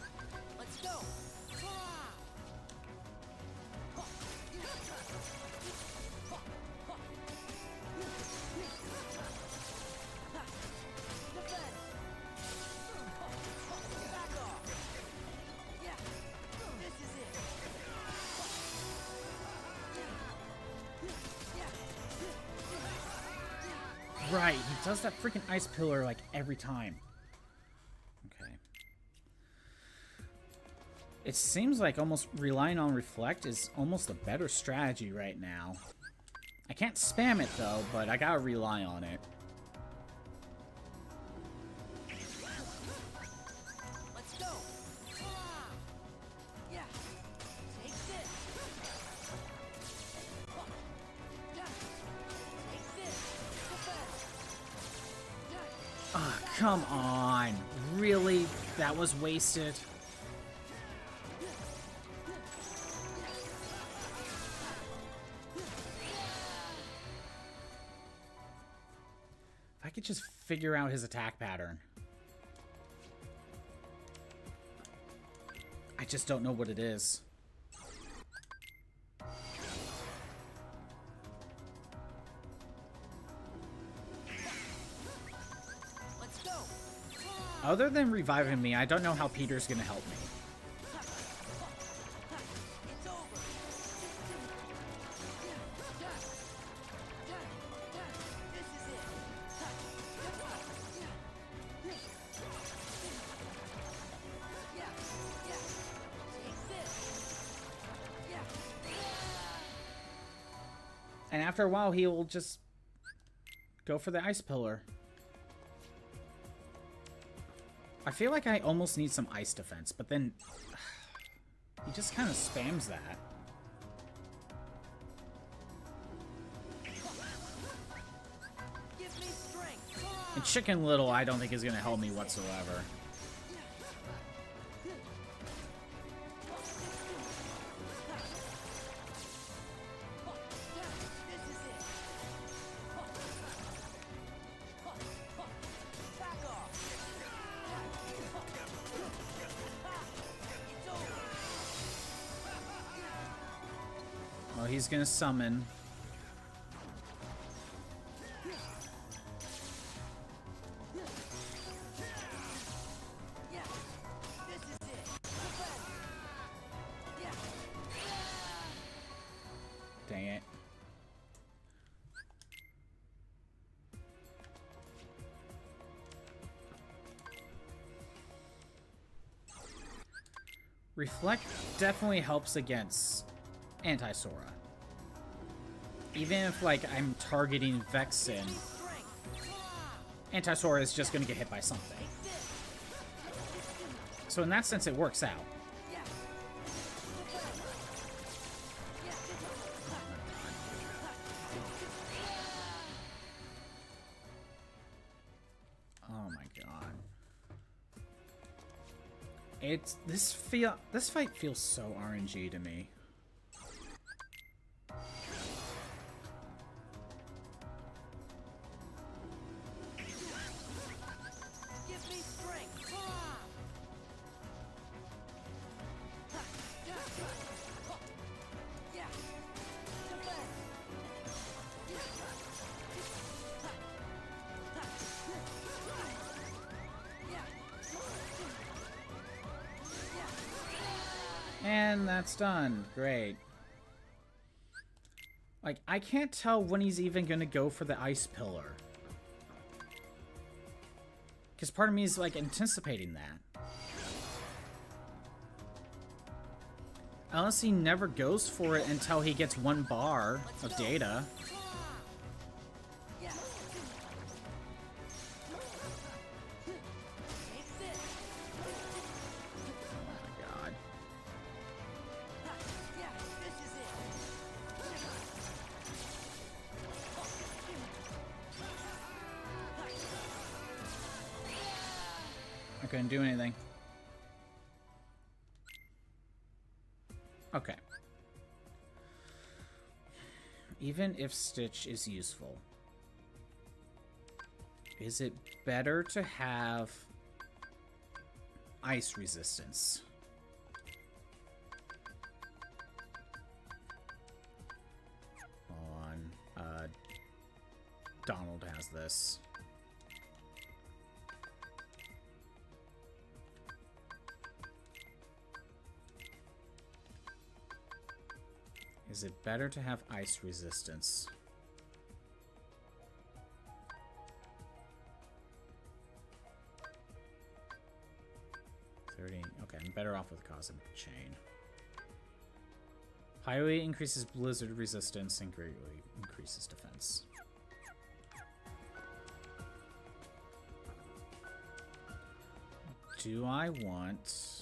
That freaking ice pillar like every time. Okay. It seems like almost relying on reflect is almost a better strategy right now. I can't spam it though, but I gotta rely on it. Was wasted? If I could just figure out his attack pattern. I just don't know what it is. Other than reviving me, I don't know how Peter's gonna help me. And after a while, he'll just go for the ice pillar. I feel like I almost need some ice defense, but then *sighs* he just kind of spams that. Give me strength. And Chicken Little, I don't think is going to help me whatsoever. To summon. Dang it. Reflect definitely helps against Anti-Sora. Even if, like, I'm targeting Vexen. Anti-Sora is just gonna get hit by something. So in that sense, it works out. Oh my god. It's this feel this fight feels so RNG to me. That's done. Great. Like, I can't tell when he's even gonna go for the ice pillar. Because part of me is, like, anticipating that. Unless he never goes for it until he gets one bar of data. Even if Stitch is useful, is it better to have ice resistance? Hold on. Uh, Donald has this. Better to have ice resistance? Thirty. Okay, I'm better off with Cosmic Chain. Highway increases blizzard resistance and greatly increases defense. Do I want?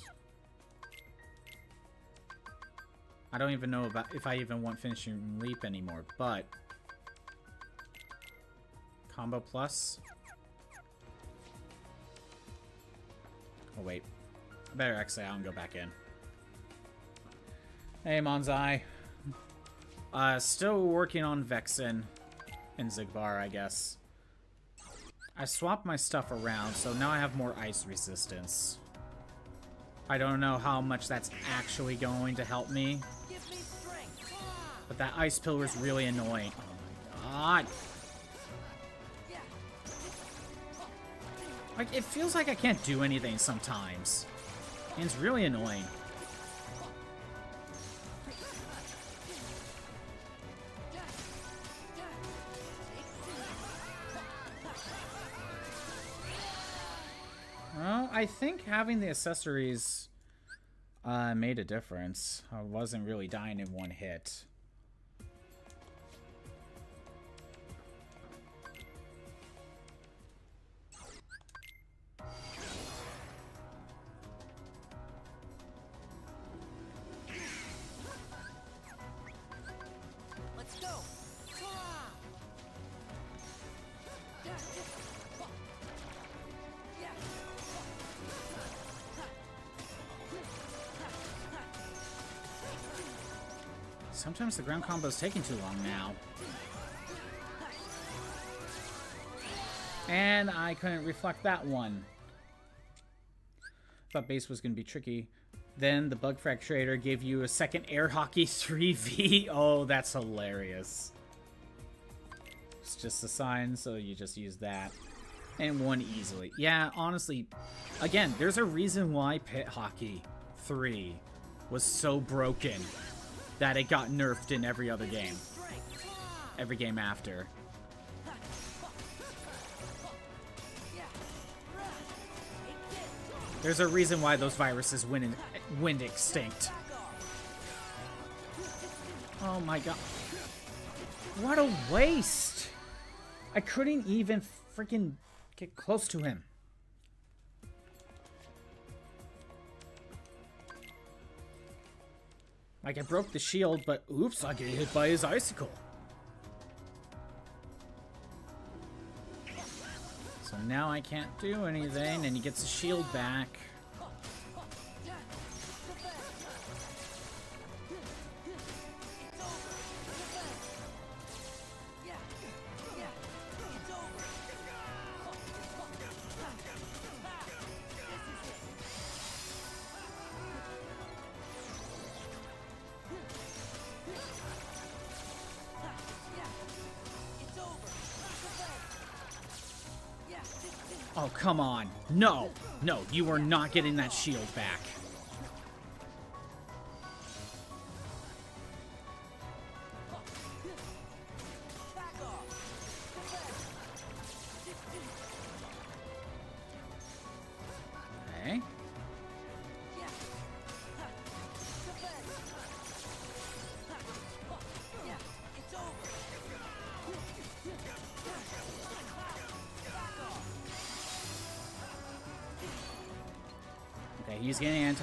I don't even know about if I even want finishing leap anymore, but combo plus. Oh wait, I better exit out and go back in. Hey Monzai, uh, still working on Vexen and Xigbar, I guess. I swapped my stuff around, so now I have more ice resistance. I don't know how much that's actually going to help me. But that ice pillar is really annoying. Oh my god. Like, it feels like I can't do anything sometimes. And it's really annoying. Well, I think having the accessories uh, made a difference. I wasn't really dying in one hit. The ground combo is taking too long now. And I couldn't reflect that one. Thought Bass was going to be tricky. Then the Bug Fracturator gave you a second Air Hockey *laughs* 3v. Oh, that's hilarious. It's just a sign, so you just use that. And won easily. Yeah, honestly, again, there's a reason why Pit Hockey 3 was so broken that it got nerfed in every other game. Every game after. There's a reason why those viruses went, in, went extinct. Oh my god. What a waste! I couldn't even freaking get close to him. Like, I broke the shield, but oops, I get hit by his icicle. So now I can't do anything, and he gets the shield back. Come on. No. No, you are not getting that shield back.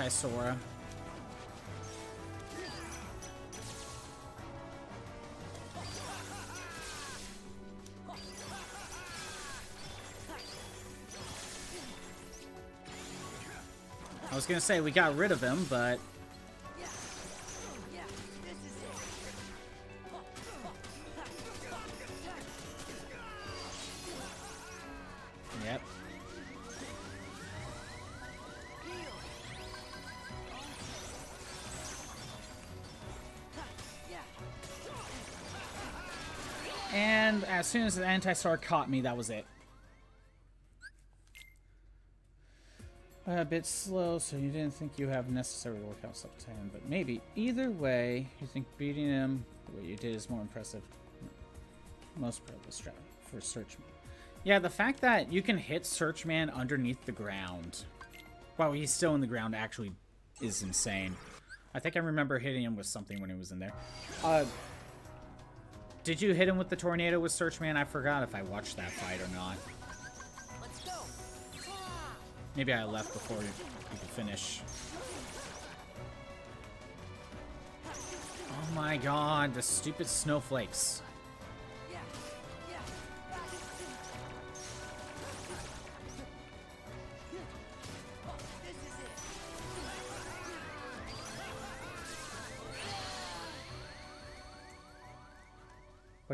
anti-Sora. I was gonna say we got rid of him, but as soon as the anti-star caught me, that was it. A bit slow, so you didn't think you have necessary workouts up to 10, but maybe. Either way, you think beating him the way you did is more impressive. Most pro strat for Searchman. Yeah, the fact that you can hit Searchman underneath the ground while he's still in the ground actually is insane. I think I remember hitting him with something when he was in there. Uh, did you hit him with the tornado with Searchman? I forgot if I watched that fight or not. Let's go. Maybe I left before you could finish. Oh my god, the stupid snowflakes.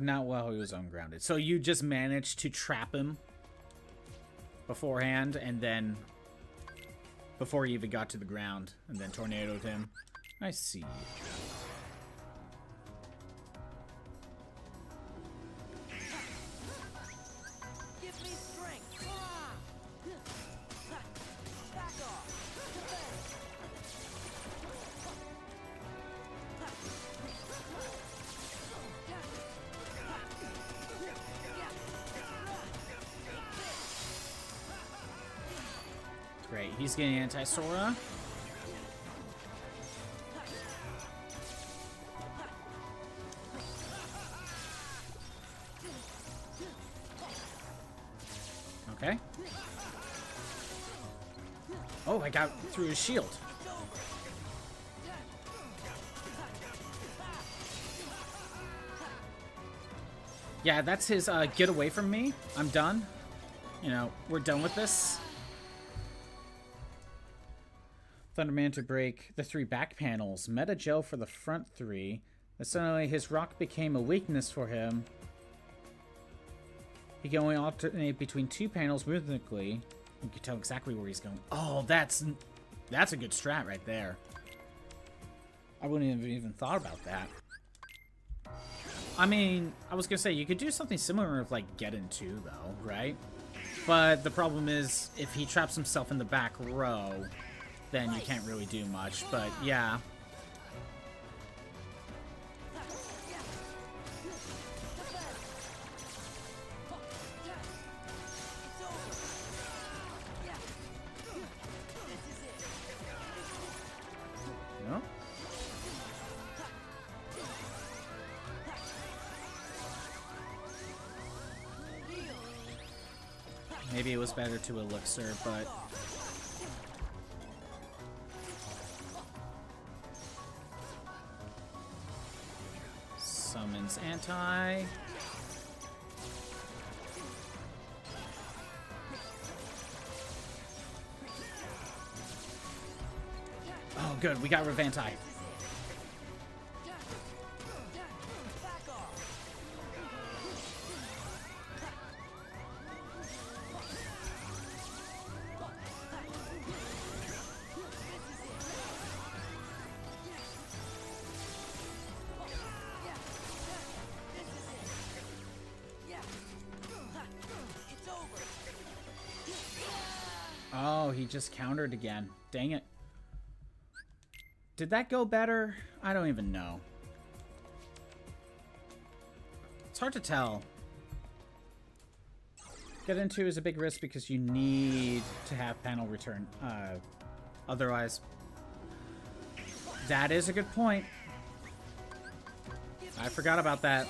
But not while he was ungrounded. So you just managed to trap him beforehand and then before he even got to the ground and then tornadoed him. I see. anti-Sora. Okay. Oh, I got through his shield. Yeah, that's his uh, get away from me. I'm done. You know, we're done with this. Thunderman to break the three back panels. Meta gel for the front three. Then suddenly his rock became a weakness for him. He can only alternate between two panels rhythmically. You can tell exactly where he's going. Oh, that's that's a good strat right there. I wouldn't have even thought about that. I mean, I was gonna say you could do something similar with like get in two though, right? But the problem is if he traps himself in the back row, then you can't really do much. But yeah. Maybe it was better to elixir, but Oh, good. We got Revanti. Just countered again. Dang it. Did that go better? I don't even know. It's hard to tell. Get into is a big risk because you need to have panel return. Uh, otherwise, that is a good point. I forgot about that.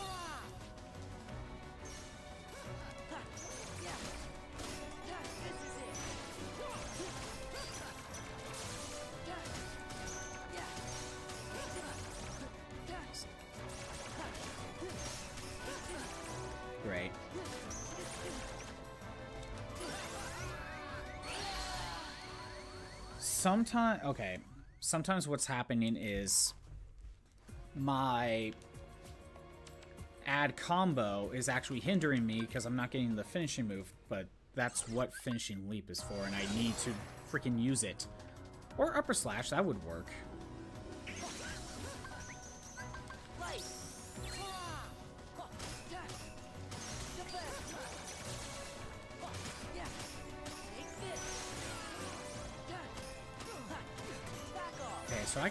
Sometimes, okay. Sometimes what's happening is my add combo is actually hindering me because I'm not getting the finishing move, but that's what finishing leap is for, and I need to freaking use it. Or upper slash, that would work.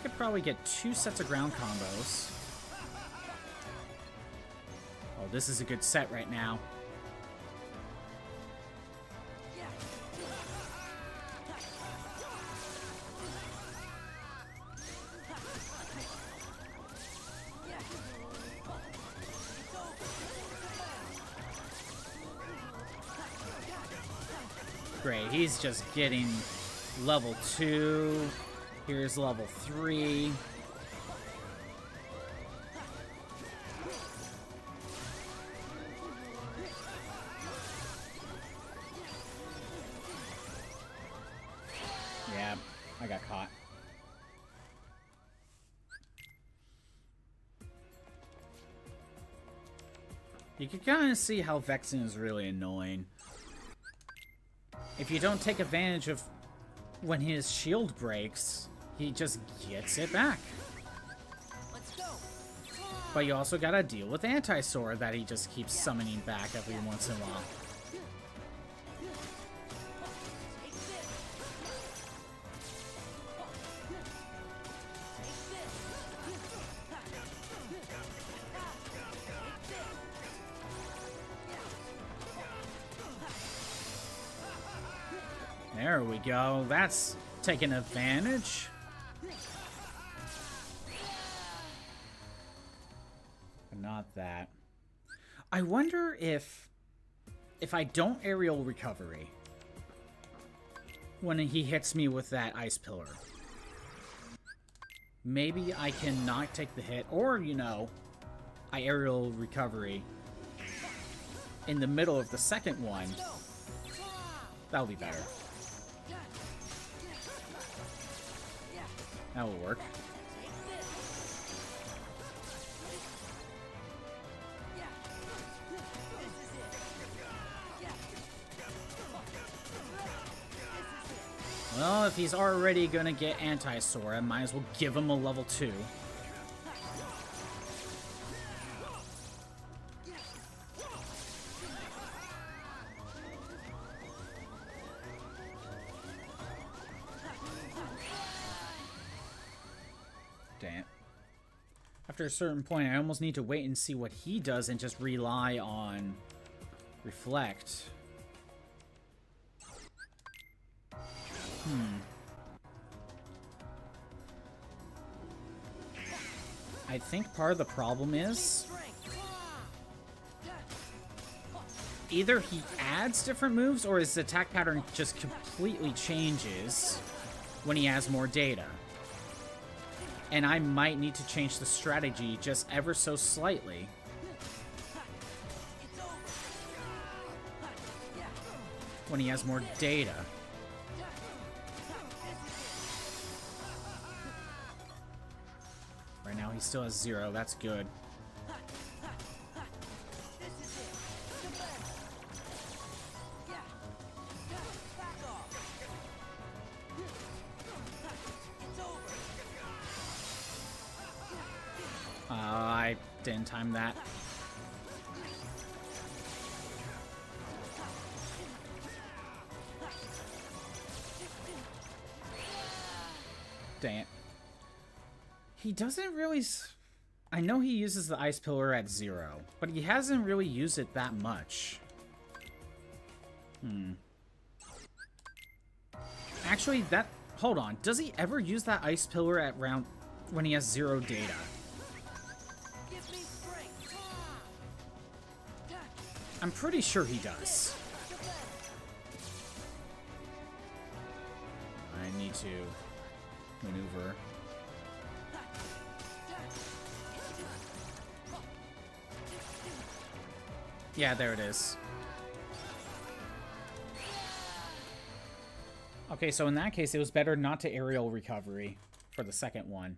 Could probably get two sets of ground combos. Oh, this is a good set right now. Great, he's just getting level 2. Here's level 3. Yeah, I got caught. You can kind of see how Vexen is really annoying. If you don't take advantage of when his shield breaks, he just gets it back. But you also gotta deal with Anti-Sora that he just keeps summoning back every once in a while. There we go. That's taking advantage. I wonder if if I don't aerial recovery when he hits me with that ice pillar. Maybe I can not take the hit, or, you know, I aerial recovery in the middle of the second one. That'll be better. That will work. Well, if he's already gonna get anti-Sora, might as well give him a level 2. Dang it. After a certain point, I almost need to wait and see what he does and just rely on Reflect. I think part of the problem is either he adds different moves or his attack pattern just completely changes when he has more data. And I might need to change the strategy just ever so slightly. When he has more data. Still has zero, that's good. Uh, I didn't time that. Doesn't really... I know he uses the Ice Pillar at zero, but he hasn't really used it that much. Hmm. Actually, that... Hold on. Does he ever use that Ice Pillar at round... when he has zero data? Give me strength. Come on. I'm pretty sure he does. I need to maneuver. Yeah, there it is. Okay, so in that case, it was better not to aerial recovery for the second one.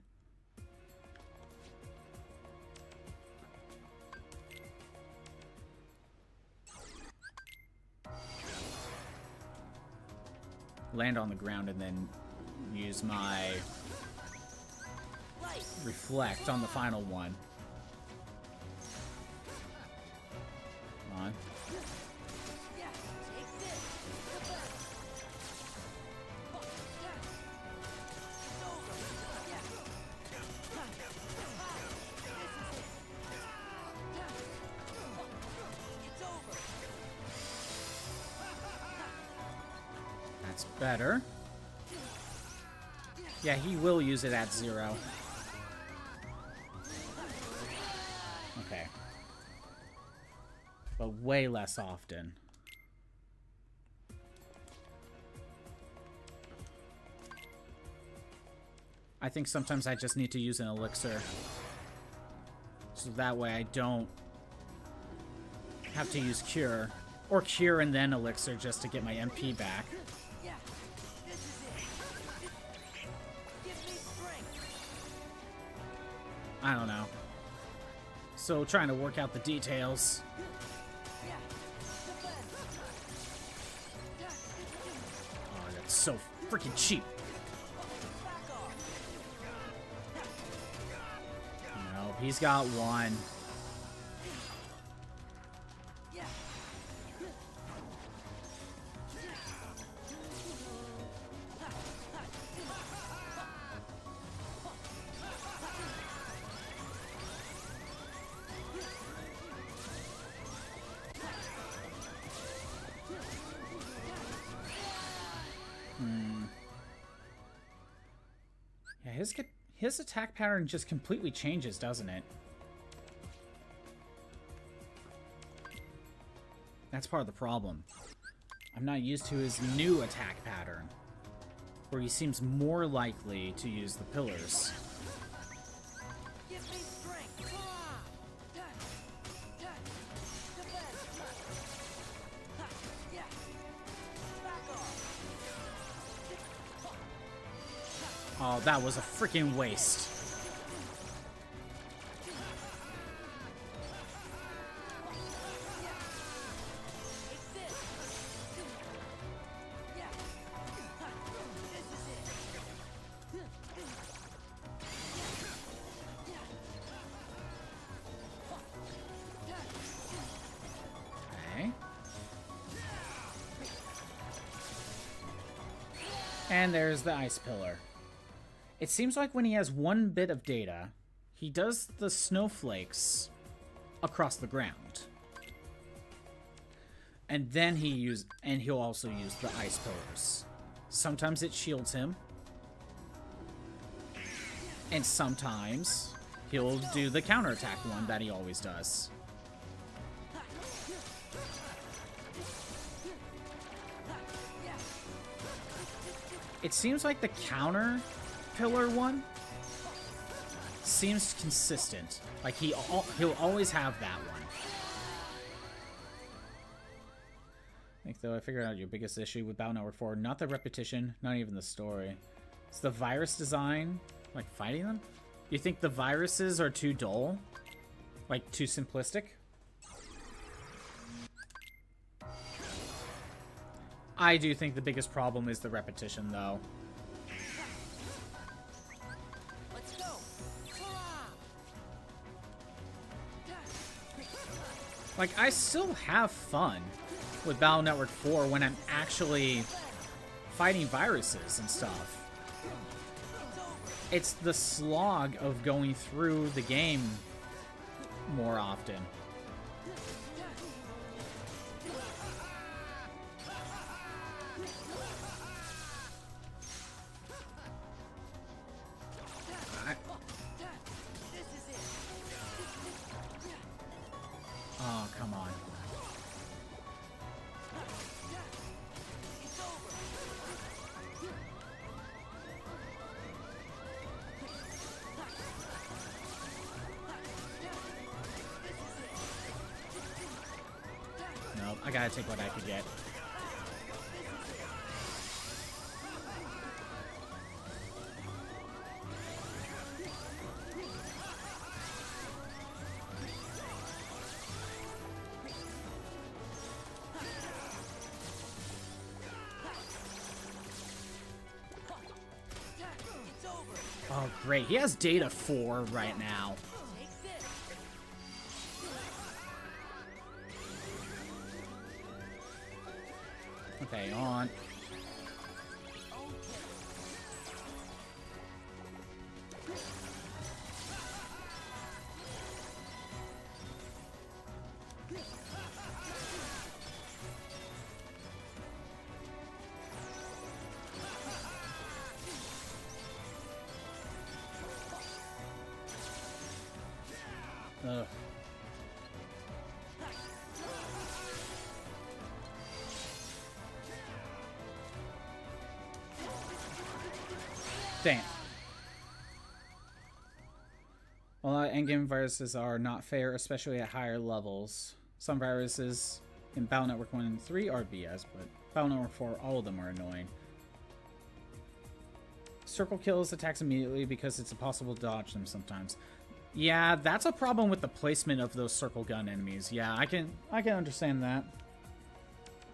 Land on the ground and then use my reflect on the final one. Use it at zero. Okay. But way less often. I think sometimes I just need to use an elixir. So that way I don't have to use cure. Or cure and then elixir just to get my MP back. I don't know. So trying to work out the details. Oh, that's so freaking cheap. He's got one. Ca- his attack pattern just completely changes, doesn't it? That's part of the problem. I'm not used to his new attack pattern, where he seems more likely to use the pillars. That was a freaking waste. And there's the ice pillar. It seems like when he has one bit of data, he does the snowflakes across the ground. And then he use and he'll also use the ice pillars. Sometimes it shields him. And sometimes he'll do the counterattack one that he always does. It seems like the counter pillar one seems consistent. Like he al- he'll always have that one. I think though I figured out your biggest issue with Battle Network 4, not the repetition, not even the story. It's the virus design, like fighting them? You think the viruses are too dull? Like too simplistic? I do think the biggest problem is the repetition though. Like, I still have fun with Battle Network 4 when I'm actually fighting viruses and stuff. It's the slog of going through the game more often. Great. He has data 4 right now. Endgame viruses are not fair, especially at higher levels. Some viruses in Battle Network 1 and 3 are BS, but Battle Network 4, all of them are annoying. Circle kills attacks immediately because it's impossible to dodge them sometimes. Yeah, that's a problem with the placement of those circle gun enemies. Yeah, I can I can understand that.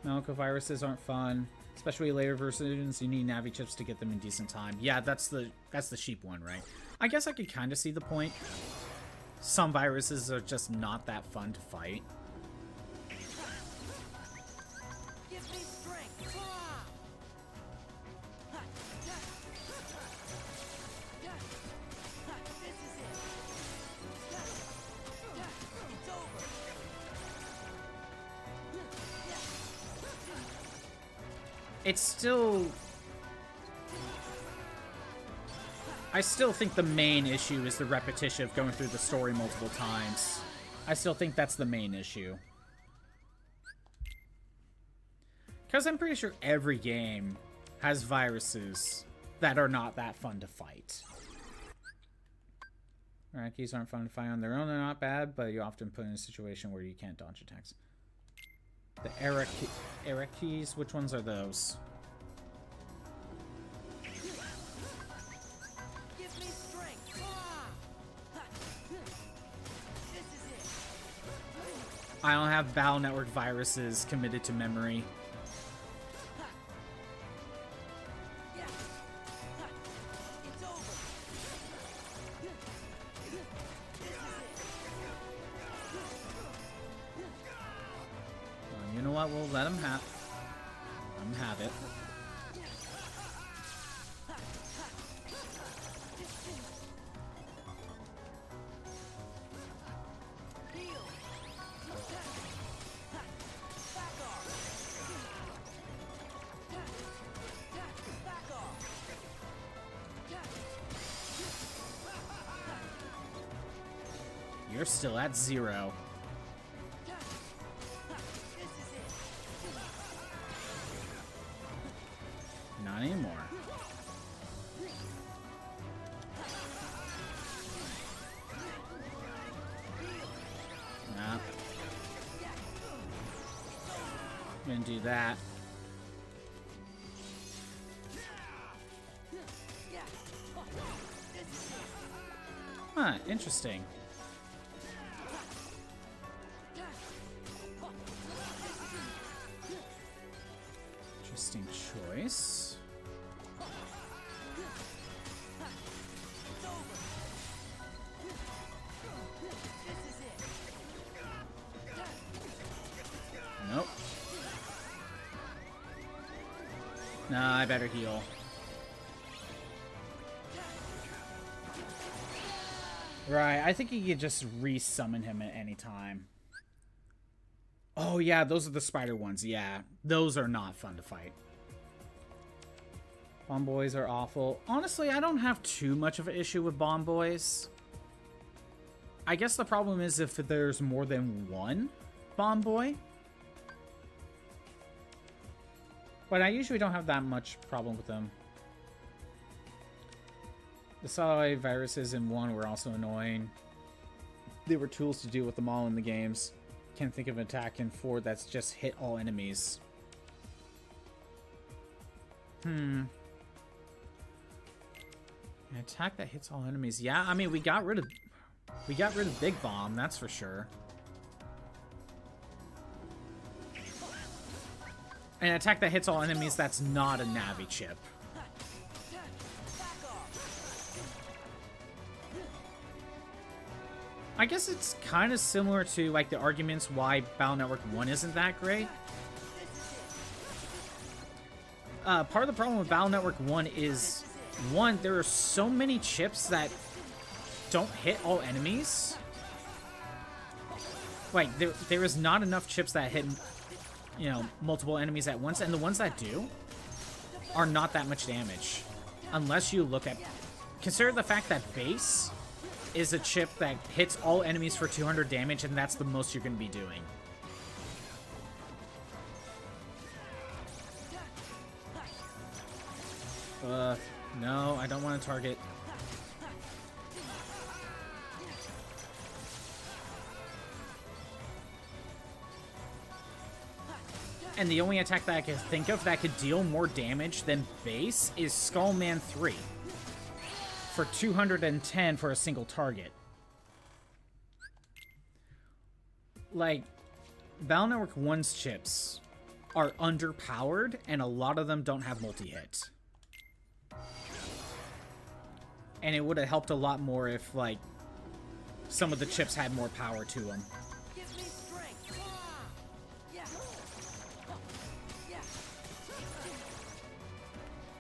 Malco viruses aren't fun, especially later versions. You need navi chips to get them in decent time. Yeah, that's the that's the sheep one, right? I guess I could kind of see the point. Some viruses are just not that fun to fight. It's me I still think the main issue is the repetition of going through the story multiple times. I still think that's the main issue. Because I'm pretty sure every game has viruses that are not that fun to fight. Arakis aren't fun to fight on their own, they're not bad, but you often put in a situation where you can't dodge attacks. The Arakis, which ones are those? I don't have Battle Network viruses committed to memory. At zero. Not anymore. Nah. Gonna do that. Huh. Interesting better heal. Right, I think you could just re-summon him at any time. Oh yeah, those are the spider ones. Yeah, those are not fun to fight. Bomb boys are awful. Honestly, I don't have too much of an issue with bomb boys. I guess the problem is if there's more than one bomb boy. But I usually don't have that much problem with them. The satellite viruses in 1 were also annoying. They were tools to deal with them all in the games. Can't think of an attack in 4 that's just hit all enemies. Hmm. An attack that hits all enemies. Yeah, I mean, we got rid of... We got rid of Big Bomb, that's for sure. An attack that hits all enemies that's not a Navi chip. I guess it's kind of similar to like the arguments why Battle Network 1 isn't that great. Uh, part of the problem with Battle Network 1 is, one, there are so many chips that don't hit all enemies. Like, there, there is not enough chips that hit, you know, multiple enemies at once, and the ones that do are not that much damage. Unless you look at... Consider the fact that Bass is a chip that hits all enemies for 200 damage, and that's the most you're going to be doing. Uh, no, I don't want to target. And the only attack that I can think of that could deal more damage than Bass is Skullman 3 for 210 for a single target. Like, Battle Network 1's chips are underpowered, and a lot of them don't have multi-hit. And it would have helped a lot more if, like, some of the chips had more power to them.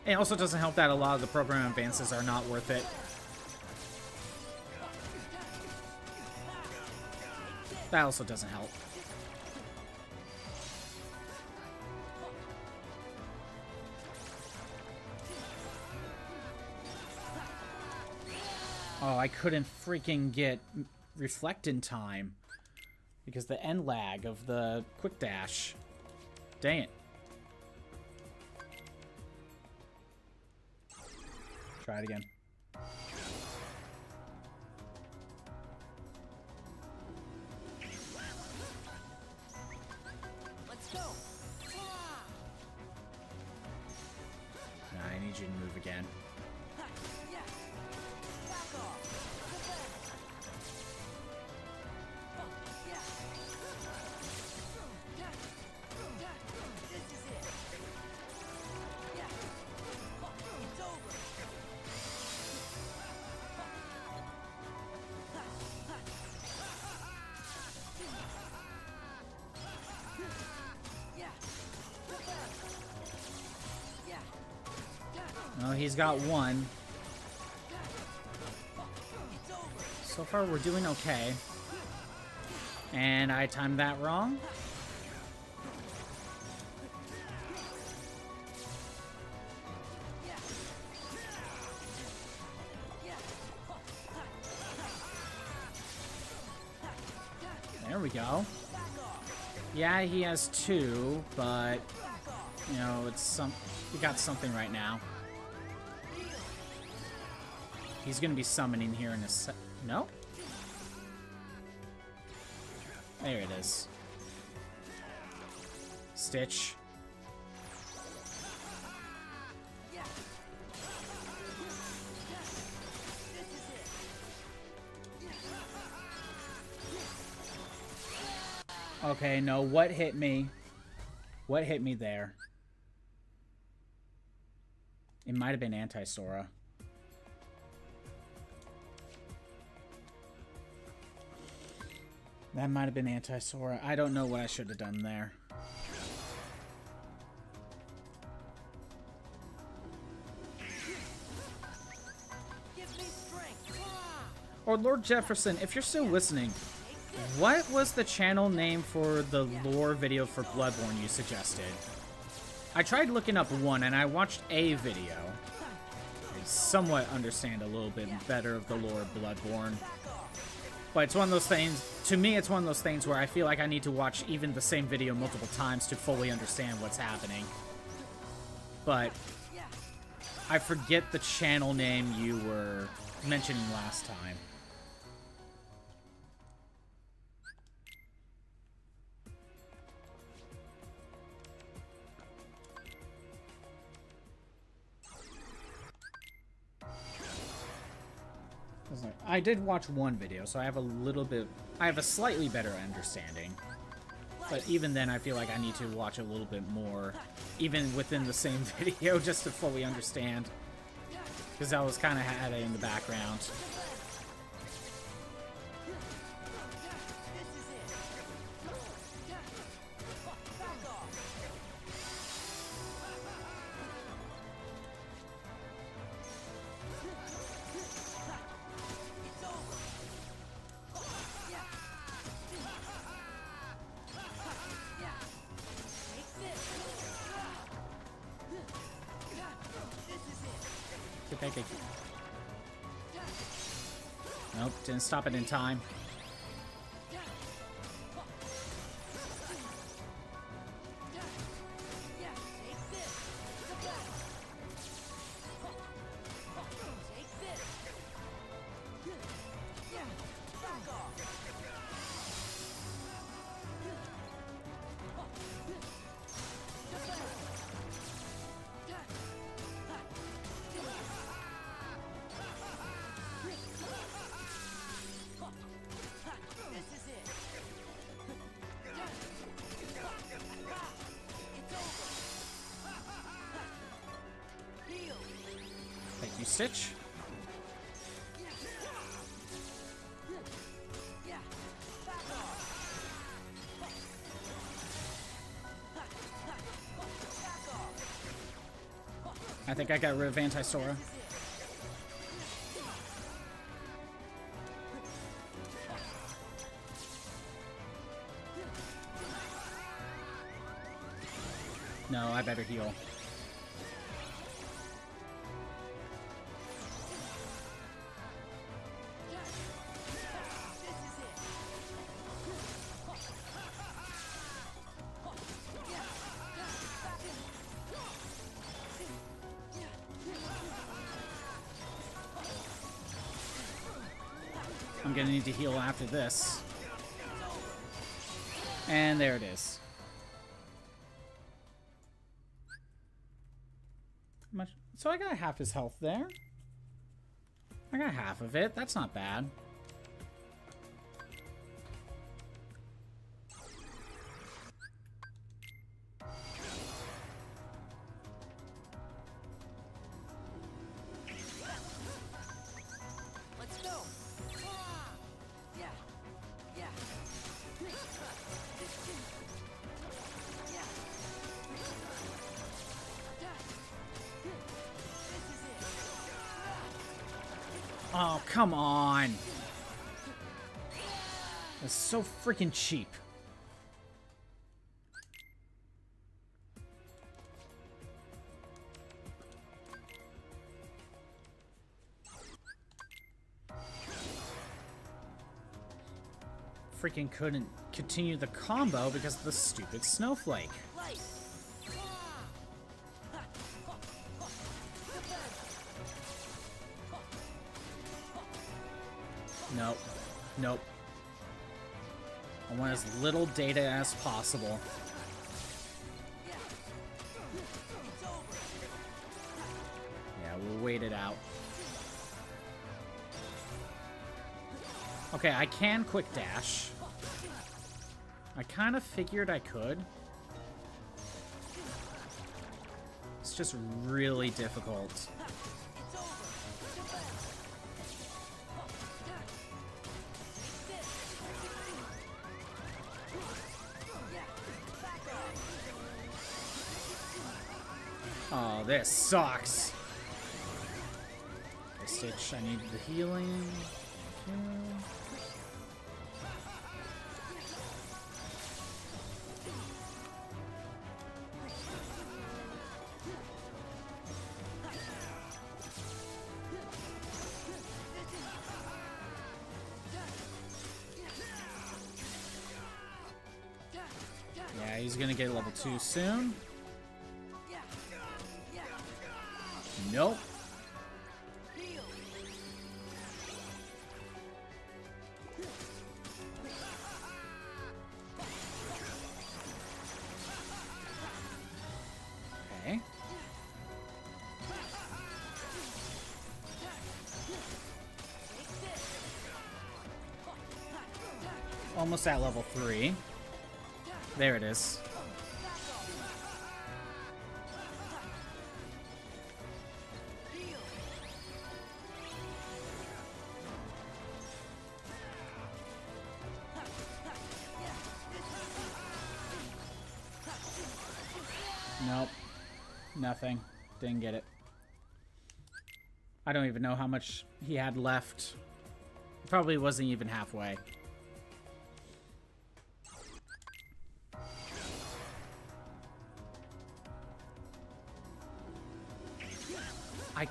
It also doesn't help that a lot of the program advances are not worth it. That also doesn't help. Oh, I couldn't freaking get reflect in time because the end lag of the quick dash. Dang it. Try it again. Let's go. Nah, I need you to move again. He's got one. So far, we're doing okay. And I timed that wrong. There we go. Yeah, he has two, but, you know, it's some... We got something right now. He's gonna be summoning here in a sec... No? There it is. Stitch. Okay, no, what hit me? What hit me there? It might have been anti-Sora. That might have been anti-Sora. I don't know what I should have done there. Give me strength. Or Lord Jefferson, if you're still listening, what was the channel name for the lore video for Bloodborne you suggested? I tried looking up one and I watched a video. I somewhat understand a little bit better of the lore of Bloodborne. But it's one of those things, to me, it's one of those things where I feel like I need to watch even the same video multiple times to fully understand what's happening. But I forget the channel name you were mentioning last time. I did watch one video, so I have a little bit, I have a slightly better understanding. But even then, I feel like I need to watch a little bit more, even within the same *laughs* video, just to fully understand. Because I was kind of had it in the background. Stop it in time. Think I got rid of Anti-Sora. No, I better heal. After this. And there it is. So I got half his health there. I got half of it. That's not bad. Freaking cheap. Freaking couldn't continue the combo because of the stupid snowflake. Little data as possible. Yeah, we'll wait it out. Okay, I can quick dash. I kind of figured I could. It's just really difficult. Sucks. Stitch, I need the healing. Yeah, he's gonna get level two soon. Almost at level three. There it is. Nope. Nothing. Didn't get it. I don't even know how much he had left. Probably wasn't even halfway.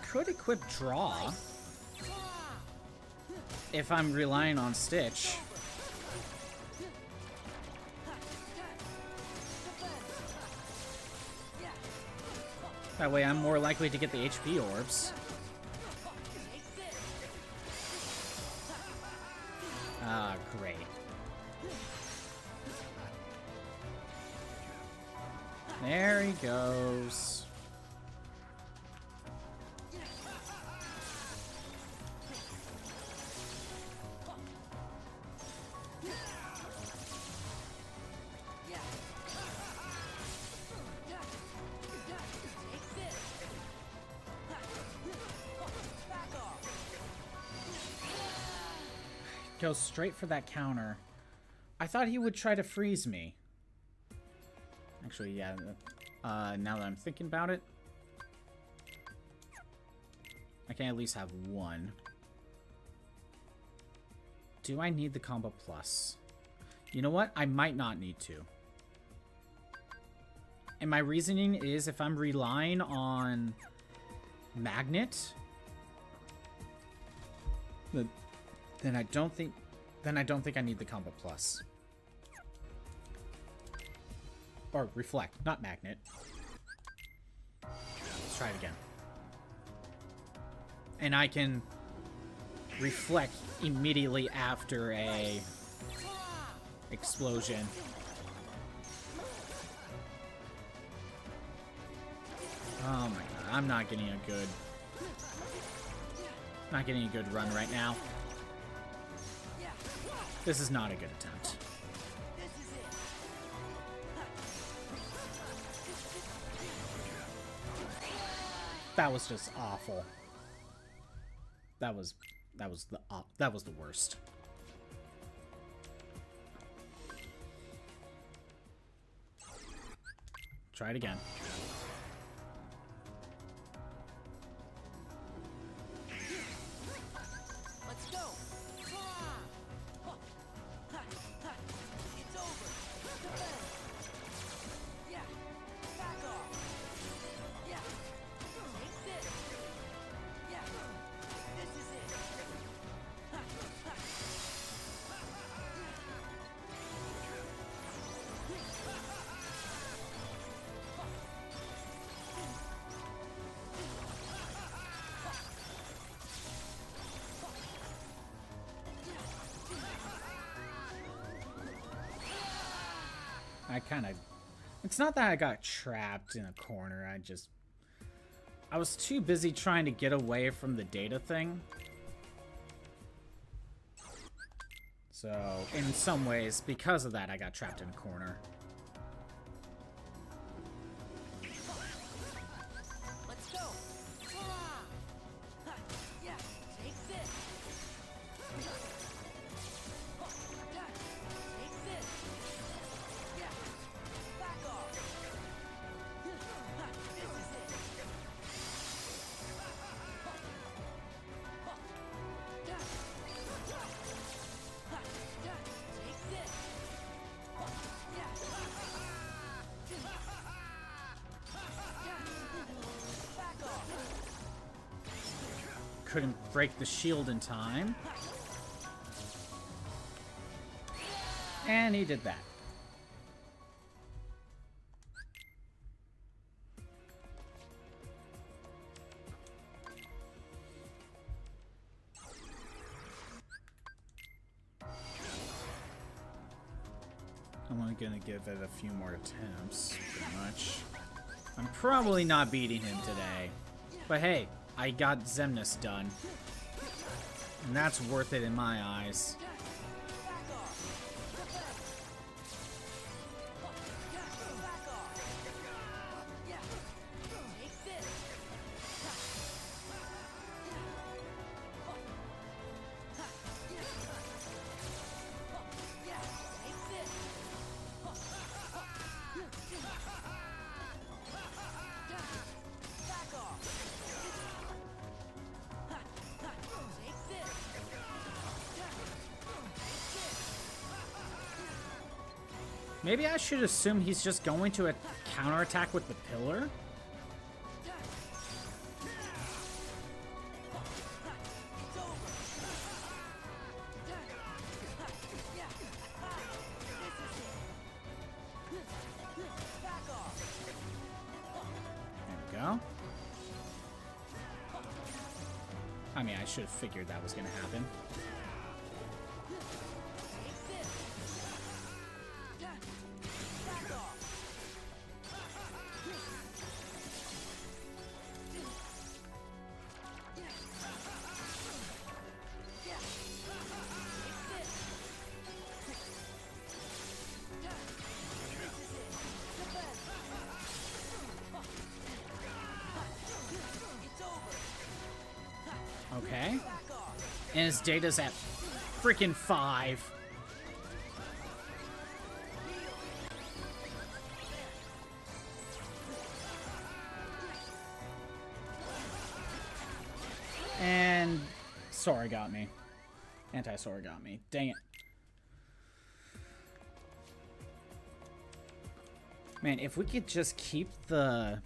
Could equip draw if I'm relying on Stitch. That way I'm more likely to get the HP orbs. Goes straight for that counter. I thought he would try to freeze me. Actually, yeah. Uh, now that I'm thinking about it, I can at least have one. Do I need the combo plus? You know what? I might not need to. And my reasoning is if I'm relying on magnet, the then I don't think then I don't think I need the combo plus. Or reflect, not magnet. Let's try it again. And I can reflect immediately after a explosion. Oh my god, I'm not getting a good not getting a good run right now. This is not a good attempt. That was just awful. That was that was the uh, that was the worst. Try it again. It's not that I got trapped in a corner. I just I was too busy trying to get away from the data thing. So, in some ways, because of that, I got trapped in a corner. Break the shield in time. And he did that. I'm only gonna give it a few more attempts, pretty much. I'm probably not beating him today. But hey, I got Xemnas done. And that's worth it in my eyes. Maybe I should assume he's just going to a counterattack with the pillar? There we go. I mean, I should have figured that was going to happen. Data's at freaking five. And Sora got me. Anti-Sora got me. Dang it. Man, if we could just keep the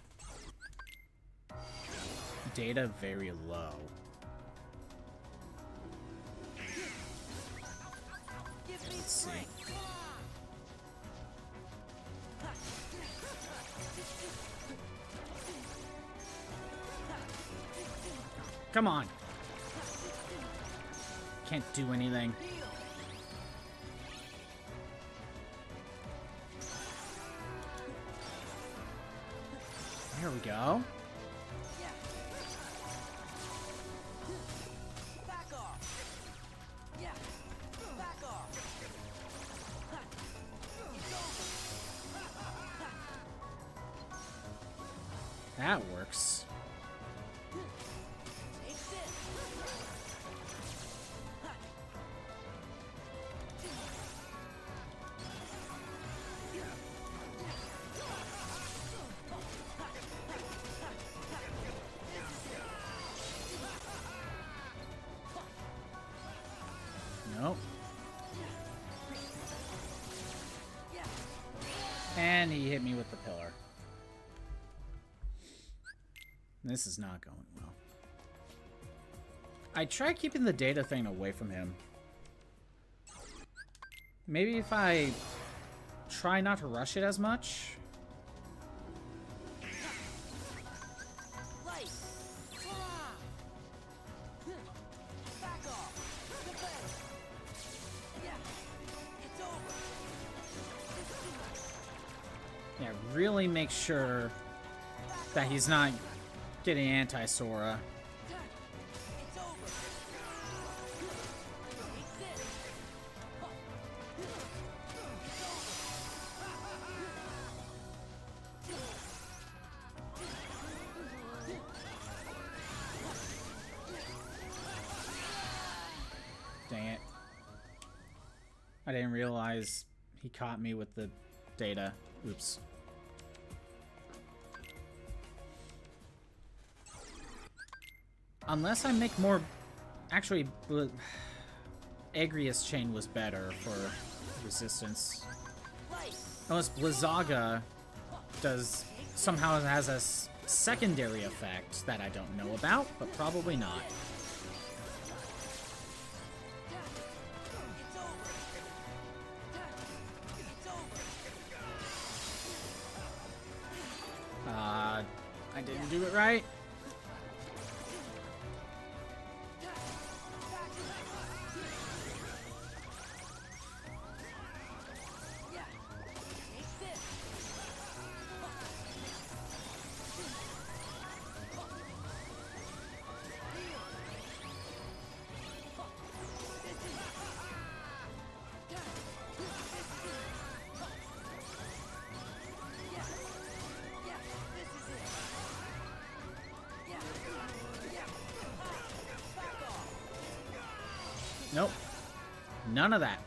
data very low. Come on. Can't do anything. This is not going well. I try keeping the data thing away from him. Maybe if I try not to rush it as much. Ah. Yeah, really make sure that he's not getting anti-Sora. Dang it. I didn't realize he caught me with the data. Oops. Unless I make more... Actually, Agrius Chain was better for resistance. Unless Blizzaga does... somehow has a secondary effect that I don't know about, but probably not. This of that.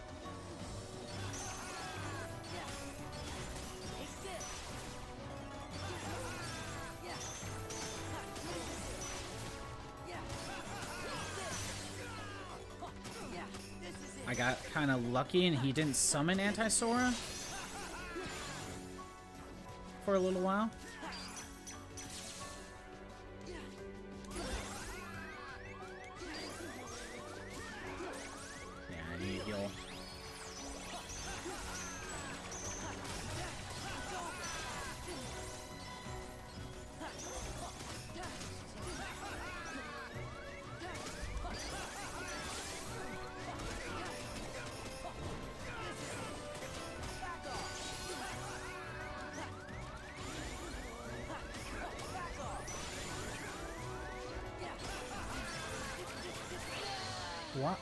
I got kind of lucky and he didn't summon Anti-Sora for a little while.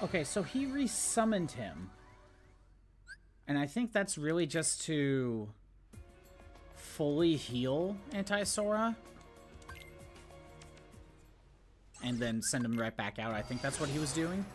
Okay, so he resummoned him. And I think that's really just to fully heal Anti-Sora. And then send him right back out. I think that's what he was doing.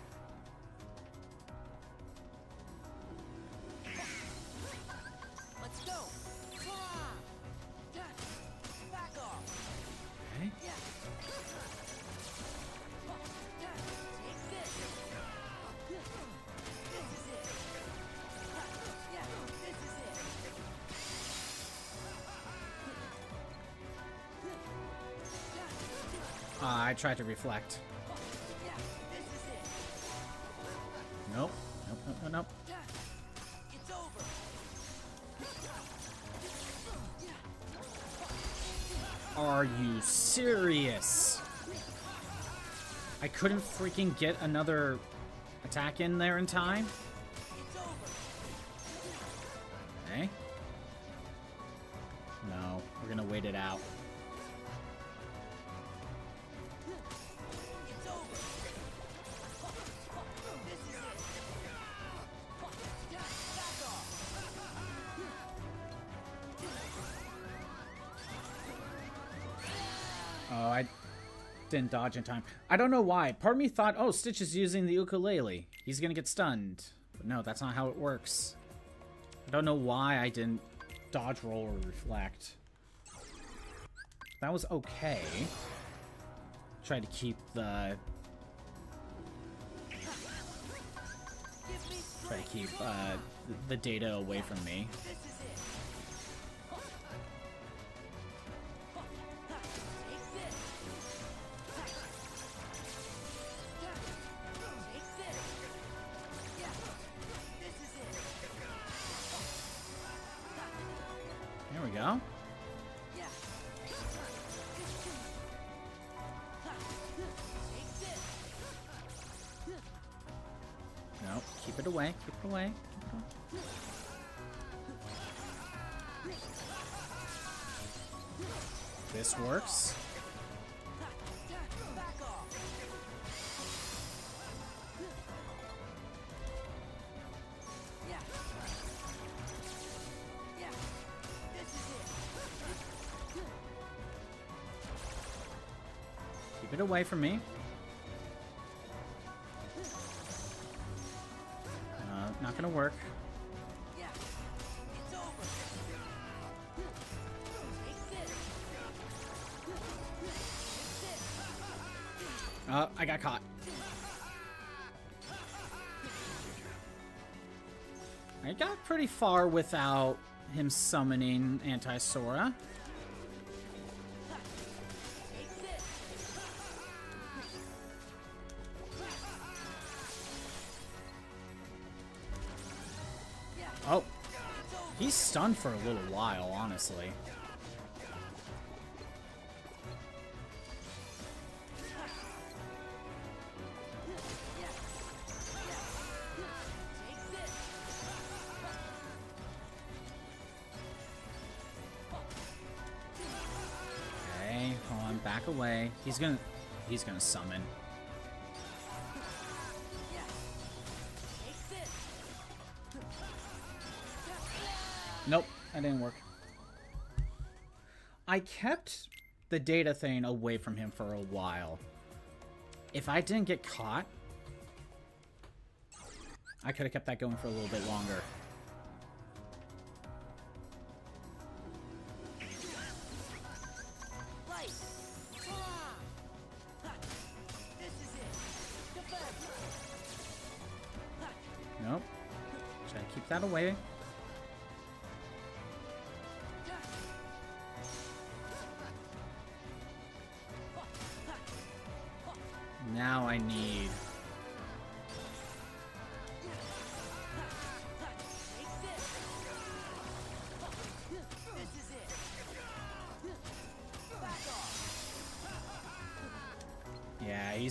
Tried to reflect. Nope. Nope, nope, nope. Are you serious? I couldn't freaking get another attack in there in time? Didn't dodge in time. I don't know why. Part of me thought, oh, Stitch is using the ukulele. He's gonna get stunned. But no, that's not how it works. I don't know why I didn't dodge roll or reflect. That was okay. Tried to keep the try to keep uh, the data away from me. Away from me. Uh, not gonna work. Uh, I got caught. I got pretty far without him summoning Anti-Sora. done for a little while, honestly. Okay, hold on, back away. He's gonna, he's gonna summon. That didn't work. I kept the data thing away from him for a while. If I didn't get caught, I could have kept that going for a little bit longer. Nope. Try to keep that away.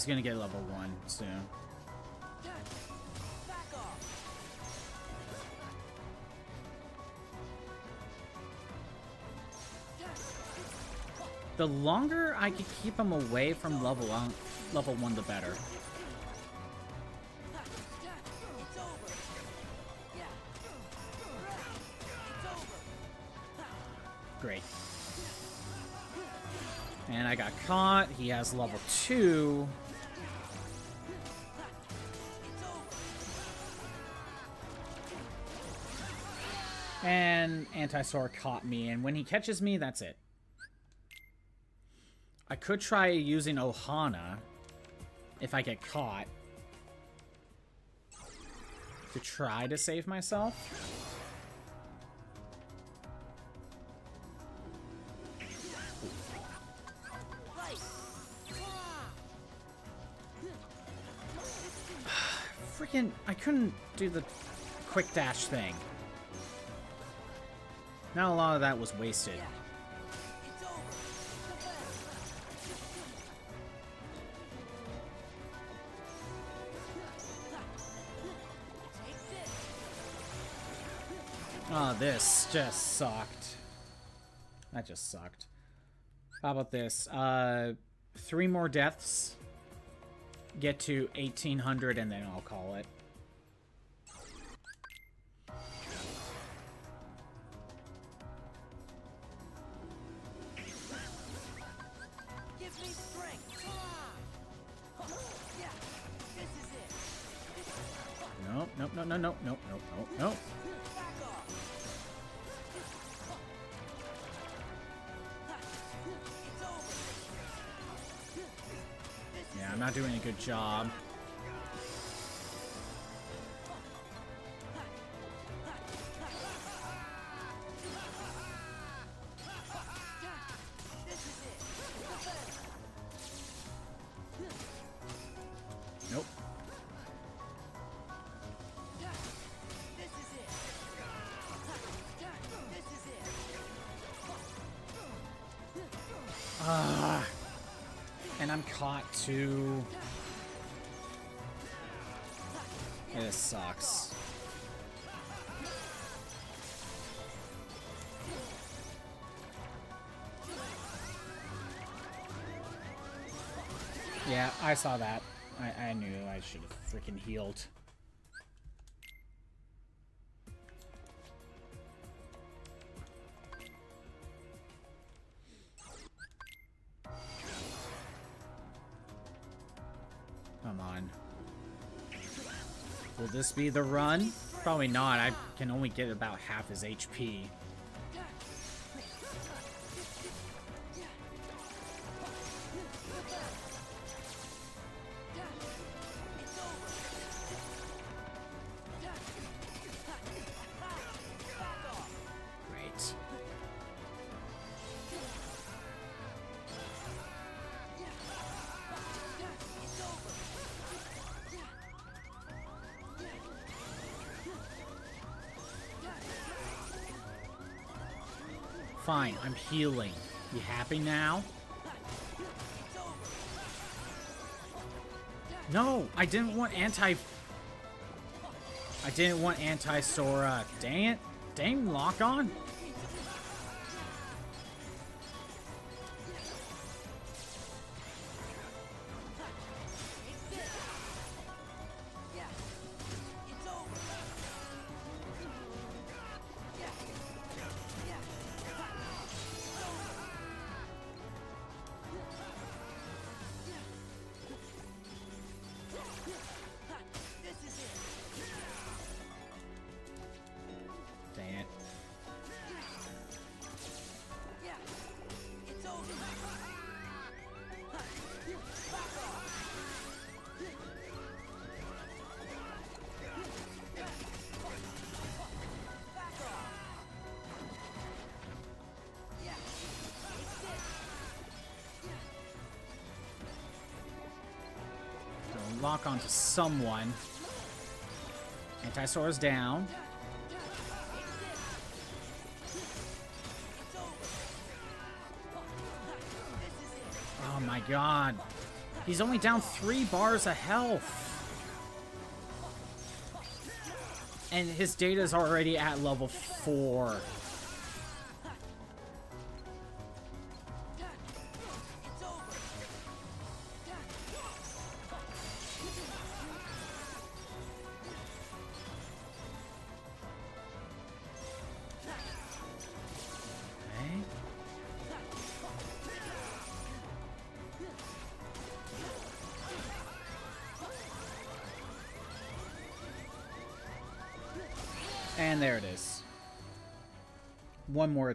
Gonna get level 1 soon. The longer I could keep him away from level one, level 1, the better. Great. And I got caught. He has level 2. And Anti-Sora caught me, and when he catches me, that's it. I could try using Ohana if I get caught to try to save myself. *sighs* Freaking, I couldn't do the quick dash thing. Now a lot of that was wasted. This. Oh, this just sucked. That just sucked. How about this? Uh, three more deaths. Get to 1800 and then I'll call it. Nope. Back off. It's over. This is Yeah, I'm not doing a good job. Too. This sucks. Yeah, I saw that. I, I knew I should have freaking healed. This be the run? Probably not. I can only get about half his HP. Healing. You happy now? No, I didn't want anti... I didn't want anti-Sora. Dang it. Dang, lock on. Onto someone. Anti-Sora's down. Oh my god. He's only down three bars of health. And his data is already at level four.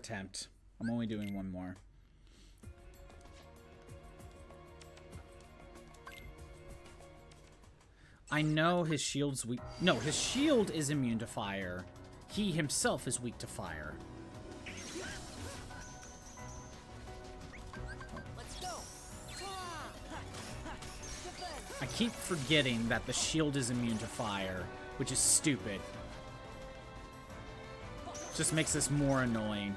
Attempt. I'm only doing one more. I know his shield's weak. No, his shield is immune to fire. He himself is weak to fire. Let's go. Defend. I keep forgetting that the shield is immune to fire, which is stupid. Just makes this more annoying.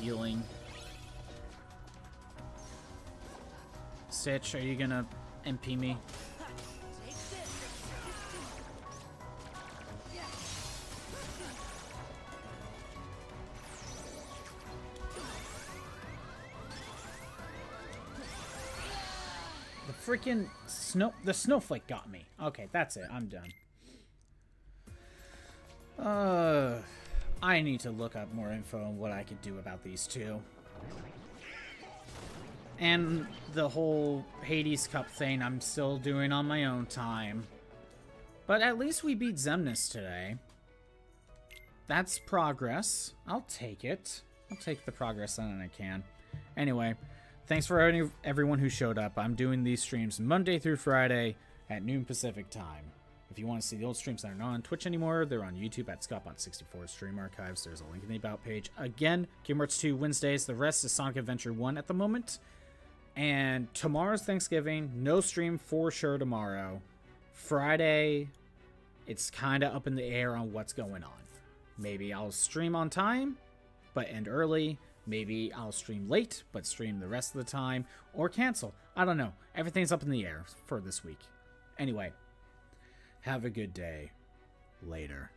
Healing. Stitch, are you gonna MP me? The freaking snow the snowflake got me. Okay, that's it. I'm done. Uh I need to look up more info on what I could do about these two. And the whole Hades Cup thing I'm still doing on my own time. But at least we beat Xemnas today. That's progress. I'll take it. I'll take the progress that I can. Anyway, thanks for any, everyone who showed up. I'm doing these streams Monday through Friday at noon Pacific time. If you want to see the old streams that are not on Twitch anymore, they're on YouTube at ScottBot64 Stream Archives. There's a link in the About page. Again, Game Arts 2 Wednesdays. The rest is Sonic Adventure 1 at the moment. And tomorrow's Thanksgiving. No stream for sure tomorrow. Friday, it's kind of up in the air on what's going on. Maybe I'll stream on time, but end early. Maybe I'll stream late, but stream the rest of the time, or cancel. I don't know. Everything's up in the air for this week. Anyway, have a good day. Later.